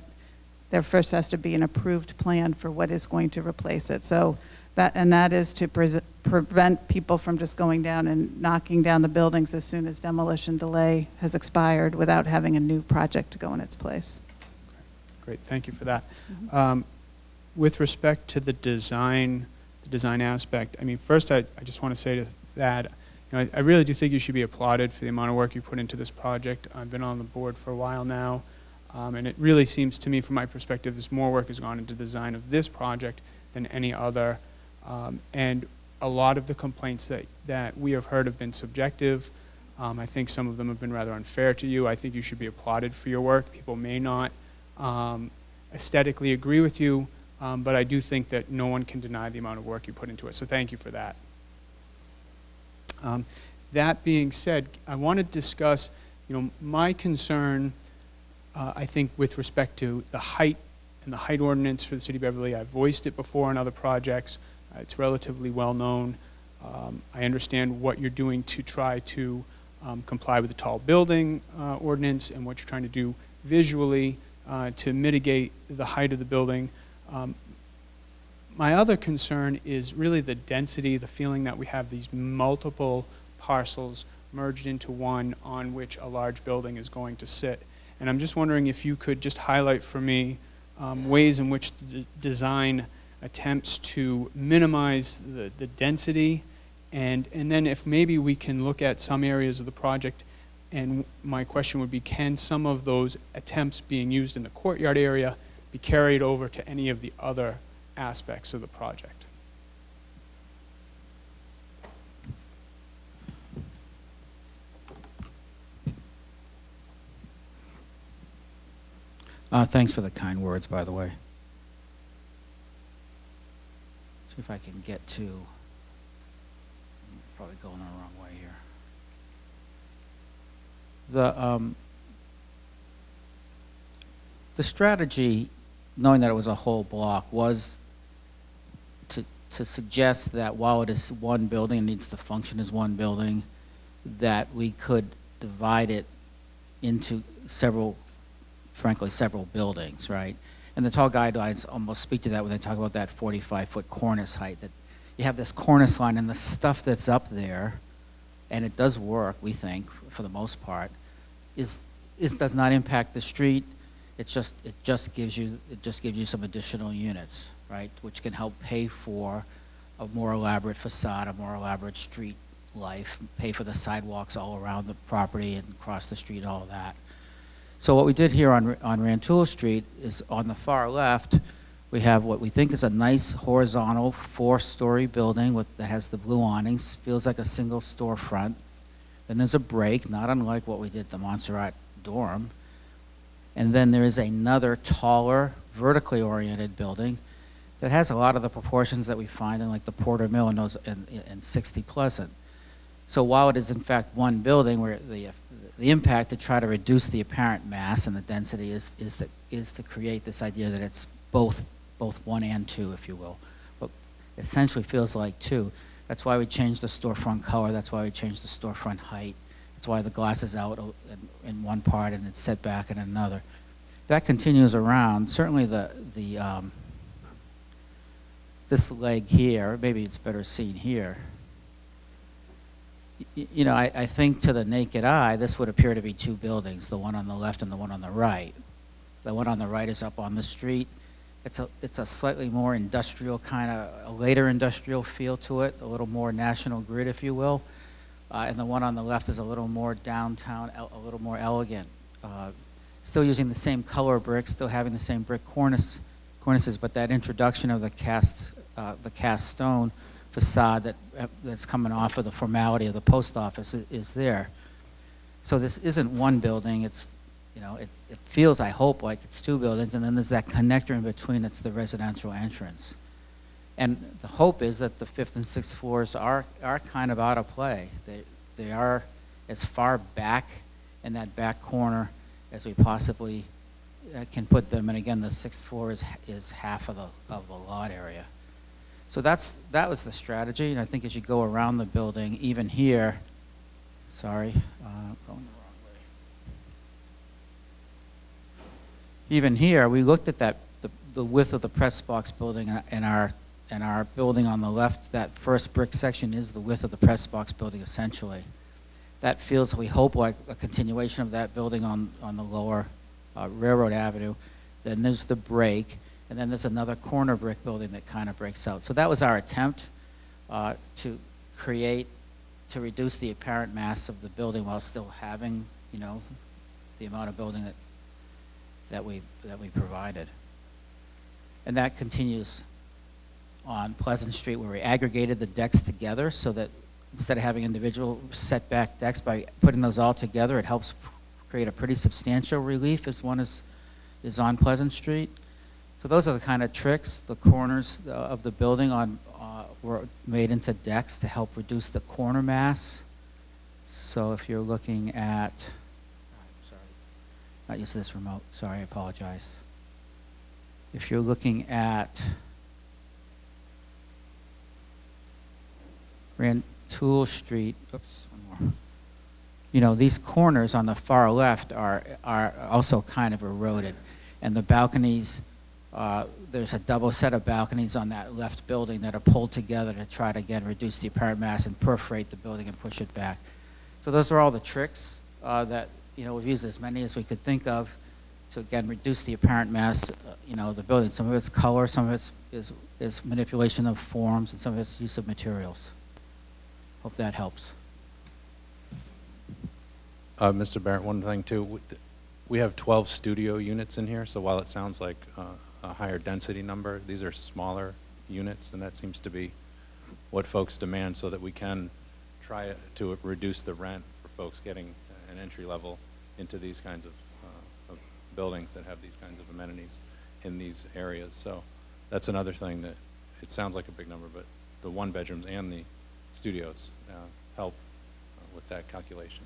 there first has to be an approved plan for what is going to replace it. So that, and that is to pres- prevent people from just going down and knocking down the buildings as soon as demolition delay has expired without having a new project to go in its place.
Great, thank you for that. Um, With respect to the design, the design aspect, I mean, first, I, I just want to say to Thad, you know, I, I really do think you should be applauded for the amount of work you put into this project. I've been on the board for a while now, um, and it really seems to me, from my perspective, there's more work has gone into the design of this project than any other. Um, and a lot of the complaints that, that we have heard have been subjective. Um, I think some of them have been rather unfair to you. I think you should be applauded for your work. People may not um, aesthetically agree with you, um, but I do think that no one can deny the amount of work you put into it. So thank you for that. Um, that being said, I want to discuss, you know, my concern, uh, I think, with respect to the height and the height ordinance for the city of Beverly. I've voiced it before on other projects. Uh, it's relatively well known. Um, I understand what you're doing to try to um, comply with the tall building uh, ordinance and what you're trying to do visually uh, to mitigate the height of the building. Um, my other concern is really the density, the feeling that we have these multiple parcels merged into one on which a large building is going to sit. And I'm just wondering if you could just highlight for me um, ways in which the design attempts to minimize the, the density and, and then if maybe we can look at some areas of the project and my question would be, can some of those attempts being used in the courtyard area be carried over to any of the other aspects of the project?
Uh, thanks for the kind words, by the way. See if I can get to. I'm probably going the wrong way here. The um, the strategy, knowing that it was a whole block, was to to suggest that while it is one building, it needs to function as one building, that we could divide it into several, frankly, several buildings, right? And the tall guidelines almost speak to that when they talk about that 45-foot cornice height, that you have this cornice line and the stuff that's up there, and it does work, we think, for the most part, is, is, does not impact the street. It just, it just gives you, it just gives you some additional units, right? Which can help pay for a more elaborate facade, a more elaborate street life, pay for the sidewalks all around the property and across the street, all that. So what we did here on, on Rantoul Street is on the far left, we have what we think is a nice horizontal four-story building with, that has the blue awnings, feels like a single storefront. Then there's a break, not unlike what we did at the Montserrat dorm. And then there is another taller, vertically oriented building that has a lot of the proportions that we find in like the Porter Mill and, those, and, and 60 Pleasant. So while it is in fact one building where the, the impact to try to reduce the apparent mass and the density is, is, to, is to create this idea that it's both, both one and two, if you will. But essentially feels like two. That's why we changed the storefront color. That's why we changed the storefront height. That's why the glass is out in, in one part and it's set back in another. That continues around. Certainly the, the, um, this leg here, maybe it's better seen here, you know, I, I think to the naked eye, this would appear to be two buildings, the one on the left and the one on the right. The one on the right is up on the street. It's a, it's a slightly more industrial kind of, a later industrial feel to it, a little more national grid, if you will. Uh, and the one on the left is a little more downtown, a little more elegant. Uh, still using the same color brick, still having the same brick cornice, cornices, but that introduction of the cast, uh, the cast stone facade that, uh, that's coming off of the formality of the post office is, is there. So this isn't one building, it's, you know, it, it feels, I hope, like it's two buildings, and then there's that connector in between that's the residential entrance. And the hope is that the fifth and sixth floors are, are kind of out of play. They, they are as far back in that back corner as we possibly uh, can put them. And again, the sixth floor is, is half of the, of the lot area. So that's, that was the strategy, and I think as you go around the building, even here, sorry, uh, going the wrong way. Even here, we looked at that, the, the width of the press box building and our, and our building on the left, that first brick section is the width of the press box building essentially. That feels, we hope, like a continuation of that building on, on the lower uh, Railroad Avenue. Then there's the break, and then there's another corner brick building that kind of breaks out. So that was our attempt uh, to create, to reduce the apparent mass of the building while still having, you know, the amount of building that, that, we, that we provided. And that continues on Pleasant Street where we aggregated the decks together so that instead of having individual setback decks, by putting those all together, it helps create a pretty substantial relief as one is, is on Pleasant Street. So those are the kind of tricks. The corners uh, of the building on, uh, were made into decks to help reduce the corner mass. So if you're looking at, sorry, not used to this remote, sorry, I apologize. If you're looking at Rantoul Street, oops, one more. You know, these corners on the far left are, are also kind of eroded. And the balconies, uh, there's a double set of balconies on that left building that are pulled together to try to again reduce the apparent mass and perforate the building and push it back. So those are all the tricks uh, that you know we've used as many as we could think of to again reduce the apparent mass. Uh, you know the building. Some of it's color, some of it's is is manipulation of forms, and some of it's use of materials. Hope that helps.
Uh, Mr. Barrett, one thing too. We have 12 studio units in here, so while it sounds like uh, a higher density number. These are smaller units, and that seems to be what folks demand so that we can try to reduce the rent for folks getting an entry level into these kinds of, uh, of buildings that have these kinds of amenities in these areas. So that's another thing that it sounds like a big number, but the one bedrooms and the studios uh, help uh, with that calculation.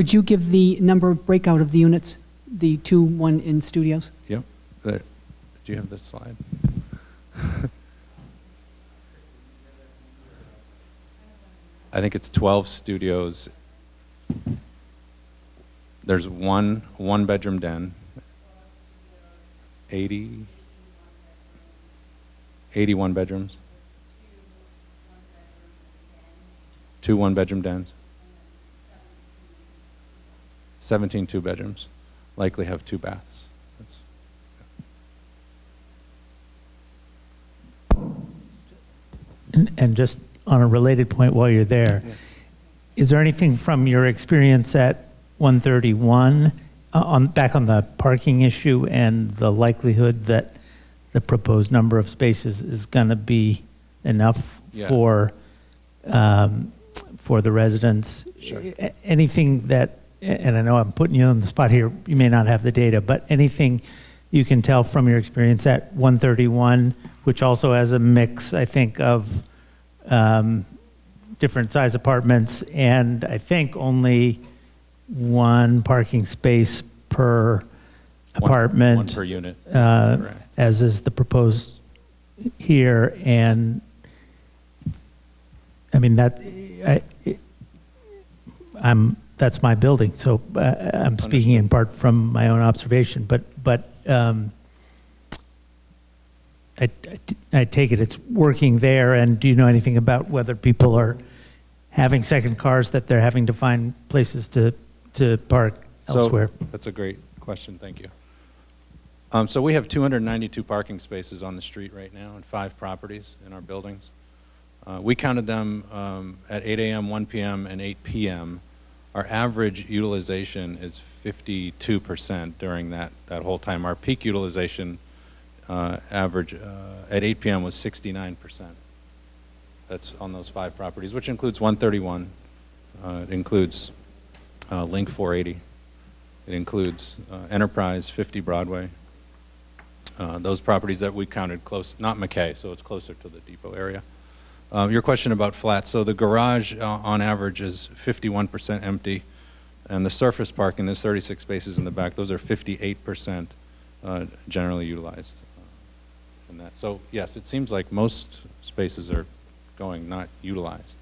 Could you give the number breakout of the units, the two, one in studios?
Yep. There. Do you have this slide? I think it's 12 studios. There's one one bedroom den. 80 81 bedrooms. Two one bedroom dens. 17 two bedrooms. Likely have two baths. That's,
And, and just on a related point while you're there, is there anything from your experience at 131 uh, on, back on the parking issue and the likelihood that the proposed number of spaces is going to be enough
Yeah.
for, um, for the residents?
Sure.
Anything that, and I know I'm putting you on the spot here, you may not have the data, but anything you can tell from your experience at 131, which also has a mix, I think, of um, different size apartments, and I think only one parking space per apartment.
one per unit.
uh,
Correct.
As is the proposed here, and, I mean, that, I, I'm, that's my building, so uh, I'm speaking in part from my own observation, but, but um, I, I- I take it it's working there, and do you know anything about whether people are having second cars that they're having to find places to, to park elsewhere?
That's a great question, thank you. Um, so we have 292 parking spaces on the street right now and five properties in our buildings. Uh, we counted them um, at 8 a.m., 1 p.m., and 8 p.m. Our average utilization is 52% during that, that whole time. Our peak utilization uh, average uh, at 8 p.m. was 69%. That's on those five properties, which includes 131. Uh, it includes uh, Link 480. It includes uh, Enterprise 50 Broadway. Uh, those properties that we counted close, not McKay, so it's closer to the depot area. Uh, your question about flats. So the garage uh, on average is 51% empty, and the surface parking, there's 36 spaces in the back, those are 58% uh, generally utilized. uh, in that. So yes, it seems like most spaces are going not utilized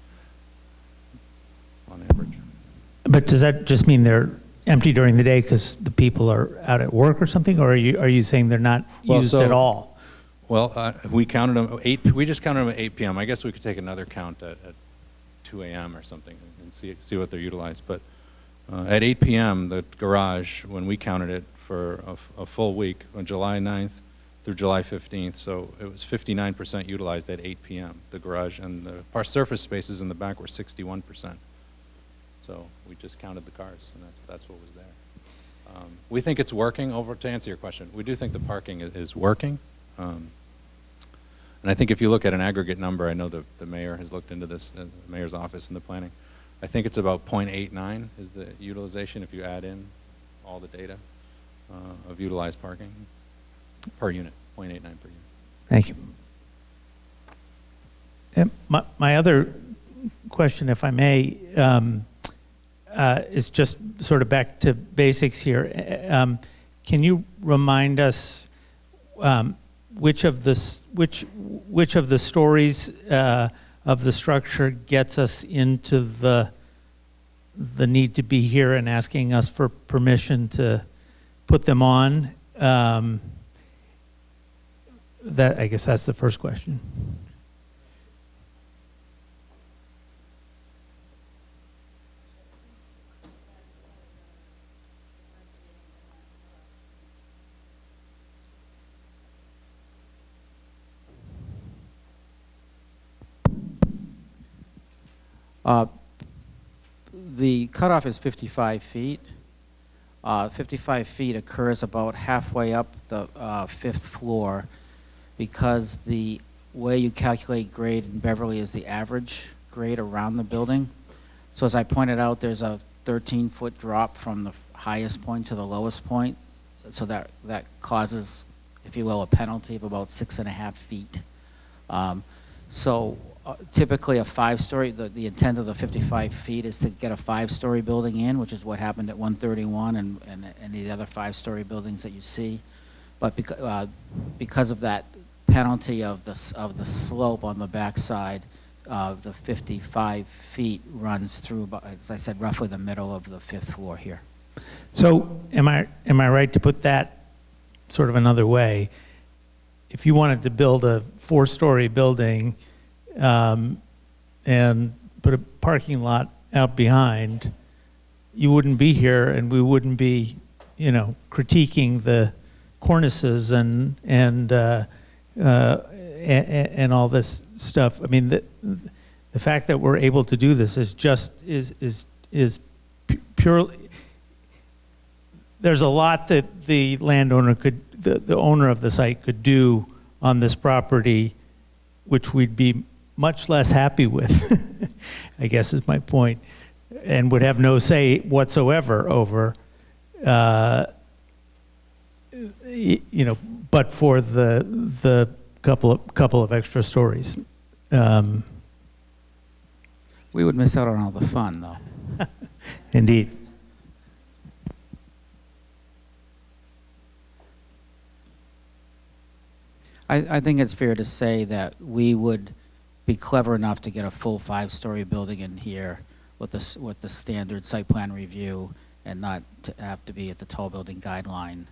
on average.
But does that just mean they're empty during the day because the people are out at work or something, or are you, are you saying they're not
Well,
used
so-
at all?
Well, uh, we counted them eight. We just counted them at 8 p.m. I guess we could take another count at, at 2 a.m. or something and see see what they're utilized. But uh, at 8 p.m., the garage, when we counted it for a full week, on July 9th through July 15th, so it was 59% utilized at 8 p.m. The garage and the our surface spaces in the back were 61%. So we just counted the cars, and that's that's what was there. Um, we think it's working. Over to answer your question, we do think the parking is, is working. Um, and I think if you look at an aggregate number, I know the, the mayor has looked into this, uh, the mayor's office and the planning. I think it's about 0.89 is the utilization if you add in all the data uh, of utilized parking per unit, 0.89 per unit.
Thank you. And my, my other question, if I may, um, uh, is just sort of back to basics here. Uh, Um, can you remind us um, which of the which which of the stories uh, of the structure gets us into the the need to be here and asking us for permission to put them on? Um, that I guess that's the first question.
Uh, The cutoff is 55 feet. Uh, 55 feet occurs about halfway up the uh, fifth floor because the way you calculate grade in Beverly is the average grade around the building. So as I pointed out, there's a 13-foot drop from the highest point to the lowest point. So that, that causes, if you will, a penalty of about six and a half feet. Um, So typically a five-story, the, the intent of the 55 feet is to get a five-story building in, which is what happened at 131 and, and any the other five-story buildings that you see. But because, uh, because of that penalty of the, of the slope on the backside, uh, the 55 feet runs through, as I said, roughly the middle of the fifth floor here.
So am I, am I right to put that sort of another way? If you wanted to build a four-story building um, and put a parking lot out behind, you wouldn't be here and we wouldn't be, you know, critiquing the cornices and, and, uh, uh, and, and all this stuff. I mean, the, the fact that we're able to do this is just, is, is, is purely, there's a lot that the landowner could, the, the owner of the site could do on this property, which we'd be much less happy with, I guess is my point, and would have no say whatsoever over, uh, you know, but for the, the couple of, couple of extra stories. Um,
We would miss out on all the fun, though.
Indeed.
I, I think it's fair to say that we would be clever enough to get a full five-story building in here with the, with the standard site plan review and not to have to be at the tall building guideline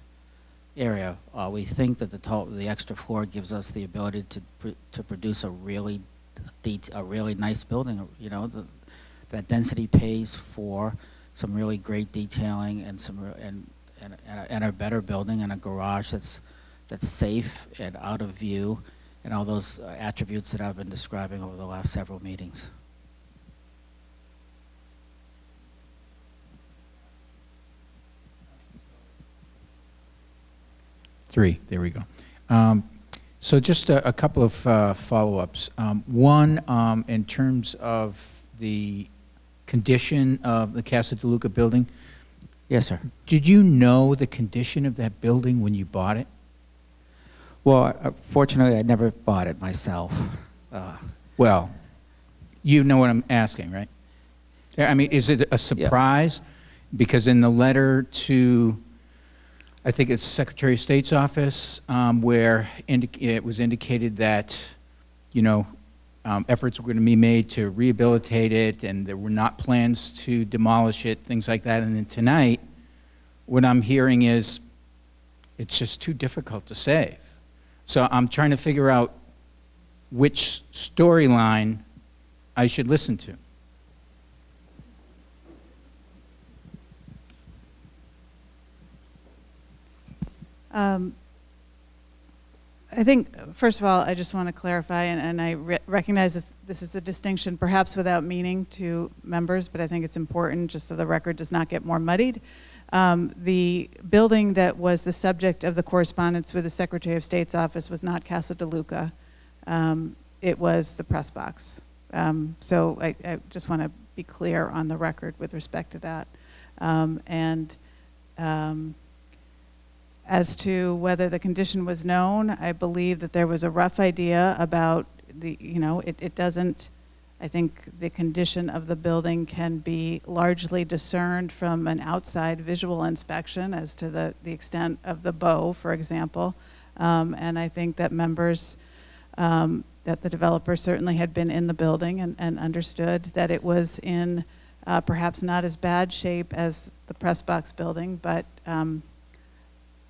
area. Uh, we think that the tall, the extra floor gives us the ability to, pr- to produce a really, a really nice building, you know, the, that density pays for some really great detailing and some, and, and, and a, and a better building and a garage that's, that's safe and out of view, and all those uh, attributes that I've been describing over the last several meetings.
Three, there we go. Um, So just a a couple of uh, follow-ups. Um, One, um, in terms of the condition of the Casa de Luca building?
Yes, sir.
Did you know the condition of that building when you bought it?
Well, uh, fortunately, I never bought it myself. Uh,
Well, you know what I'm asking, right? I mean, is it a surprise? Because in the letter to, I think it's Secretary of State's office, um, where indic- it was indicated that, you know, um, efforts were going to be made to rehabilitate it, and there were not plans to demolish it, things like that. And then tonight, what I'm hearing is, it's just too difficult to save. So I'm trying to figure out which storyline I should listen to.
Um, I think, first of all, I just want to clarify, and, and I re- recognize that this is a distinction perhaps without meaning to members, but I think it's important just so the record does not get more muddied. Um, the building that was the subject of the correspondence with the Secretary of State's office was not Casa de Luca. Um, it was the press box. Um, so I, I just want to be clear on the record with respect to that. Um, and um, as to whether the condition was known, I believe that there was a rough idea about the, you know, it, it doesn't, I think the condition of the building can be largely discerned from an outside visual inspection as to the, the extent of the bow, for example. Um, and I think that members, um, that the developer certainly had been in the building and, and understood that it was in uh, perhaps not as bad shape as the press box building, but um,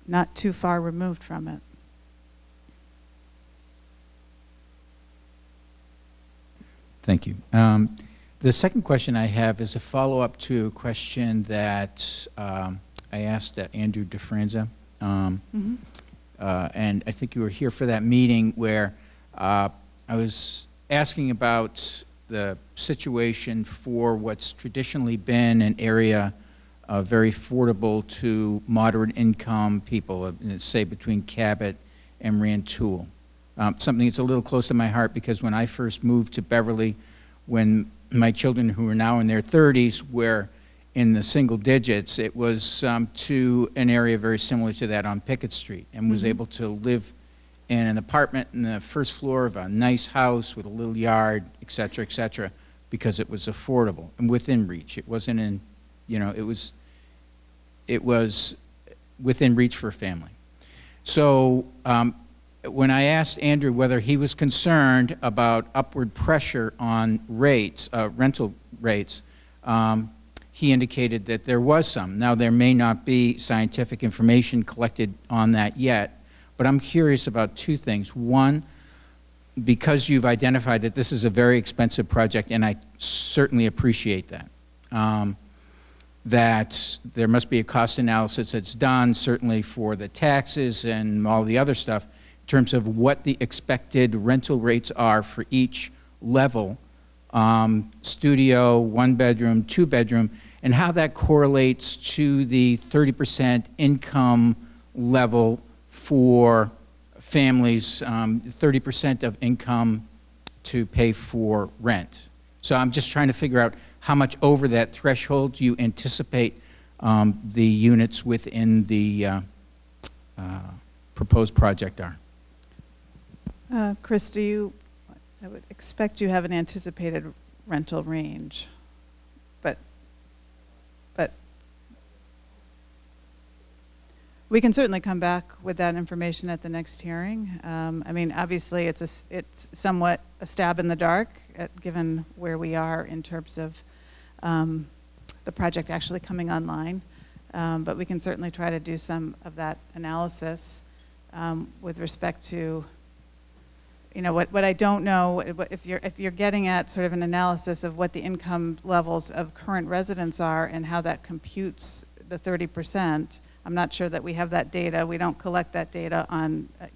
not too far removed from it.
Thank you. Um, The second question I have is a follow-up to a question that um, I asked uh, Andrew DeFranza. Um,
Mhm.
uh, And I think you were here for that meeting where uh, I was asking about the situation for what's traditionally been an area uh, very affordable to moderate income people, uh, say between Cabot and Rantoul. Um, something that's a little close to my heart because when I first moved to Beverly, when my children who are now in their 30s were in the single digits, it was um, to an area very similar to that on Pickett Street and was
Mhm.
able to live in an apartment in the first floor of a nice house with a little yard, et cetera, et cetera, because it was affordable and within reach. It wasn't in, you know, it was, it was within reach for a family. So um, when I asked Andrew whether he was concerned about upward pressure on rates, uh, rental rates, um, he indicated that there was some. Now, there may not be scientific information collected on that yet, but I'm curious about two things. One, because you've identified that this is a very expensive project, and I certainly appreciate that, um, that there must be a cost analysis that's done, certainly for the taxes and all the other stuff, terms of what the expected rental rates are for each level um, studio, one bedroom, two bedroom, and how that correlates to the 30% income level for families, um, 30% of income to pay for rent. So I'm just trying to figure out how much over that threshold you anticipate um, the units within the uh, uh, proposed project are.
Uh, Chris, do you, I would expect you have an anticipated rental range, but, but we can certainly come back with that information at the next hearing. Um, I mean, obviously, it's a, it's somewhat a stab in the dark, at, given where we are in terms of um, the project actually coming online. Um, but we can certainly try to do some of that analysis um, with respect to, you know, what, what I don't know, if you're, if you're getting at sort of an analysis of what the income levels of current residents are and how that computes the 30%, I'm not sure that we have that data. We don't collect that data on, I-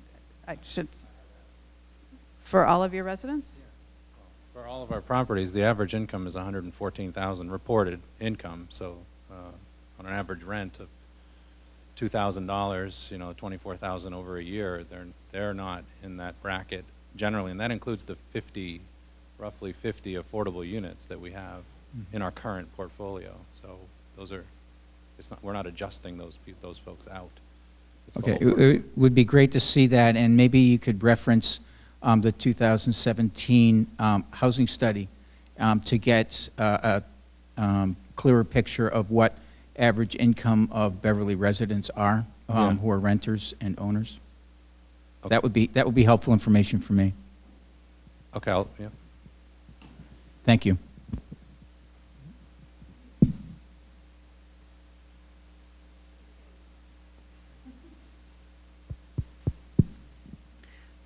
I should, for all of your residents?
For all of our properties, the average income is 114,000 reported income, so uh, on an average rent of $2,000, you know, 24,000 over a year, they're, they're not in that bracket generally, and that includes the 50, roughly 50 affordable units that we have
Mhm.
in our current portfolio. So those are, it's not, we're not adjusting those, those folks out. It's
Okay, it it would be great to see that, and maybe you could reference um, the 2017 um, housing study um, to get uh, a um, clearer picture of what average income of Beverly residents are, um,
Yeah.
who are renters and owners. That would be, that would be helpful information for me.
Okay, I'll, yeah.
Thank you.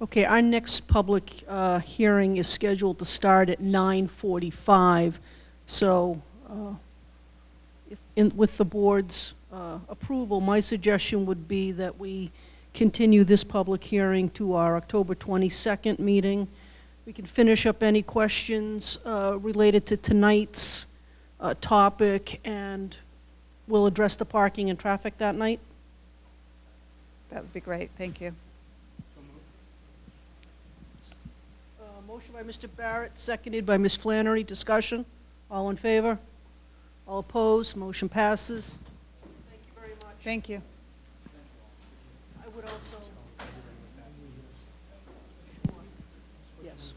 Okay, our next public uh, hearing is scheduled to start at 9:45. So, uh, if- in- with the board's uh, approval, my suggestion would be that we continue this public hearing to our October 22nd meeting. We can finish up any questions uh, related to tonight's uh, topic, and we'll address the parking and traffic that night.
That would be great, thank you.
Uh, Motion by Mr. Barrett, seconded by Ms. Flannery. Discussion? All in favor? All opposed? Motion passes. Thank you very much.
Thank you.
I would also... Yes.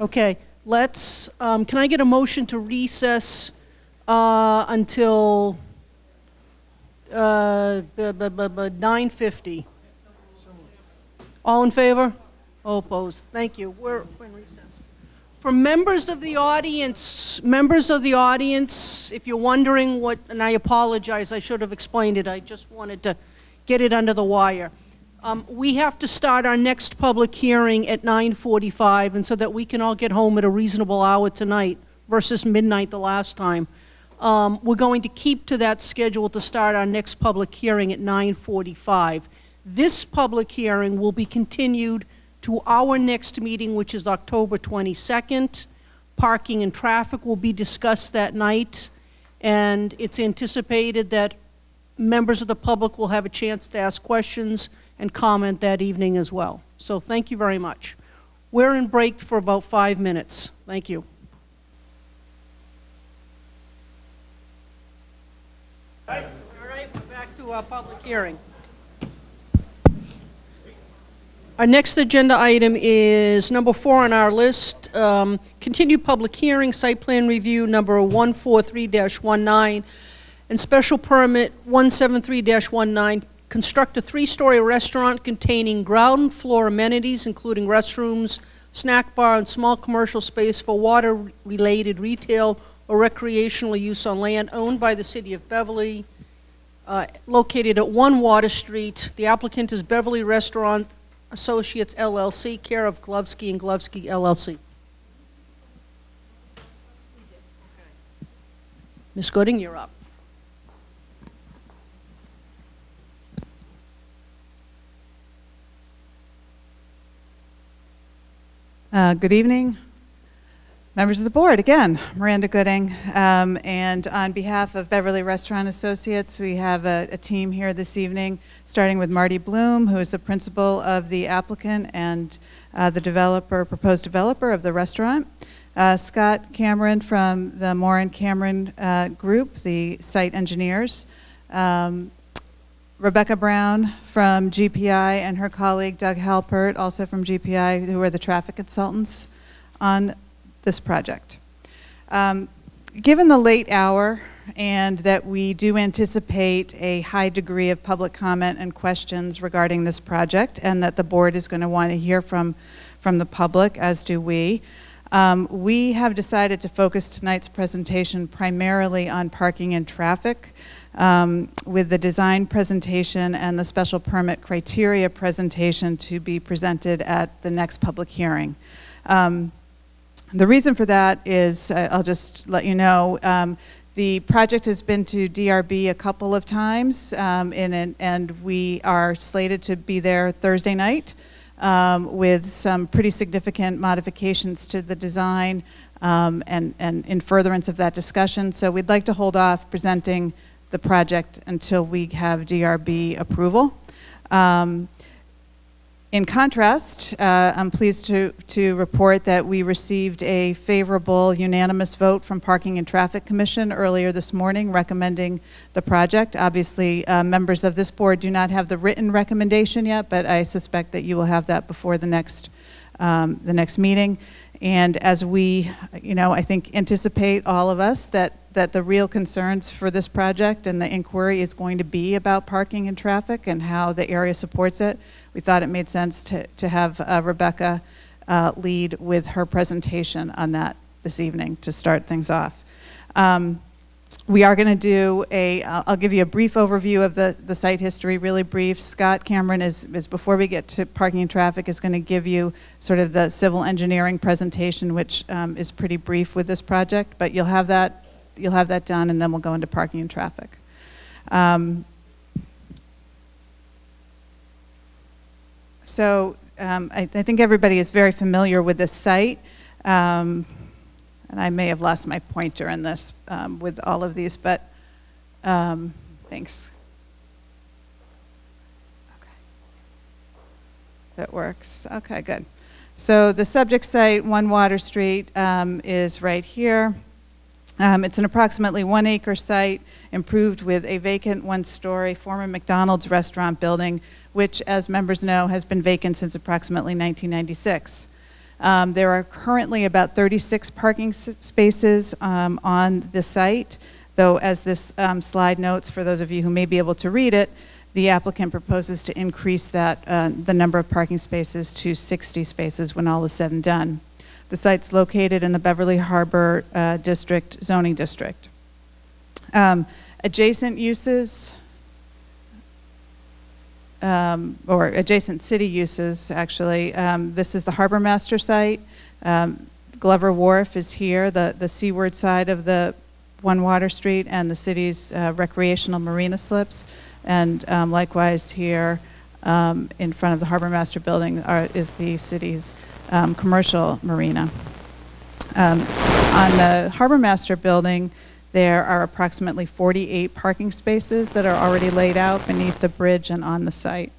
Okay, let's, um, can I get a motion to recess uh, until uh, bu- bu- bu- bu- 9:50? All in favor? All opposed? Thank you. We're we're in recess. For members of the audience, members of the audience, if you're wondering what, and I apologize, I should have explained it, I just wanted to get it under the wire. Um, We have to start our next public hearing at 9:45, and so that we can all get home at a reasonable hour tonight versus midnight the last time. Um, We're going to keep to that schedule to start our next public hearing at 9:45. This public hearing will be continued to our next meeting, which is October 22nd. Parking and traffic will be discussed that night, and it's anticipated that members of the public will have a chance to ask questions and comment that evening as well. So thank you very much. We're in break for about five minutes. Thank you. All right, we're back to our public hearing. Our next agenda item is number four on our list, um, continued public hearing, site plan review number 143-19, and special permit 173-19, construct a three-story restaurant containing ground floor amenities, including restrooms, snack bar, and small commercial space for water-related retail or recreational use on land owned by the city of Beverly, uh, located at 1 Water Street. The applicant is Beverly Restaurant Associates LLC, care of Glovsky and Glovsky LLC. Ms. Gooding, you're up.
Uh, Good evening, members of the board. Again, Miranda Gooding. Um, And on behalf of Beverly Restaurant Associates, we have a a team here this evening, starting with Marty Bloom, who is the principal of the applicant and uh, the developer, proposed developer of the restaurant. Uh, Scott Cameron from the Morin-Cameron uh, Group, the site engineers. Um, Rebecca Brown from GPI and her colleague Doug Halpert, also from GPI, who are the traffic consultants on this project. Um, Given the late hour and that we do anticipate a high degree of public comment and questions regarding this project, and that the board is going to want to hear from, from the public, as do we, um, we have decided to focus tonight's presentation primarily on parking and traffic um, with the design presentation and the special permit criteria presentation to be presented at the next public hearing. Um, the reason for that is, uh, I'll just let you know, um, the project has been to DRB a couple of times, um, in an- and we are slated to be there Thursday night um, with some pretty significant modifications to the design um, and, and in furtherance of that discussion. So we'd like to hold off presenting the project until we have DRB approval. Um, in contrast, uh, I'm pleased to, to report that we received a favorable unanimous vote from Parking and Traffic Commission earlier this morning recommending the project. Obviously, uh, members of this board do not have the written recommendation yet, but I suspect that you will have that before the next, um, the next meeting. And as we, you know, I think anticipate all of us that, that the real concerns for this project and the inquiry is going to be about parking and traffic and how the area supports it, we thought it made sense to, to have uh, Rebecca uh, lead with her presentation on that this evening to start things off. Um, we are going to do a, I'll give you a brief overview of the, the site history, really brief. Scott Cameron is, is, before we get to parking and traffic, is going to give you sort of the civil engineering presentation, which um, is pretty brief with this project, but you'll have that, you'll have that done, and then we'll go into parking and traffic. Um, so um, I, I, think everybody is very familiar with this site. Um, and I may have lost my pointer in this um, with all of these, but um, thanks. Okay. That works. Okay, good. So the subject site, One Water Street, um, is right here. Um, it's an approximately one acre site improved with a vacant one story former McDonald's restaurant building, which, as members know, has been vacant since approximately 1996. Um, there are currently about 36 parking spaces um, on the site, though as this um, slide notes, for those of you who may be able to read it, the applicant proposes to increase that, uh, the number of parking spaces to 60 spaces when all is said and done. The site's located in the Beverly Harbor uh, District zoning district. Um, adjacent uses, um, or adjacent city uses, actually. Um, this is the Harbor Master site. Um, Glover Wharf is here, the, the seaward side of the One Water Street and the city's uh, recreational marina slips. And um, likewise here um, in front of the Harbor Master building are, is the city's um, commercial marina. on the Harbor Master building, there are approximately 48 parking spaces that are already laid out beneath the bridge and on the site.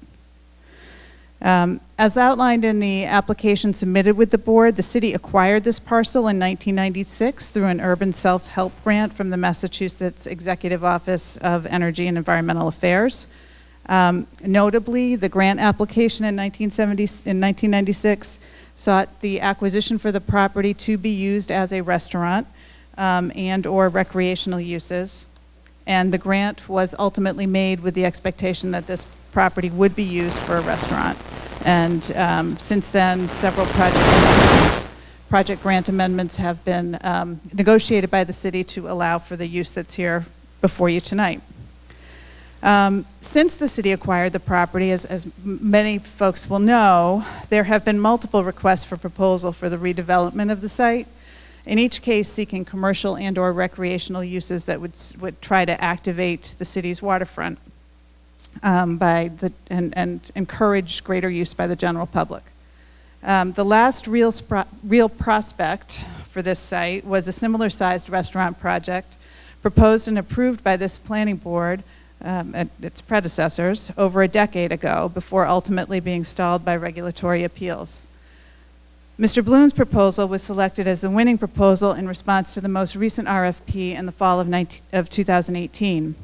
Um, as outlined in the application submitted with the board, the city acquired this parcel in 1996 through an urban self-help grant from the Massachusetts Executive Office of Energy and Environmental Affairs. Um, Notably, the grant application in 1970, in 1996 sought the acquisition for the property to be used as a restaurant um, and/or recreational uses. And the grant was ultimately made with the expectation that this property would be used for a restaurant. And um, since then, several project project grant amendments have been um, negotiated by the city to allow for the use that's here before you tonight. Um, Since the city acquired the property, as, as many folks will know, there have been multiple requests for proposal for the redevelopment of the site, in each case seeking commercial and/or recreational uses that would, would try to activate the city's waterfront um, by the, and, and encourage greater use by the general public. Um, the last real, real prospect for this site was a similar sized restaurant project proposed and approved by this planning board um, and its predecessors over a decade ago before ultimately being stalled by regulatory appeals. Mr. Bloom's proposal was selected as the winning proposal in response to the most recent RFP in the fall of, 19, of 2018.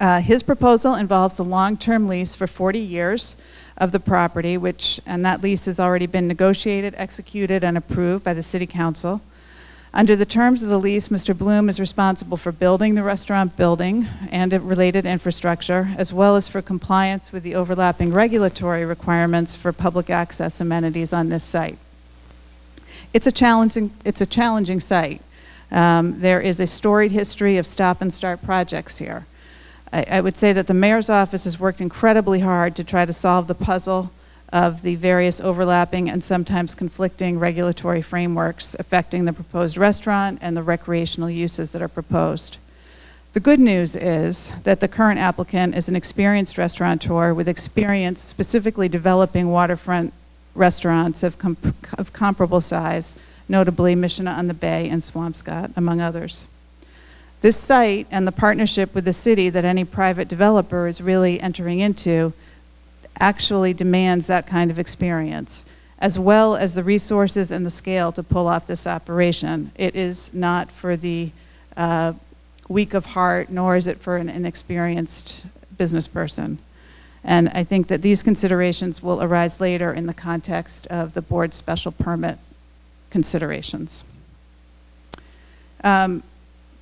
Uh, his proposal involves a long-term lease for 40 years of the property, which, and that lease has already been negotiated, executed, and approved by the City Council. Under the terms of the lease, Mr. Bloom is responsible for building the restaurant building and related infrastructure, as well as for compliance with the overlapping regulatory requirements for public access amenities on this site. It's a challenging, it's a challenging site. Um, there is a storied history of stop and start projects here. I, I would say that the mayor's office has worked incredibly hard to try to solve the puzzle of the various overlapping and sometimes conflicting regulatory frameworks affecting the proposed restaurant and the recreational uses that are proposed. The good news is that the current applicant is an experienced restaurateur with experience specifically developing waterfront restaurants of, com- of comparable size, notably Mission on the Bay and Swampscott, among others. This site and the partnership with the city that any private developer is really entering into actually demands that kind of experience, as well as the resources and the scale to pull off this operation. It is not for the uh, weak of heart, nor is it for an inexperienced business person. And I think that these considerations will arise later in the context of the board's special permit considerations. Um,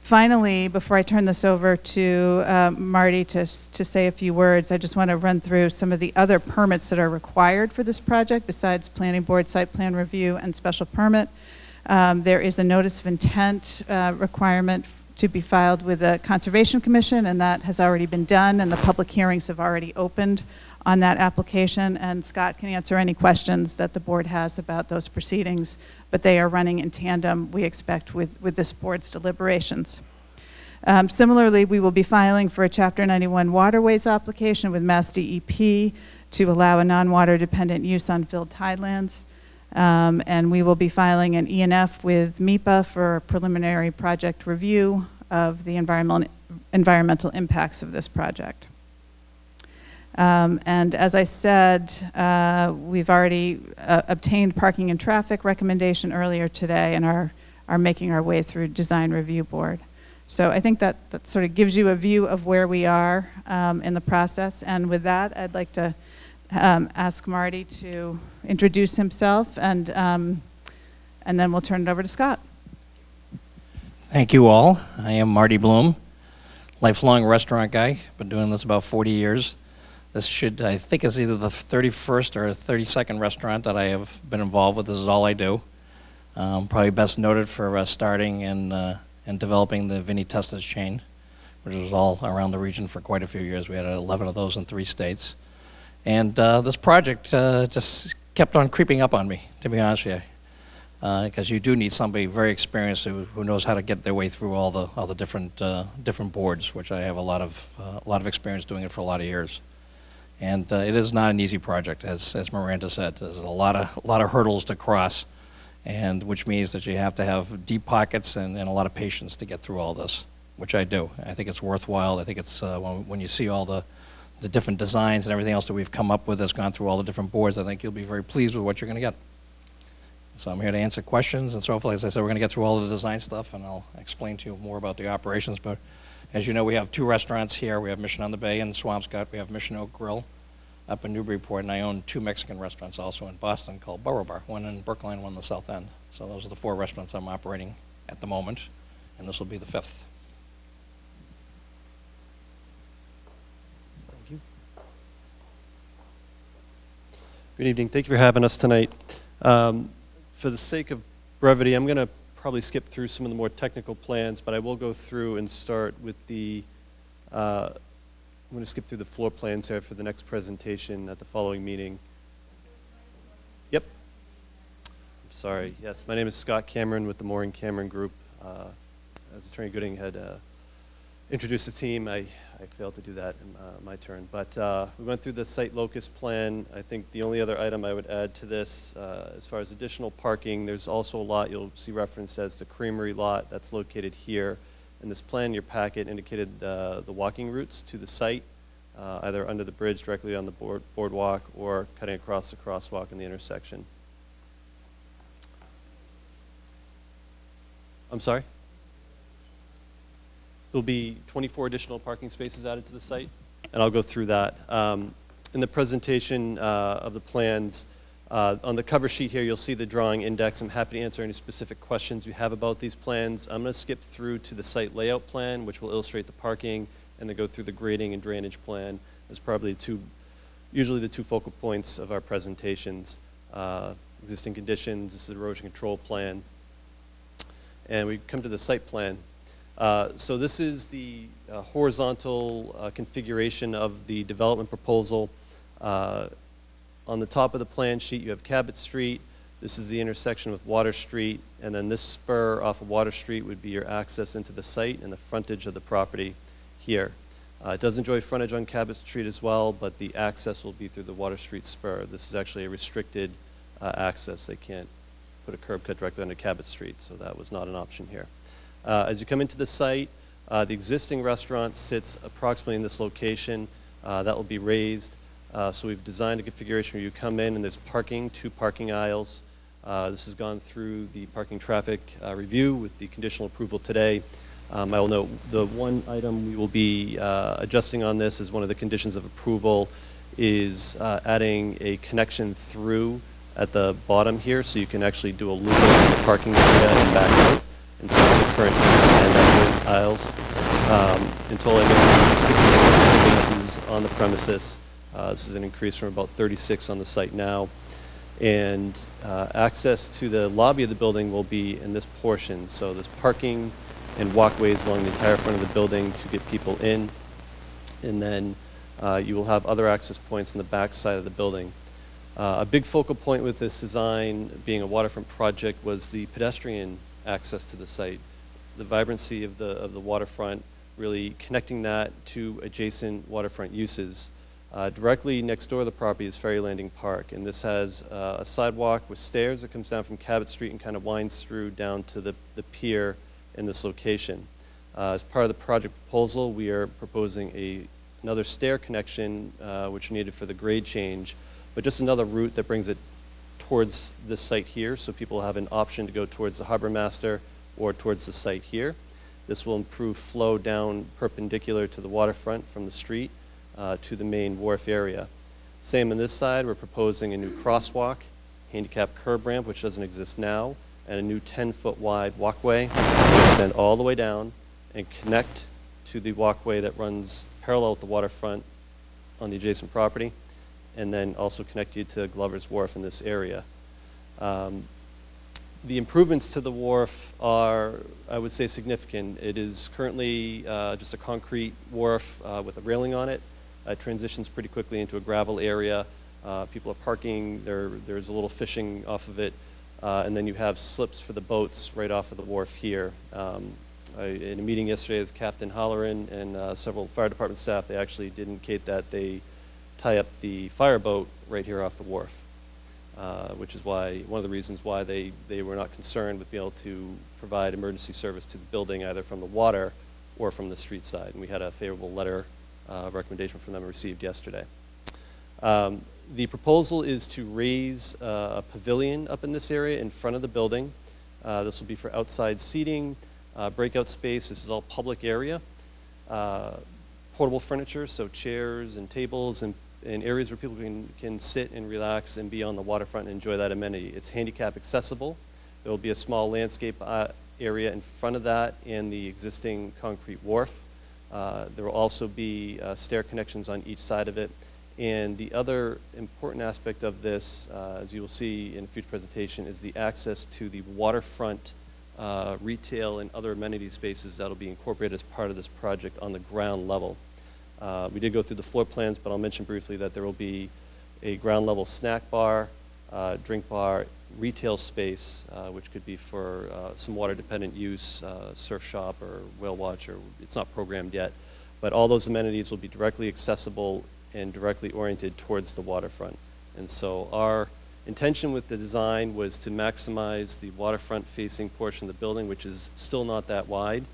Finally, before I turn this over to uh, Marty to, to say a few words, I just want to run through some of the other permits that are required for this project besides planning board site plan review and special permit. Um, There is a notice of intent uh, requirement to be filed with the Conservation Commission, and that has already been done, and the public hearings have already opened on that application, and Scott can answer any questions that the board has about those proceedings, but they are running in tandem, we expect, with, with this board's deliberations. Um, Similarly, we will be filing for a Chapter 91 waterways application with Mass DEP to allow a non-water dependent use on filled tidelands. Um, And we will be filing an ENF with MEPA for a preliminary project review of the environmental, environmental impacts of this project. Um, And as I said, uh, we've already uh, obtained parking and traffic recommendation earlier today and are, are making our way through design review board. So I think that, that sort of gives you a view of where we are um, in the process. And with that, I'd like to um, ask Marty to introduce himself and, um, and then we'll turn it over to Scott.
Thank you all. I am Marty Bloom, lifelong restaurant guy. Been doing this about 40 years. This should, I think, is either the 31st or 32nd restaurant that I have been involved with. This is all I do. Um, probably best noted for uh, starting and, uh, and developing the Vinny Testa's chain, which was all around the region for quite a few years. We had 11 of those in three states. And uh, this project uh, just kept on creeping up on me, to be honest with you because you do need somebody very experienced who, who knows how to get their way through all the all the different uh, different boards, which I have a lot of uh, a lot of experience doing it for a lot of years. And uh, it is not an easy project, as as Miranda said. There's a lot of a lot of hurdles to cross, and which means that you have to have deep pockets and, and a lot of patience to get through all this, which I do. I think it's worthwhile. I think it's uh, when, when you see all the the different designs and everything else that we've come up with that's gone through all the different boards, I think you'll be very pleased with what you're going to get. So I'm here to answer questions and so forth. As I said, we're going to get through all the design stuff, and I'll explain to you more about the operations. But As you know, we have two restaurants here. We have Mission on the Bay in Swampscott. We have Mission Oak Grill up in Newburyport, and I own two Mexican restaurants also in Boston called Burro Bar, one in Brookline, one in the South End. So those are the four restaurants I'm operating at the moment, and this will be the fifth.
Good evening. Thank you for having us tonight. Um, for the sake of brevity, I'm going to probably skip through some of the more technical plans, but I will go through and start with the. Uh, I'm going to skip through the floor plans here for the next presentation at the following meeting. Yep. I'm sorry. Yes, my name is Scott Cameron with the Morin-Cameron Group. Uh, as Attorney Gooding had uh, introduced the team, I, I failed to do that in uh, my turn. But uh, we went through the site locus plan. I think the only other item I would add to this, uh, as far as additional parking, there's also a lot you'll see referenced as the Creamery lot that's located here. In this plan, your packet indicated uh, the walking routes to the site, uh, either under the bridge directly on the board, boardwalk or cutting across the crosswalk in the intersection. I'm sorry? There'll be 24 additional parking spaces added to the site, and I'll go through that. Um, in the presentation uh, of the plans, uh, on the cover sheet here, you'll see the drawing index. I'm happy to answer any specific questions you have about these plans. I'm going to skip through to the site layout plan, which will illustrate the parking, and then go through the grading and drainage plan. That's probably two, usually the two focal points of our presentations. Uh, existing conditions, this is the erosion control plan, and we come to the site plan. Uh, so this is the uh, horizontal uh, configuration of the development proposal. Uh, on the top of the plan sheet, you have Cabot Street. This is the intersection with Water Street, and then this spur off of Water Street would be your access into the site and the frontage of the property here. Uh, it does enjoy frontage on Cabot Street as well, but the access will be through the Water Street spur. This is actually a restricted access. They can't put a curb cut directly onto Cabot Street, so that was not an option here. Uh, as you come into the site, uh, the existing restaurant sits approximately in this location. Uh, that will be raised. Uh, so we've designed a configuration where you come in and there's parking, two parking aisles. Uh, this has gone through the parking traffic uh, review with the conditional approval today. Um, I will note the one item we will be adjusting on this is one of the conditions of approval is adding a connection through at the bottom here so you can actually do a loop in the parking area and back out instead of the current and aisles. Um, until I 60 spaces on the premises. Uh, this is an increase from about 36 on the site now. And uh, access to the lobby of the building will be in this portion. So there's parking and walkways along the entire front of the building to get people in. And then uh, you will have other access points on the back side of the building. Uh, a big focal point with this design being a waterfront project was the pedestrian access to the site. The vibrancy of the, of the waterfront, really connecting that to adjacent waterfront uses. Uh, directly next door to the property is Ferry Landing Park, and this has uh, a sidewalk with stairs that comes down from Cabot Street and kind of winds through down to the, the pier in this location. Uh, as part of the project proposal, we are proposing a, another stair connection, uh, which needed for the grade change, but just another route that brings it towards this site here, so people have an option to go towards the harbor master or towards the site here. This will improve flow down perpendicular to the waterfront from the street uh, to the main wharf area. Same on this side, we're proposing a new crosswalk, handicap curb ramp, which doesn't exist now, and a new 10-foot wide walkway that extend all the way down and connect to the walkway that runs parallel with the waterfront on the adjacent property and then also connect you to Glover's Wharf in this area. Um, the improvements to the wharf are, I would say, significant. It is currently uh, just a concrete wharf uh, with a railing on it. It transitions pretty quickly into a gravel area. Uh, people are parking. There, there's a little fishing off of it. Uh, and then you have slips for the boats right off of the wharf here. Um, I, in a meeting yesterday with Captain Holleran and uh, several fire department staff, they actually did indicate that they tie up the fireboat right here off the wharf, uh, which is why one of the reasons why they, they were not concerned with being able to provide emergency service to the building either from the water or from the street side. And we had a favorable letter uh, recommendation from them received yesterday. Um, the proposal is to raise uh, a pavilion up in this area in front of the building. Uh, this will be for outside seating, uh, breakout space. This is all public area. uh, portable furniture, so chairs and tables and, and areas where people can, can sit and relax and be on the waterfront and enjoy that amenity. It's handicap accessible. There will be a small landscape uh, area in front of that and the existing concrete wharf. Uh, there will also be uh, stair connections on each side of it. And the other important aspect of this, uh, as you will see in a future presentation, is the access to the waterfront uh, retail and other amenity spaces that will be incorporated as part of this project on the ground level. Uh, we did go through the floor plans, but I'll mention briefly that there will be a ground level snack bar, uh, drink bar, retail space, uh, which could be for uh, some water dependent use, uh, surf shop or whale watch, or it's not programmed yet. But all those amenities will be directly accessible and directly oriented towards the waterfront. And so our intention with the design was to maximize the waterfront facing portion of the building, which is still not that wide,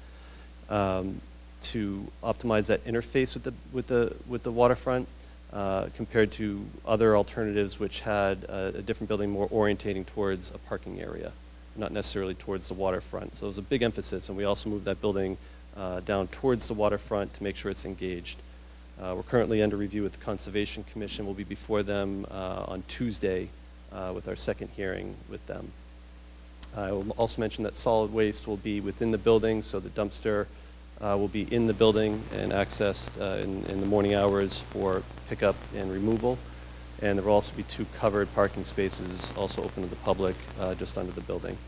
um, to optimize that interface with the, with the, with the waterfront uh, compared to other alternatives which had a, a different building more orientating towards a parking area, not necessarily towards the waterfront. So it was a big emphasis, and we also moved that building uh, down towards the waterfront to make sure it's engaged. Uh, we're currently under review with the Conservation Commission. We'll be before them uh, on Tuesday uh, with our second hearing with them. I will also mention that solid waste will be within the building, so the dumpster uh, will be in the building and accessed uh, in, in the morning hours for pickup and removal. And there will also be two covered parking spaces also open to the public uh, just under the building.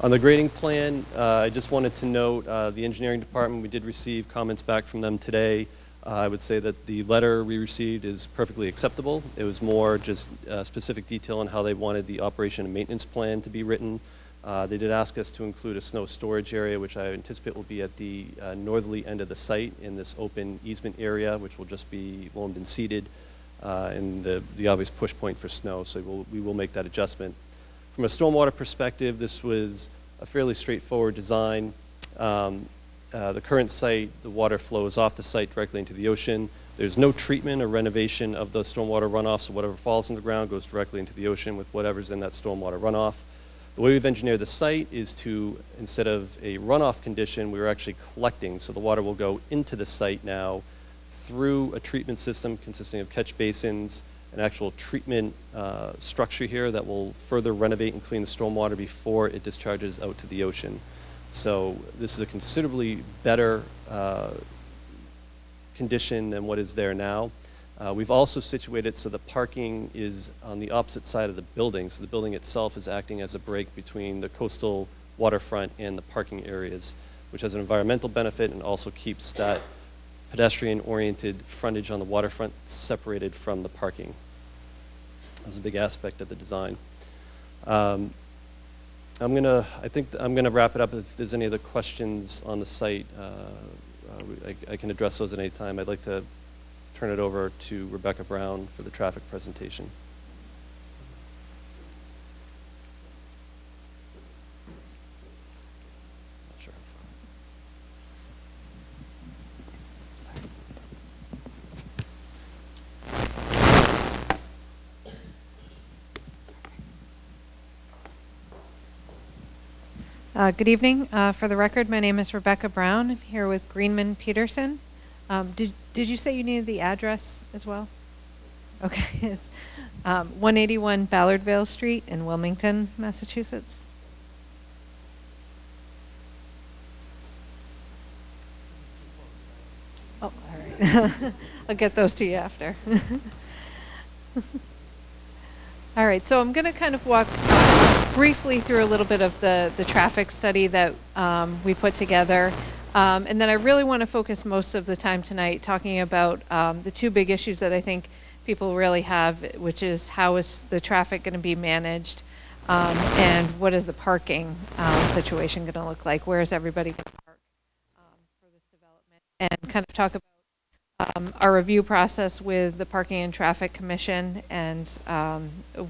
On the grading plan, uh, I just wanted to note uh, the engineering department, we did receive comments back from them today. Uh, I would say that the letter we received is perfectly acceptable. It was more just specific detail on how they wanted the operation and maintenance plan to be written. Uh, they did ask us to include a snow storage area, which I anticipate will be at the uh, northerly end of the site in this open easement area, which will just be loamed and seeded, uh, and the, the obvious push point for snow. So we'll, we will make that adjustment. From a stormwater perspective, this was a fairly straightforward design. Um, uh, the current site, the water flows off the site directly into the ocean. There's no treatment or renovation of the stormwater runoff, so whatever falls in the ground goes directly into the ocean with whatever's in that stormwater runoff. The way we've engineered the site is to, instead of a runoff condition, we are actually collecting. So the water will go into the site now through a treatment system consisting of catch basins, an actual treatment uh, structure here that will further renovate and clean the stormwater before it discharges out to the ocean. So this is a considerably better uh, condition than what is there now. Uh, we've also situated so the parking is on the opposite side of the building, so the building itself is acting as a break between the coastal waterfront and the parking areas, which has an environmental benefit and also keeps that pedestrian-oriented frontage on the waterfront separated from the parking. That's a big aspect of the design. Um, I'm gonna, I think I'm gonna wrap it up. If there's any other questions on the site, uh, uh, I, I can address those at any time. I'd like to turn it over to Rebecca Brown for the traffic presentation.
Uh, good evening. Uh, for the record, my name is Rebecca Brown. I'm here with Greenman-Pedersen. Um, did, did you say you needed the address as well? Okay, it's um, 181 Ballardvale Street in Wilmington, Massachusetts. Oh, all right. I'll get those to you after. all right, so I'm going to kind of walk briefly through a little bit of the, the traffic study that um, we put together. Um, and then I really want to focus most of the time tonight talking about um, the two big issues that I think people really have, which is how is the traffic going to be managed um, and what is the parking um, situation going to look like? Where is everybody going to park um, for this development? And kind of talk about um, our review process with the Parking and Traffic Commission and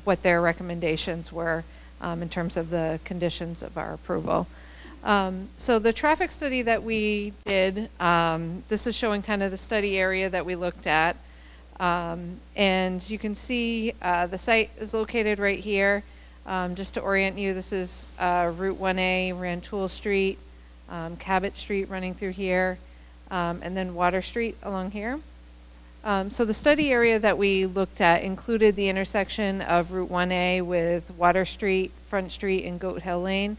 what their recommendations were in terms of the conditions of our approval. Um, so the traffic study that we did, um, this is showing kind of the study area that we looked at. Um, and you can see uh, the site is located right here. Um, just to orient you, this is uh, Route 1A, Rantoul Street. um, Cabot Street running through here, um, and then Water Street along here. So the study area that we looked at included the intersection of Route 1A with Water Street, Front Street, and Goat Hill Lane.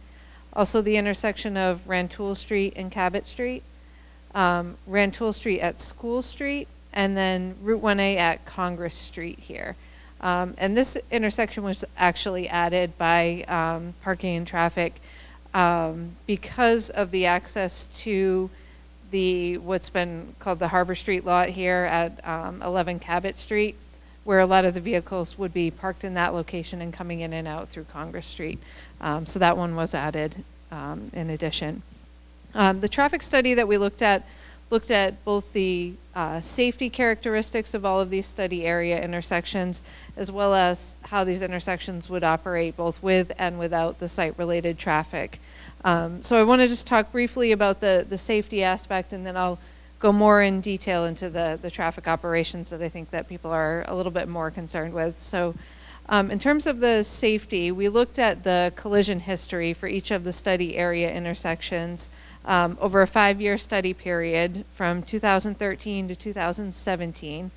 Also the intersection of Rantoul Street and Cabot Street. Um, Rantoul Street at School Street, and then Route 1A at Congress Street here. Um, and this intersection was actually added by um, parking and traffic um, because of the access to the what's been called the Harbor Street lot here at um, 11 Cabot Street, where a lot of the vehicles would be parked in that location and coming in and out through Congress Street. Um, so that one was added um, in addition. Um, the traffic study that we looked at looked at both the uh, safety characteristics of all of these study area intersections, as well as how these intersections would operate both with and without the site-related traffic. Um, so I want to just talk briefly about the, the safety aspect, and then I'll go more in detail into the, the traffic operations that I think that people are a little bit more concerned with. So um, in terms of the safety, we looked at the collision history for each of the study area intersections um, over a five-year study period from 2013 to 2017.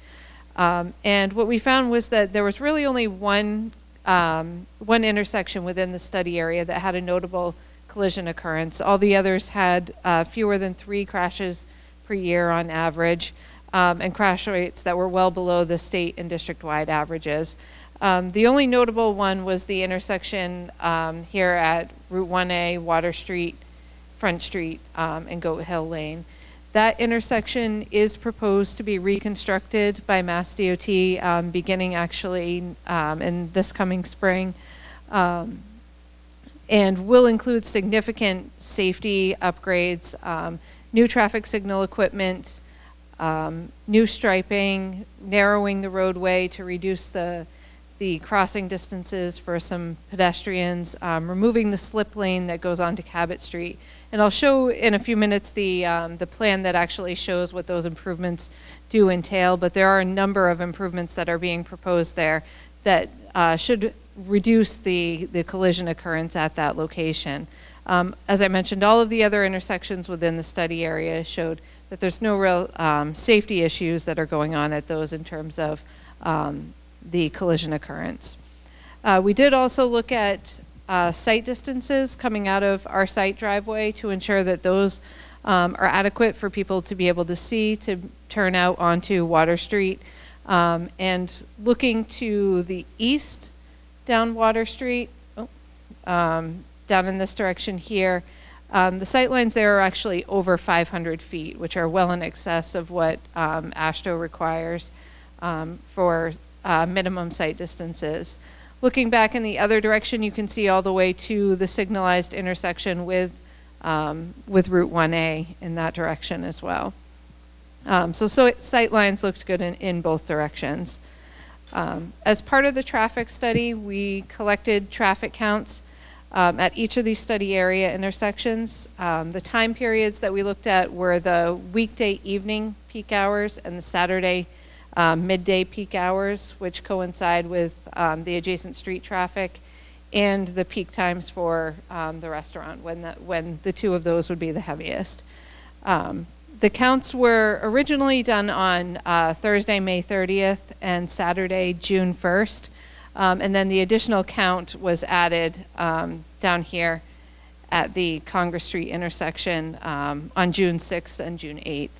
Um, and what we found was that there was really only one, um, one intersection within the study area that had a notable collision occurrence. All the others had uh, fewer than three crashes per year on average, um, and crash rates that were well below the state and district-wide averages. Um, the only notable one was the intersection um, here at Route 1A, Water Street, Front Street, um, and Goat Hill Lane. That intersection is proposed to be reconstructed by Mass DOT um, beginning actually um, in this coming spring. Um, and will include significant safety upgrades, new traffic signal equipment, new striping, narrowing the roadway to reduce the, the crossing distances for some pedestrians, um, removing the slip lane that goes onto Cabot Street. And I'll show in a few minutes the, um, the plan that actually shows what those improvements do entail, but there are a number of improvements that are being proposed there that uh, should reduce the, the collision occurrence at that location. Um, as I mentioned, all of the other intersections within the study area showed that there's no real um, safety issues that are going on at those in terms of um, the collision occurrence. Uh, we did also look at uh, sight distances coming out of our site driveway to ensure that those um, are adequate for people to be able to see to turn out onto Water Street. Um, and looking to the east, down Water Street, oh, um, down in this direction here. Um, the sight lines there are actually over 500 feet, which are well in excess of what um, AASHTO requires um, for uh, minimum sight distances. Looking back in the other direction, you can see all the way to the signalized intersection with, um, with Route 1A in that direction as well. Um, so, so sight lines looked good in, in both directions. Um, as part of the traffic study, we collected traffic counts um, at each of these study area intersections. Um, the time periods that we looked at were the weekday evening peak hours and the Saturday um, midday peak hours, which coincide with um, the adjacent street traffic and the peak times for um, the restaurant when the, when the two of those would be the heaviest. Um, the counts were originally done on uh, Thursday, May 30th, and Saturday, June 1st. Um, and then the additional count was added um, down here at the Congress Street intersection on June 6th and June 8th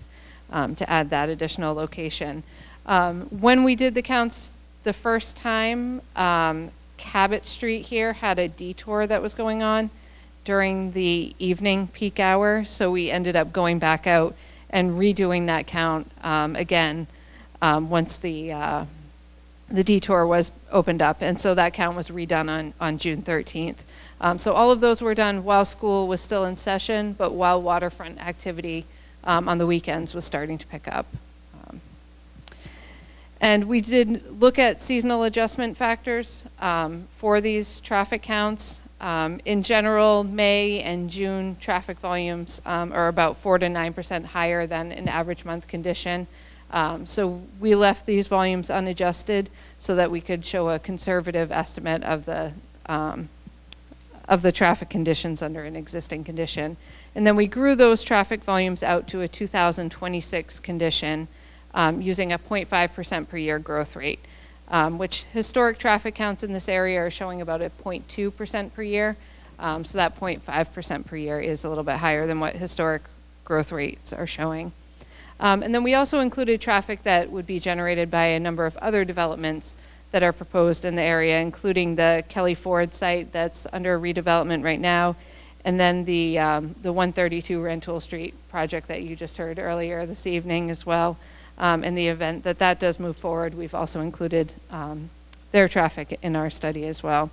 um, to add that additional location. Um, when we did the counts the first time, um, Cabot Street here had a detour that was going on during the evening peak hour, so we ended up going back out and redoing that count um, again um, once the uh, the detour was opened up, and so that count was redone on on June 13th. Um, so all of those were done while school was still in session, but while waterfront activity um, on the weekends was starting to pick up. And we did look at seasonal adjustment factors um, for these traffic counts. Um, in general, May and June traffic volumes um, are about 4 to 9% higher than an average month condition. Um, so we left these volumes unadjusted so that we could show a conservative estimate of the, um, of the traffic conditions under an existing condition. And then we grew those traffic volumes out to a 2026 condition um, using a 0.5% per year growth rate, um, which historic traffic counts in this area are showing about a 0.2% per year. Um, so that 0.5% per year is a little bit higher than what historic growth rates are showing. Um, and then we also included traffic that would be generated by a number of other developments that are proposed in the area, including the Kelly Ford site that's under redevelopment right now, and then the, um, the 132 Rantoul Street project that you just heard earlier this evening as well. Um, in the event that that does move forward, we've also included um, their traffic in our study as well.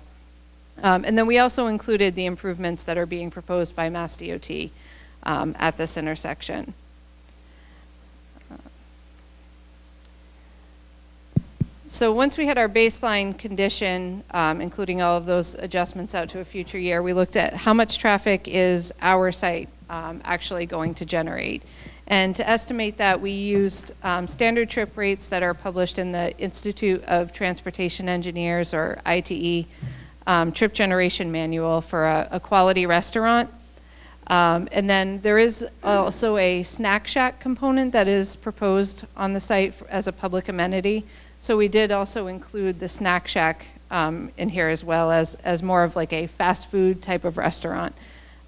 Um, and then we also included the improvements that are being proposed by Mass DOT um, at this intersection. So once we had our baseline condition, um, including all of those adjustments out to a future year, we looked at how much traffic is our site um, actually going to generate. And to estimate that, we used um, standard trip rates that are published in the Institute of Transportation Engineers, or ITE, um, trip generation manual for a, a quality restaurant. Um, and then there is also a snack shack component that is proposed on the site for, as a public amenity. So we did also include the snack shack um, in here as well as, as more of like a fast food type of restaurant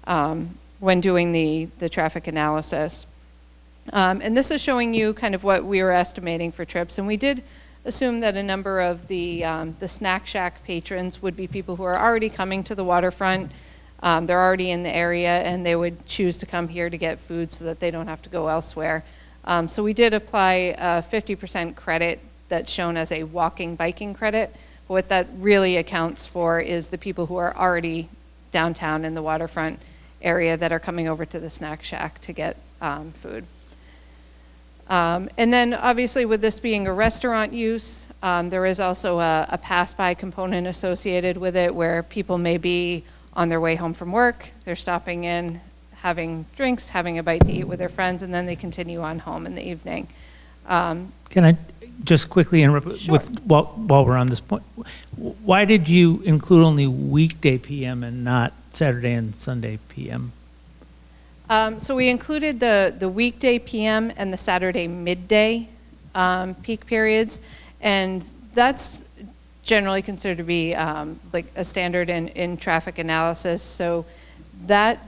um, when doing the, the traffic analysis. Um, and this is showing you kind of what we were estimating for trips. And we did assume that a number of the, um, the snack shack patrons would be people who are already coming to the waterfront. Um, they're already in the area and they would choose to come here to get food so that they don't have to go elsewhere. Um, so we did apply a 50% credit that's shown as a walking biking credit. But what that really accounts for is the people who are already downtown in the waterfront area that are coming over to the snack shack to get um, food. Um, and then obviously with this being a restaurant use, um, there is also a, a pass-by component associated with it where people may be on their way home from work, they're stopping in, having drinks, having a bite to eat with their friends, and then they continue on home in the evening. Um,
Can I just quickly interrupt
Sure.
with, while, while we're on this point? Why did you include only weekday PM and not Saturday and Sunday PM?
Um, so we included the, the weekday PM and the Saturday midday um, peak periods, and that's generally considered to be um, like a standard in, in traffic analysis. So that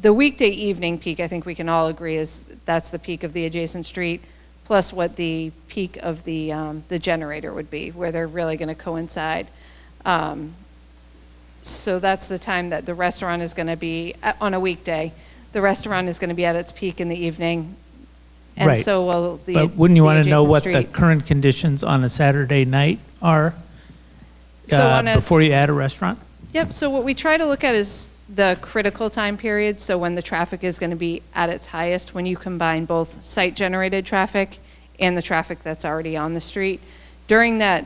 the weekday evening peak, I think we can all agree is that's the peak of the adjacent street, plus what the peak of the um, the generator would be, where they're really going to coincide. Um, so that's the time that the restaurant is going to be uh, on a weekday. The restaurant is going to be at its peak in the evening, and
Right.
so will the.
But wouldn't you
the
want to know
adjacent
what the
street.
current conditions on a Saturday night are?
So
uh,
on a s-
Before you add a restaurant?
Yep, so what we try to look at is the critical time period, so when the traffic is going to be at its highest, when you combine both site-generated traffic and the traffic that's already on the street. During that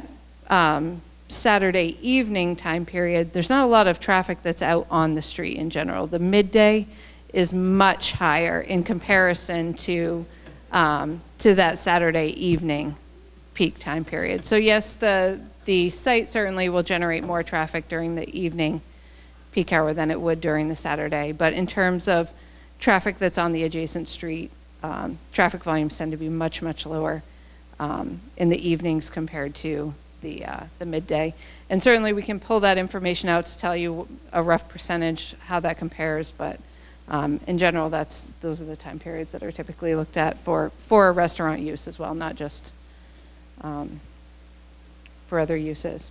um, Saturday evening time period, there's not a lot of traffic that's out on the street in general. The midday is much higher in comparison to, um, to that Saturday evening peak time period. So yes, the, the site certainly will generate more traffic during the evening peak hour than it would during the Saturday. But in terms of traffic that's on the adjacent street, um, traffic volumes tend to be much, much lower um, in the evenings compared to the, uh, the midday. And certainly we can pull that information out to tell you a rough percentage how that compares, but um, in general, that's, those are the time periods that are typically looked at for, for restaurant use as well, not just um, for other uses.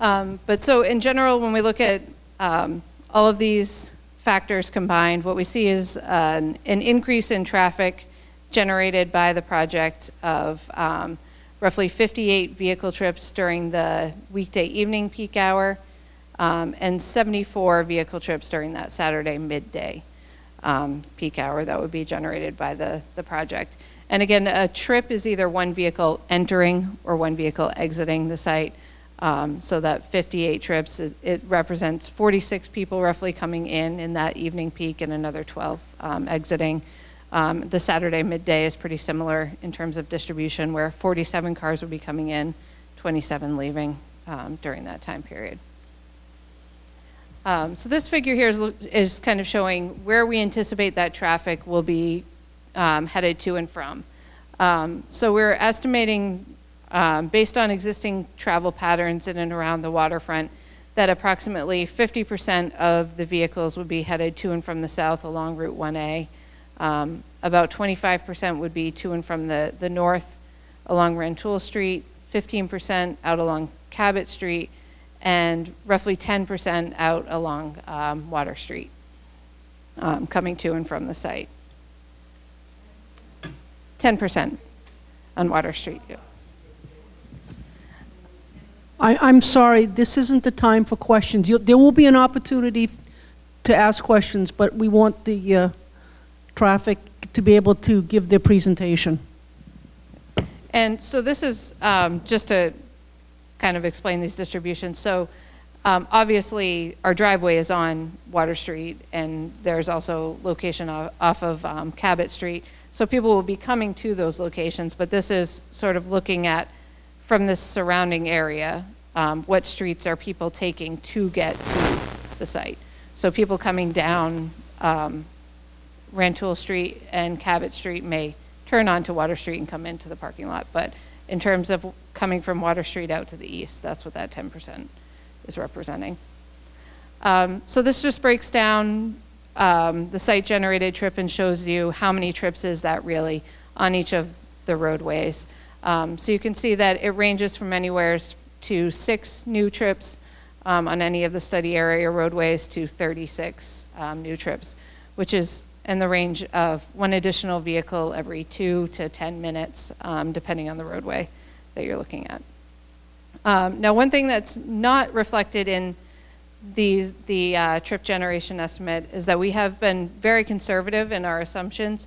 Um, But so in general, when we look at um, all of these factors combined, what we see is an an increase in traffic generated by the project of um, roughly 58 vehicle trips during the weekday evening peak hour um, and 74 vehicle trips during that Saturday midday um, peak hour that would be generated by the, the project. And again, a trip is either one vehicle entering or one vehicle exiting the site. Um, so that 58 trips, is- it represents 46 people roughly coming in in that evening peak and another 12 um, exiting. Um, the Saturday midday is pretty similar in terms of distribution, where 47 cars would be coming in, 27 leaving um, during that time period. Um, So this figure here is, is kind of showing where we anticipate that traffic will be um, headed to and from. Um, So we're estimating, um, based on existing travel patterns in and around the waterfront, that approximately 50% of the vehicles would be headed to and from the south along Route 1A. Um, About 25% would be to and from the, the north along Rantoul Street, 15% out along Cabot Street, and roughly 10% out along um, Water Street, um, coming to and from the site. 10% on Water Street. yeah.
I, I'm sorry, this isn't the time for questions. You- There will be an opportunity to ask questions, but we want the uh, traffic to be able to give their presentation.
And so this is um, just to kind of explain these distributions. So um, obviously, our driveway is on Water Street, and there's also location off of um, Cabot Street. So people will be coming to those locations, but this is sort of looking at, from this surrounding area, um, what streets are people taking to get to the site? So people coming down um, Rantoul Street and Cabot Street may turn onto Water Street and come into the parking lot. But in terms of coming from Water Street out to the east, that's what that 10% is representing. Um, So this just breaks down um, the site-generated trip and shows you how many trips is that really on each of the roadways. Um, So you can see that it ranges from anywhere to six new trips um, on any of the study area roadways to 36 um, new trips, which is in the range of one additional vehicle every two to 10 minutes, um, depending on the roadway that you're looking at. Um, Now, one thing that's not reflected in the, the uh, trip generation estimate is that we have been very conservative in our assumptions.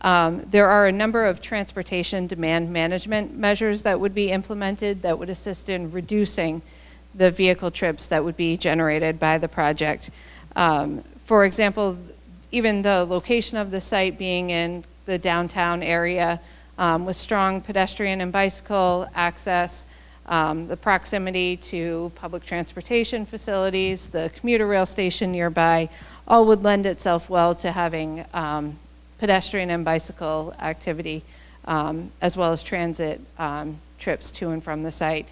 Um, There are a number of transportation demand management measures that would be implemented that would assist in reducing the vehicle trips that would be generated by the project. Um, For example, even the location of the site being in the downtown area um, with strong pedestrian and bicycle access, um, the proximity to public transportation facilities, the commuter rail station nearby, all would lend itself well to having um, pedestrian and bicycle activity, um, as well as transit um, trips to and from the site.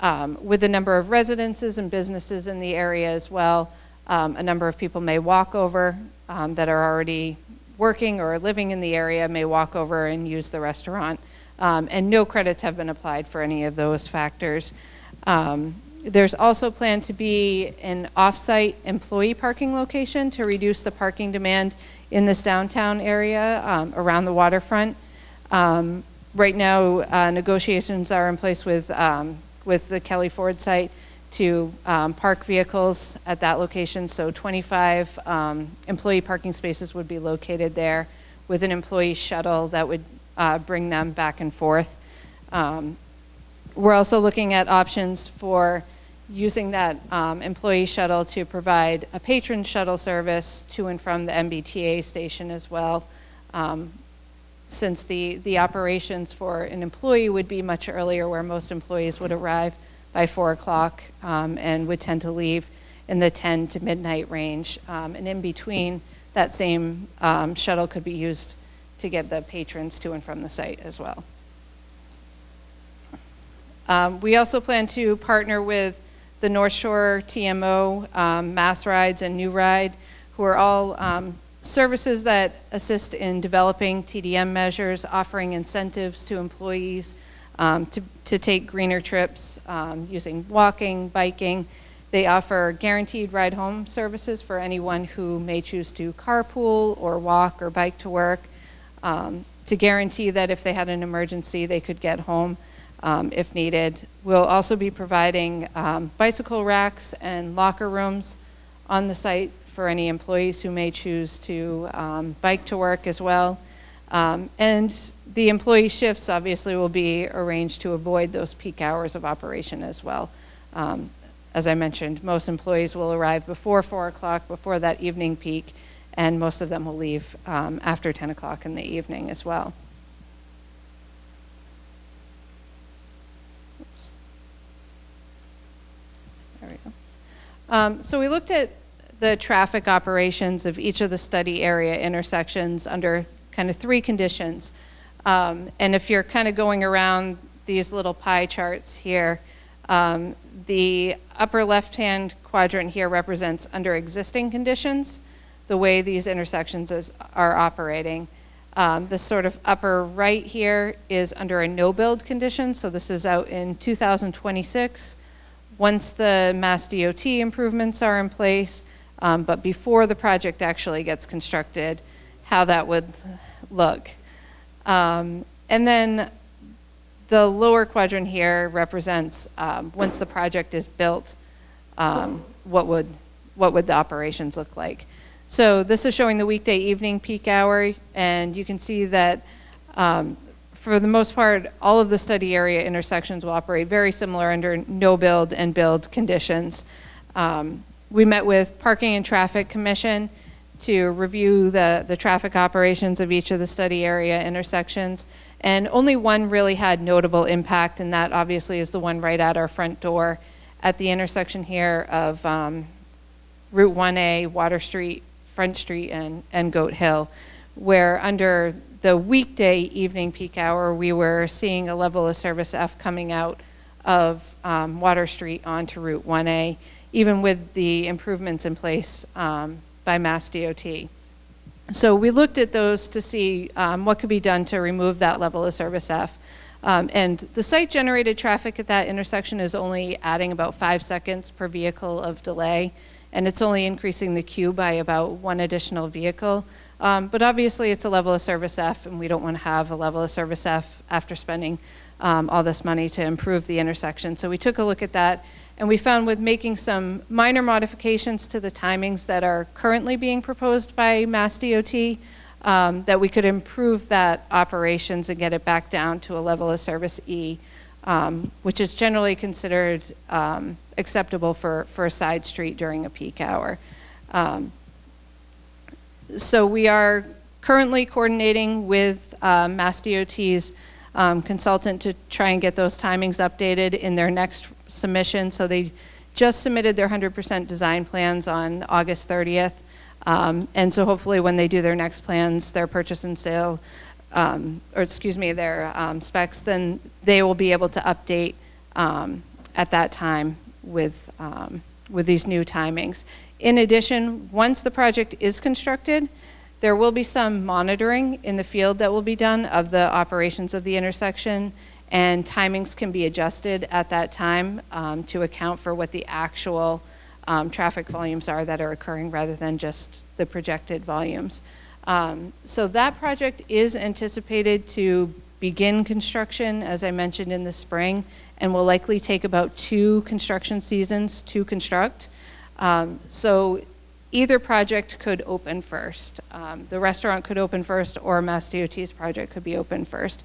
Um, With the number of residences and businesses in the area as well, um, a number of people may walk over um, that are already working or living in the area, may walk over and use the restaurant. Um, And no credits have been applied for any of those factors. Um, There's also planned to be an off-site employee parking location to reduce the parking demand in this downtown area um, around the waterfront. Um, Right now, uh, negotiations are in place with, with the Kelly Ford site to um, park vehicles at that location. So 25 um, employee parking spaces would be located there with an employee shuttle that would uh, bring them back and forth. Um, We're also looking at options for using that um, employee shuttle to provide a patron shuttle service to and from the MBTA station as well. Um, since the, the operations for an employee would be much earlier, where most employees would arrive by 4 o'clock um, and would tend to leave in the 10 to midnight range. Um, and in between, that same um, shuttle could be used to get the patrons to and from the site as well. Um, we also plan to partner with the North Shore TMO, um, Mass Rides, and NuRide, who are all um, services that assist in developing TDM measures, offering incentives to employees um, to, to take greener trips um, using walking, biking. They offer guaranteed ride home services for anyone who may choose to carpool or walk or bike to work um, to guarantee that if they had an emergency, they could get home um, if needed. We'll also be providing um, bicycle racks and locker rooms on the site for any employees who may choose to um, bike to work as well. And the employee shifts obviously will be arranged to avoid those peak hours of operation as well. Um, as I mentioned, most employees will arrive before 4 o'clock, before that evening peak, and most of them will leave um, after 10 o'clock in the evening as well. Oops. There we go. Um, so we looked at the traffic operations of each of the study area intersections under kind of three conditions. Um, and if you're kind of going around these little pie charts here, um, the upper left-hand quadrant here represents under existing conditions, the way these intersections is, are operating. Um, the sort of upper right here is under a no-build condition, so this is out in 2026. Once the Mass DOT improvements are in place, um, but before the project actually gets constructed, how that would look. Um, and then the lower quadrant here represents um, once the project is built, um, what would what would the operations look like? So this is showing the weekday evening peak hour, and you can see that um, for the most part, all of the study area intersections will operate very similar under no build and build conditions. Um, we met with Parking and Traffic Commission to review the, the traffic operations of each of the study area intersections. And only one really had notable impact, and that obviously is the one right at our front door at the intersection here of um, Route 1A, Water Street, Front Street, and, and Goat Hill, where under the weekday evening peak hour, we were seeing a level of service F coming out of um, Water Street onto Route 1A, even with the improvements in place um, by Mass DOT. So we looked at those to see um, what could be done to remove that level of service F. Um, and the site generated traffic at that intersection is only adding about five seconds per vehicle of delay, and it's only increasing the queue by about one additional vehicle. Um, but obviously, it's a level of service F, and we don't want to have a level of service F after spending um, all this money to improve the intersection. So we took a look at that and we found with making some minor modifications to the timings that are currently being proposed by Mass DOT, um, that we could improve that operations and get it back down to a level of service E, um, which is generally considered um, acceptable for, for a side street during a peak hour. Um, so we are currently coordinating with uh, Mass DOT's um, consultant to try and get those timings updated in their next submission. So they just submitted their 100% design plans on August 30th. Um, and so hopefully when they do their next plans, their purchase and sale, um, or excuse me, their um, specs, then they will be able to update um, at that time with, um, with these new timings. In addition, once the project is constructed, there will be some monitoring in the field that will be done of the operations of the intersection and timings can be adjusted at that time um, to account for what the actual um, traffic volumes are that are occurring rather than just the projected volumes. Um, so that project is anticipated to begin construction, as I mentioned, in the spring, and will likely take about two construction seasons to construct. Um, so either project could open first. Um, the restaurant could open first, or Mass DOT's project could be open first.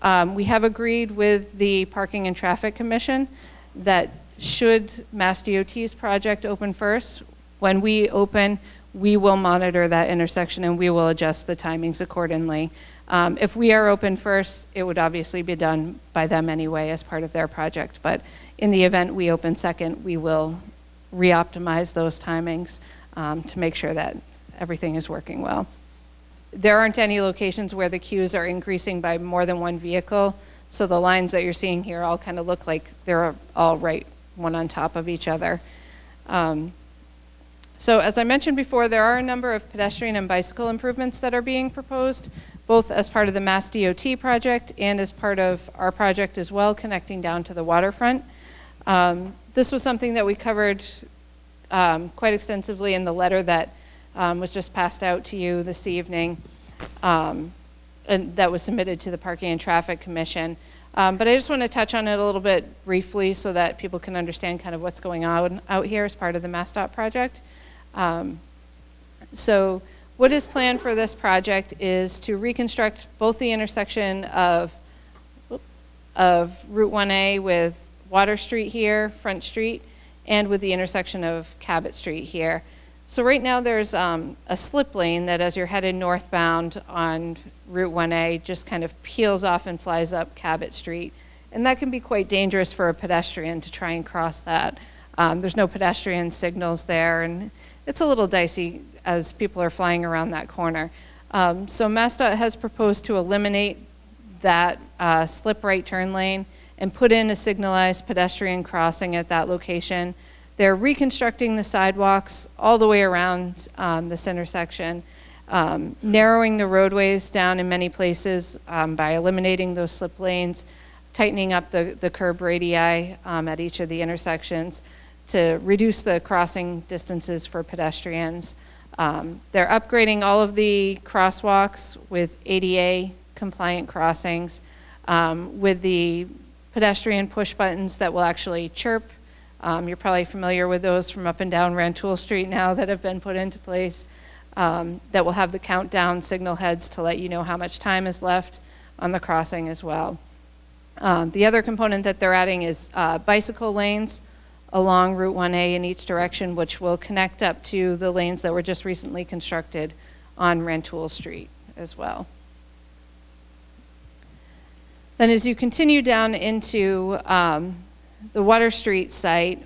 Um, we have agreed with the Parking and Traffic Commission that should Mass DOT's project open first, when we open, we will monitor that intersection and we will adjust the timings accordingly. Um, if we are open first, it would obviously be done by them anyway as part of their project. But in the event we open second, we will re-optimize those timings um, to make sure that everything is working well there aren't any locations where the queues are increasing by more than one vehicle. So the lines that you're seeing here all kind of look like they're all right one on top of each other. Um, so as I mentioned before, there are a number of pedestrian and bicycle improvements that are being proposed, both as part of the Mass DOT project and as part of our project as well, connecting down to the waterfront. Um, this was something that we covered um, quite extensively in the letter that um, was just passed out to you this evening, um, and that was submitted to the Parking and Traffic Commission. Um, but I just want to touch on it a little bit briefly so that people can understand kind of what's going on out here as part of the MassDOT project. Um, so what is planned for this project is to reconstruct both the intersection of, of Route 1A with Water Street here, Front Street, and with the intersection of Cabot Street here. So right now there's um, a slip lane that as you're headed northbound on Route 1A just kind of peels off and flies up Cabot Street. And that can be quite dangerous for a pedestrian to try and cross that. Um, there's no pedestrian signals there and it's a little dicey as people are flying around that corner. Um, so MassDOT has proposed to eliminate that uh, slip right turn lane and put in a signalized pedestrian crossing at that location. They're reconstructing the sidewalks all the way around um, this intersection, um, narrowing the roadways down in many places um, by eliminating those slip lanes, tightening up the, the curb radii um, at each of the intersections to reduce the crossing distances for pedestrians. Um, they're upgrading all of the crosswalks with ADA compliant crossings um, with the pedestrian push buttons that will actually chirp. Um, you're probably familiar with those from up and down Rantoul Street now that have been put into place. Um, that will have the countdown signal heads to let you know how much time is left on the crossing as well. Um, the other component that they're adding is uh, bicycle lanes along Route 1A in each direction, which will connect up to the lanes that were just recently constructed on Rantoul Street as well. Then as you continue down into um, the Water Street site,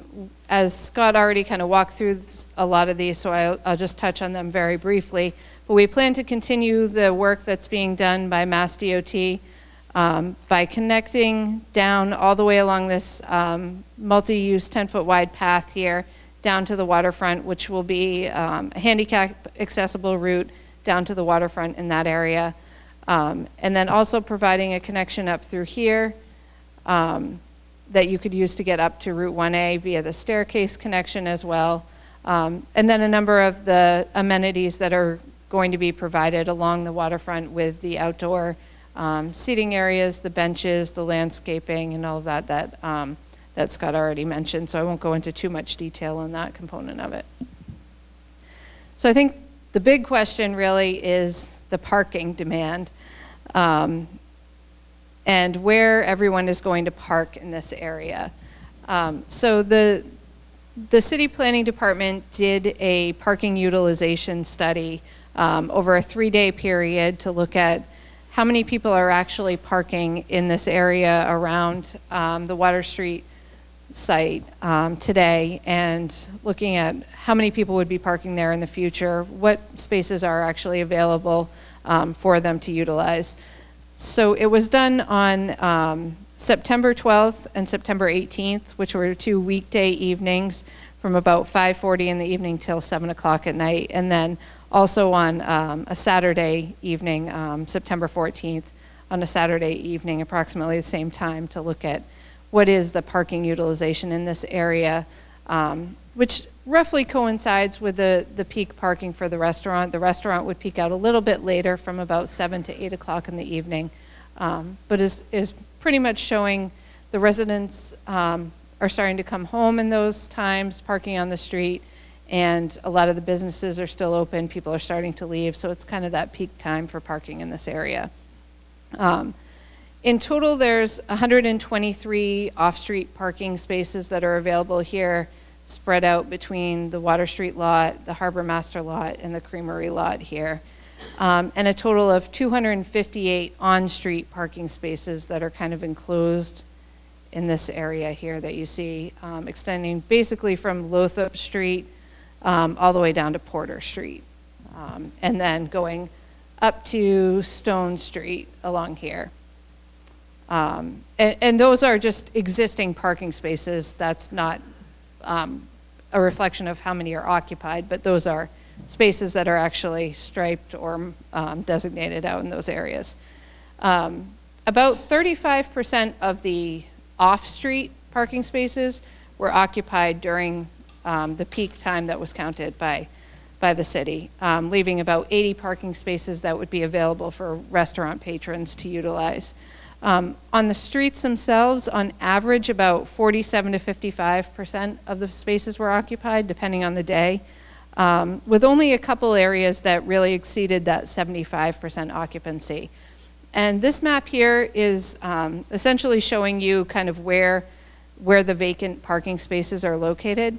as Scott already kind of walked through a lot of these, so I'll, I'll just touch on them very briefly. But we plan to continue the work that's being done by Mass DOT um, by connecting down all the way along this um, multi-use 10-foot wide path here down to the waterfront, which will be um, a handicap accessible route down to the waterfront in that area. Um, and then also providing a connection up through here um, that you could use to get up to Route 1A via the staircase connection as well. Um, and then a number of the amenities that are going to be provided along the waterfront with the outdoor um, seating areas, the benches, the landscaping, and all of that that, um, that Scott already mentioned. So I won't go into too much detail on that component of it. So I think the big question really is the parking demand um, and where everyone is going to park in this area. Um, so the, the city planning department did a parking utilization study um, over a three-day period to look at how many people are actually parking in this area around um, the Water Street site um, today and looking at how many people would be parking there in the future, what spaces are actually available um, for them to utilize. So it was done on um, September 12th and September 18th, which were two weekday evenings from about 5.40 in the evening till 7 o'clock at night. And then also on um, a Saturday evening, um, September 14th, on a Saturday evening, approximately the same time, to look at what is the parking utilization in this area, um, which roughly coincides with the, the peak parking for the restaurant. The restaurant would peak out a little bit later from about 7 to 8 o'clock in the evening, um, but is, is pretty much showing the residents um, are starting to come home in those times, parking on the street, and a lot of the businesses are still open. People are starting to leave, so it's kind of that peak time for parking in this area. Um, in total, there's 123 off-street parking spaces that are available here, spread out between the Water Street lot, the Harbor Master lot, and the Creamery lot here. Um, and a total of 258 on-street parking spaces that are kind of enclosed in this area here that you see, um, extending basically from Lothrop Street um, all the way down to Porter Street. Um, and then going up to Stone Street along here. Um, and, and, those are just existing parking spaces. That's not um, a reflection of how many are occupied, but those are spaces that are actually striped or um, designated out in those areas. Um, about 35% of the off-street parking spaces were occupied during um, the peak time that was counted by, by the city, um, leaving about 80 parking spaces that would be available for restaurant patrons to utilize. Um, on the streets themselves, on average, about 47 to 55 percent of the spaces were occupied, depending on the day, um, with only a couple areas that really exceeded that 75 percent occupancy. And this map here is um, essentially showing you kind of where, where the vacant parking spaces are located.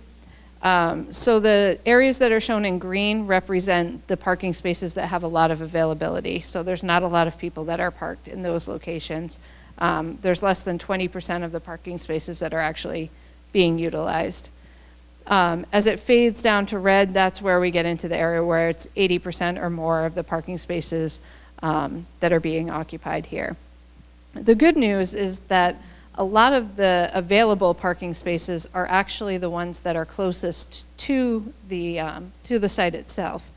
Um, so the areas that are shown in green represent the parking spaces that have a lot of availability. So there's not a lot of people that are parked in those locations. Um, there's less than 20% of the parking spaces that are actually being utilized. Um, As it fades down to red, that's where we get into the area where it's 80% or more of the parking spaces um, that are being occupied here. The good news is that a lot of the available parking spaces are actually the ones that are closest to the, um, to the site itself.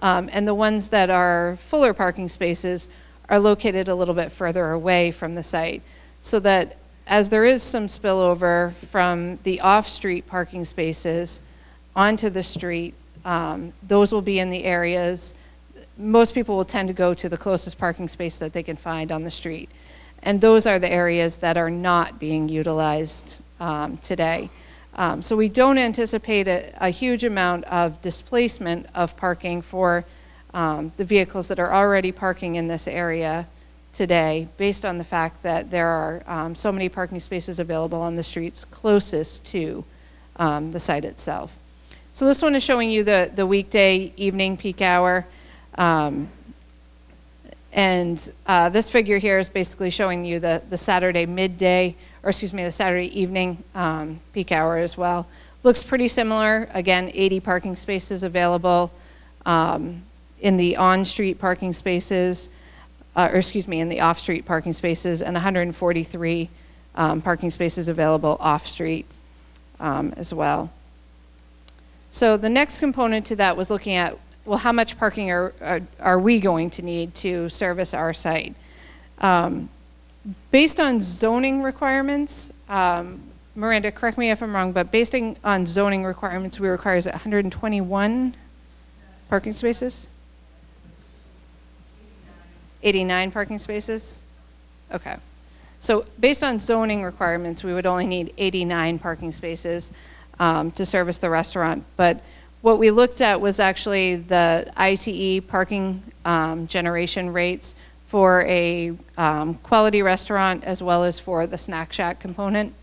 Um, and the ones that are fuller parking spaces are located a little bit further away from the site. So that as there is some spillover from the off-street parking spaces onto the street, um, those will be in the areas, most people will tend to go to the closest parking space that they can find on the street. And those are the areas that are not being utilized um, today. Um, so we don't anticipate a, a, huge amount of displacement of parking for um, the vehicles that are already parking in this area today, based on the fact that there are um, so many parking spaces available on the streets closest to um, the site itself. So this one is showing you the, the weekday evening peak hour. Um, and uh, this figure here is basically showing you the, the Saturday midday, or excuse me, the Saturday evening um, peak hour as well. Looks pretty similar. Again, 80 parking spaces available um, in the on-street parking spaces, uh, or excuse me, in the off-street parking spaces, and 143 um, parking spaces available off-street um, as well. So the next component to that was looking at well, how much parking are, are, are we going to need to service our site? Um, based on zoning requirements, um, Miranda, correct me if I'm wrong, but based on zoning requirements, we require is it 121 parking spaces? 89 parking spaces? Okay. So based on zoning requirements, we would only need 89 parking spaces um, to service the restaurant. But what we looked at was actually the ITE parking um, generation rates for a um, quality restaurant as well as for the snack shack component.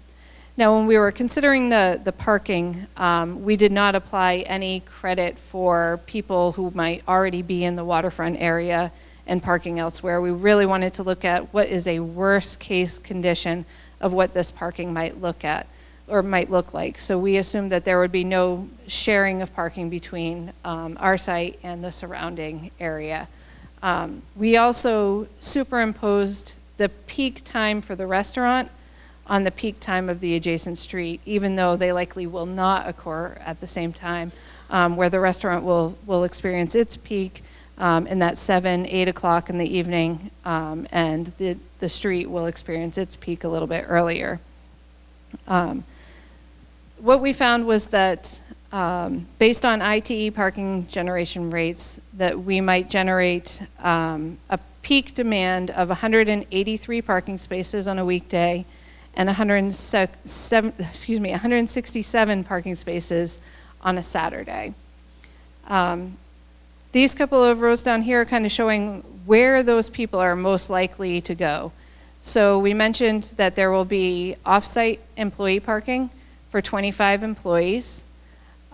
Now, when we were considering the, the parking, um, we did not apply any credit for people who might already be in the waterfront area and parking elsewhere. We really wanted to look at what is a worst case condition of what this parking might look at or might look like. So we assumed that there would be no sharing of parking between um, our site and the surrounding area. Um, we also superimposed the peak time for the restaurant on the peak time of the adjacent street, even though they likely will not occur at the same time, um, where the restaurant will, will experience its peak um, in that 7, 8 o'clock in the evening, um, and the, the street will experience its peak a little bit earlier. Um, what we found was that um, based on ITE parking generation rates, that we might generate um, a peak demand of 183 parking spaces on a weekday and 107, excuse me, 167 parking spaces on a Saturday. Um, these couple of rows down here are kind of showing where those people are most likely to go. So we mentioned that there will be off-site employee parking, for 25 employees.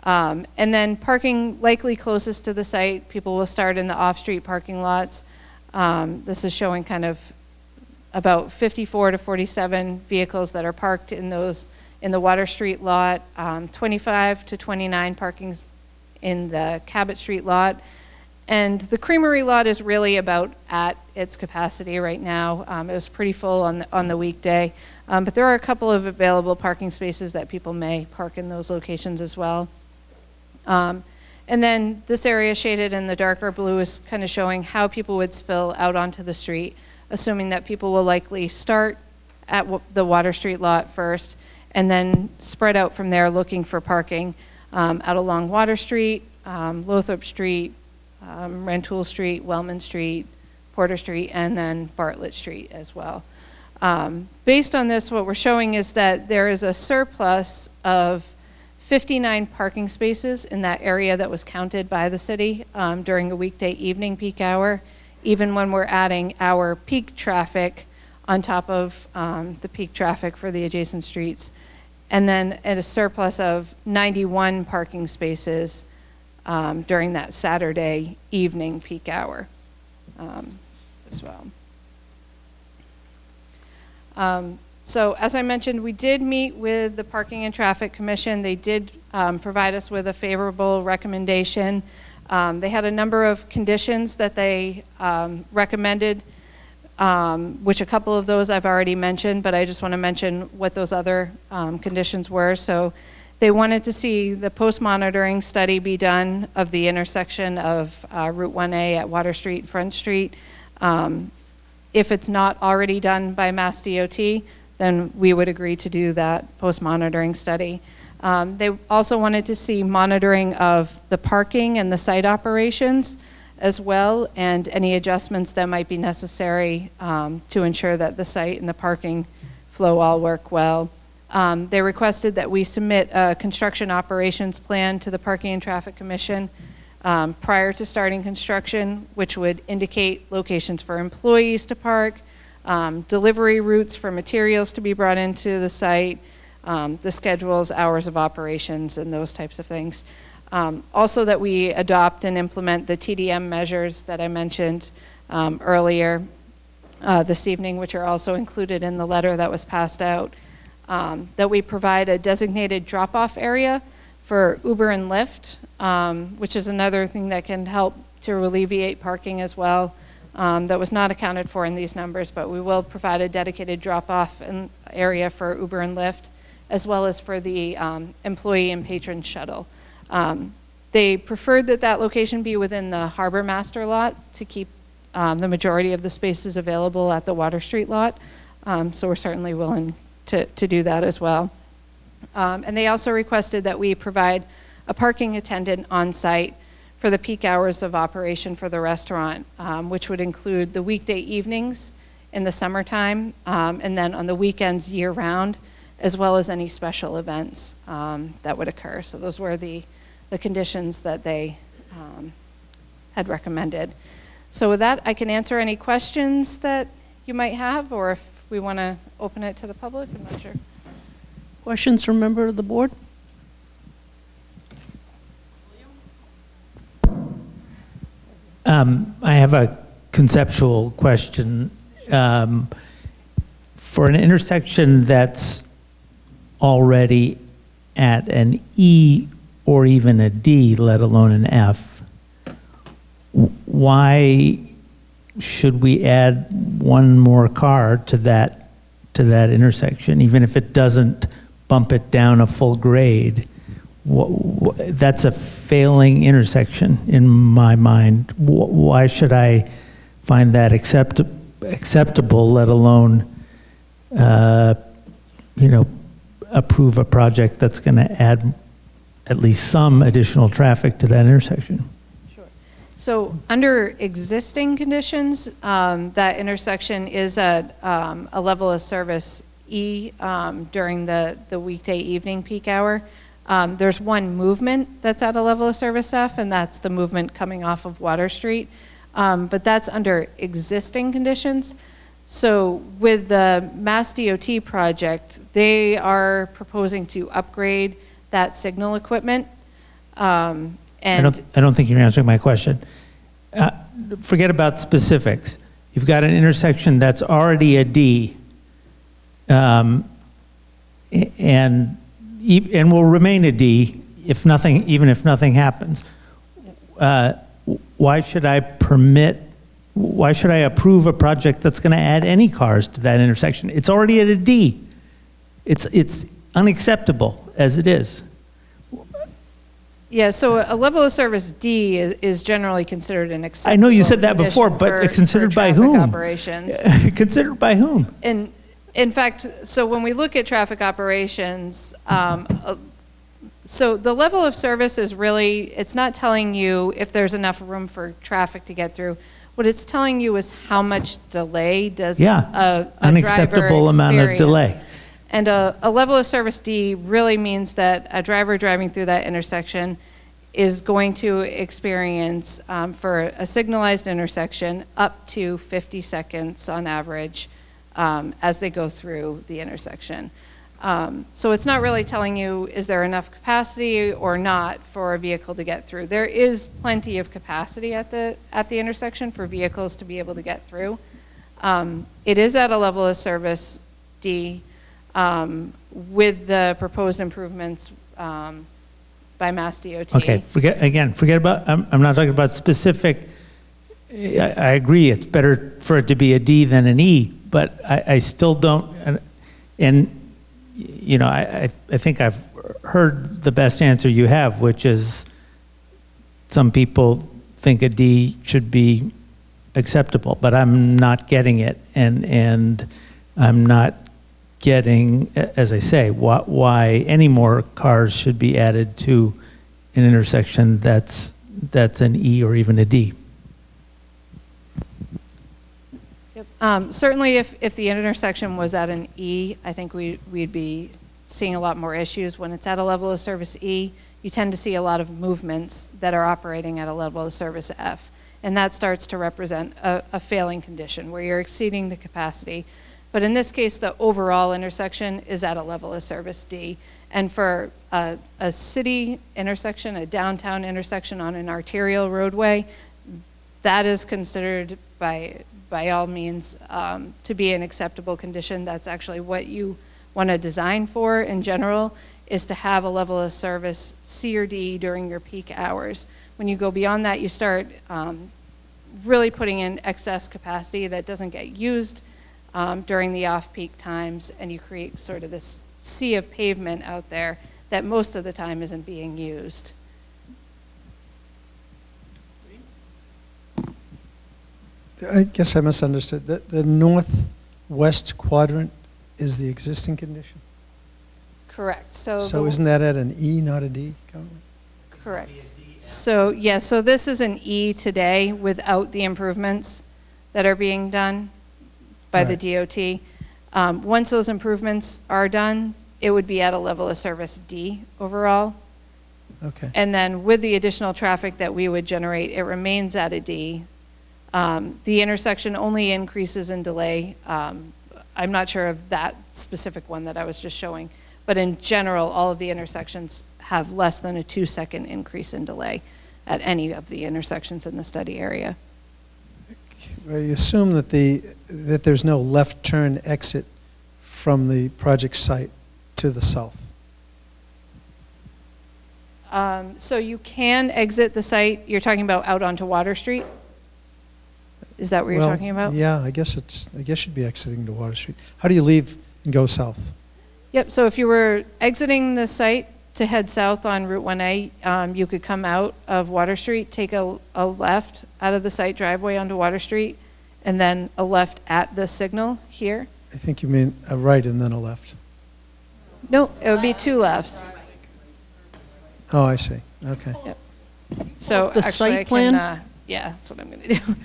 Um, and then parking likely closest to the site, people will start in the off-street parking lots. Um, this is showing kind of about 54 to 47 vehicles that are parked in those in the Water Street lot, um, 25 to 29 parkings in the Cabot Street lot. And the Creamery lot is really about at its capacity right now. Um, it was pretty full on the, on the weekday. Um, but there are a couple of available parking spaces that people may park in those locations as well. Um, and then this area shaded in the darker blue is kind of showing how people would spill out onto the street, assuming that people will likely start at the Water Street lot first and then spread out from there looking for parking um, out along Water Street, um, Lothrop Street, um, Rantoul Street, Wellman Street, Porter Street, and then Bartlett Street as well. Um, based on this, what we're showing is that there is a surplus of 59 parking spaces in that area that was counted by the city um, during a weekday evening peak hour, even when we're adding our peak traffic on top of um, the peak traffic for the adjacent streets. And then at a surplus of 91 parking spaces um, during that Saturday evening peak hour um, as well. Um, So as I mentioned, we did meet with the Parking and Traffic Commission. They did um, provide us with a favorable recommendation. Um, They had a number of conditions that they um, recommended, um, which a couple of those I've already mentioned, but I just want to mention what those other um, conditions were. So they wanted to see the post-monitoring study be done of the intersection of uh, Route 1A at Water Street, Front Street. Um, If it's not already done by Mass DOT, then we would agree to do that post-monitoring study. Um, They also wanted to see monitoring of the parking and the site operations as well, and any adjustments that might be necessary um, to ensure that the site and the parking flow all work well. Um, They requested that we submit a construction operations plan to the Parking and Traffic Commission um, prior to starting construction, which would indicate locations for employees to park, um, delivery routes for materials to be brought into the site, um, the schedules, hours of operations, and those types of things. Um, Also, that we adopt and implement the TDM measures that I mentioned um, earlier uh, this evening, which are also included in the letter that was passed out. Um, That we provide a designated drop-off area for Uber and Lyft, um, which is another thing that can help to alleviate parking as well. Um, That was not accounted for in these numbers, but we will provide a dedicated drop-off area for Uber and Lyft, as well as for the um, employee and patron shuttle. Um, They preferred that that location be within the Harbor Master lot to keep um, the majority of the spaces available at the Water Street lot. Um, So we're certainly willing to, to do that as well. Um, And they also requested that we provide a parking attendant on site for the peak hours of operation for the restaurant, um, which would include the weekday evenings in the summertime, um, and then on the weekends year-round, as well as any special events um, that would occur. So those were the, the conditions that they um, had recommended. So with that, I can answer any questions that you might have, or if we want to open it to the public, I'm not sure.
Questions from member of the board?
Um, I have a conceptual question. Um, For an intersection that's already at an E or even a D, let alone an F, why should we add one more car to that, to that intersection, even if it doesn't bump it down a full grade? Wh- wh- That's a failing intersection in my mind. Wh- Why should I find that accept- acceptable, let alone, uh, you know, approve a project that's going to add at least some additional traffic to that intersection? Sure.
So under existing conditions, um, that intersection is at um, a level of service E um, during the, the weekday evening peak hour. Um, There's one movement that's at a level of service F, and that's the movement coming off of Water Street. Um, But that's under existing conditions. So with the Mass DOT project, they are proposing to upgrade that signal equipment. um,
I don't, I don't think you're answering my question. Uh, Forget about specifics. You've got an intersection that's already a D, um, and, and will remain a D if nothing, even if nothing happens. Uh, Why should I permit, why should I approve a project that's going to add any cars to that intersection? It's already at a D. It's, it's unacceptable as it is.
Yeah, so a level of service D is, is generally considered an acceptable
I know you said that before, but
for-
considered
for
by whom?
Operations.
Considered by whom?
And in fact, so when we look at traffic operations, um, uh, so the level of service is really, it's not telling you if there's enough room for traffic to get through. What it's telling you is how much delay does
Yeah,
a, a
unacceptable
driver
amount of delay.
And a, a level of service D really means that a driver driving through that intersection is going to experience, um, for a signalized intersection, up to 50 seconds on average um, as they go through the intersection. Um, So it's not really telling you, is there enough capacity or not for a vehicle to get through? There is plenty of capacity at the, at the intersection for vehicles to be able to get through. Um, It is at a level of service D, um, with the proposed improvements um, by Mass DOT.
Okay, forget, again, forget about, I'm, I'm not talking about specific, I, I agree, it's better for it to be a D than an E, but I, I still don't, and- and, you know, I, I, think I've heard the best answer you have, which is some people think a D should be acceptable, but I'm not getting it, and, and I'm not getting, as I say, why, why any more cars should be added to an intersection that's, that's an E or even a D.
Um, Certainly, if, if the intersection was at an E, I think we, we'd be seeing a lot more issues. When it's at a level of service E, you tend to see a lot of movements that are operating at a level of service F. And that starts to represent a, a failing condition where you're exceeding the capacity. But in this case, the overall intersection is at a level of service D. And for a, a city intersection, a downtown intersection on an arterial roadway, that is considered by, by all means um, to be an acceptable condition. That's actually what you want to design for in general, is to have a level of service C or D during your peak hours. When you go beyond that, you start um, really putting in excess capacity that doesn't get used um, during the off-peak times, and you create sort of this sea of pavement out there that most of the time isn't being used.
I guess I misunderstood. The, the northwest quadrant is the existing condition?
Correct. So,
So
the-
isn't that at an E, not a D currently?
Correct. So, yeah, so this is an E today without the improvements that are being done by the DOT. Um, Once those improvements are done, it would be at a level of service D overall.
Okay.
And then with the additional traffic that we would generate, it remains at a D. Um, The intersection only increases in delay. Um, I'm not sure of that specific one that I was just showing, but in general, all of the intersections have less than a two-second increase in delay at any of the intersections in the study area.
I assume that the, that there's no left turn exit from the project site to the south.
Um, So you can exit the site, you're talking about out onto Water Street? Is that what you're
Well,
talking about?
Yeah, I guess it's, I guess you'd be exiting to Water Street. How do you leave and go south?
Yep, so if you were exiting the site to head south on Route 1A, um, you could come out of Water Street, take a, a left out of the site driveway onto Water Street, and then a left at the signal here.
I think you mean a right and then a left.
No, it would be two lefts.
Oh, I see, okay. Yep.
So
The
actually,
site
I can,
plan?
uh, yeah, that's what I'm going to do.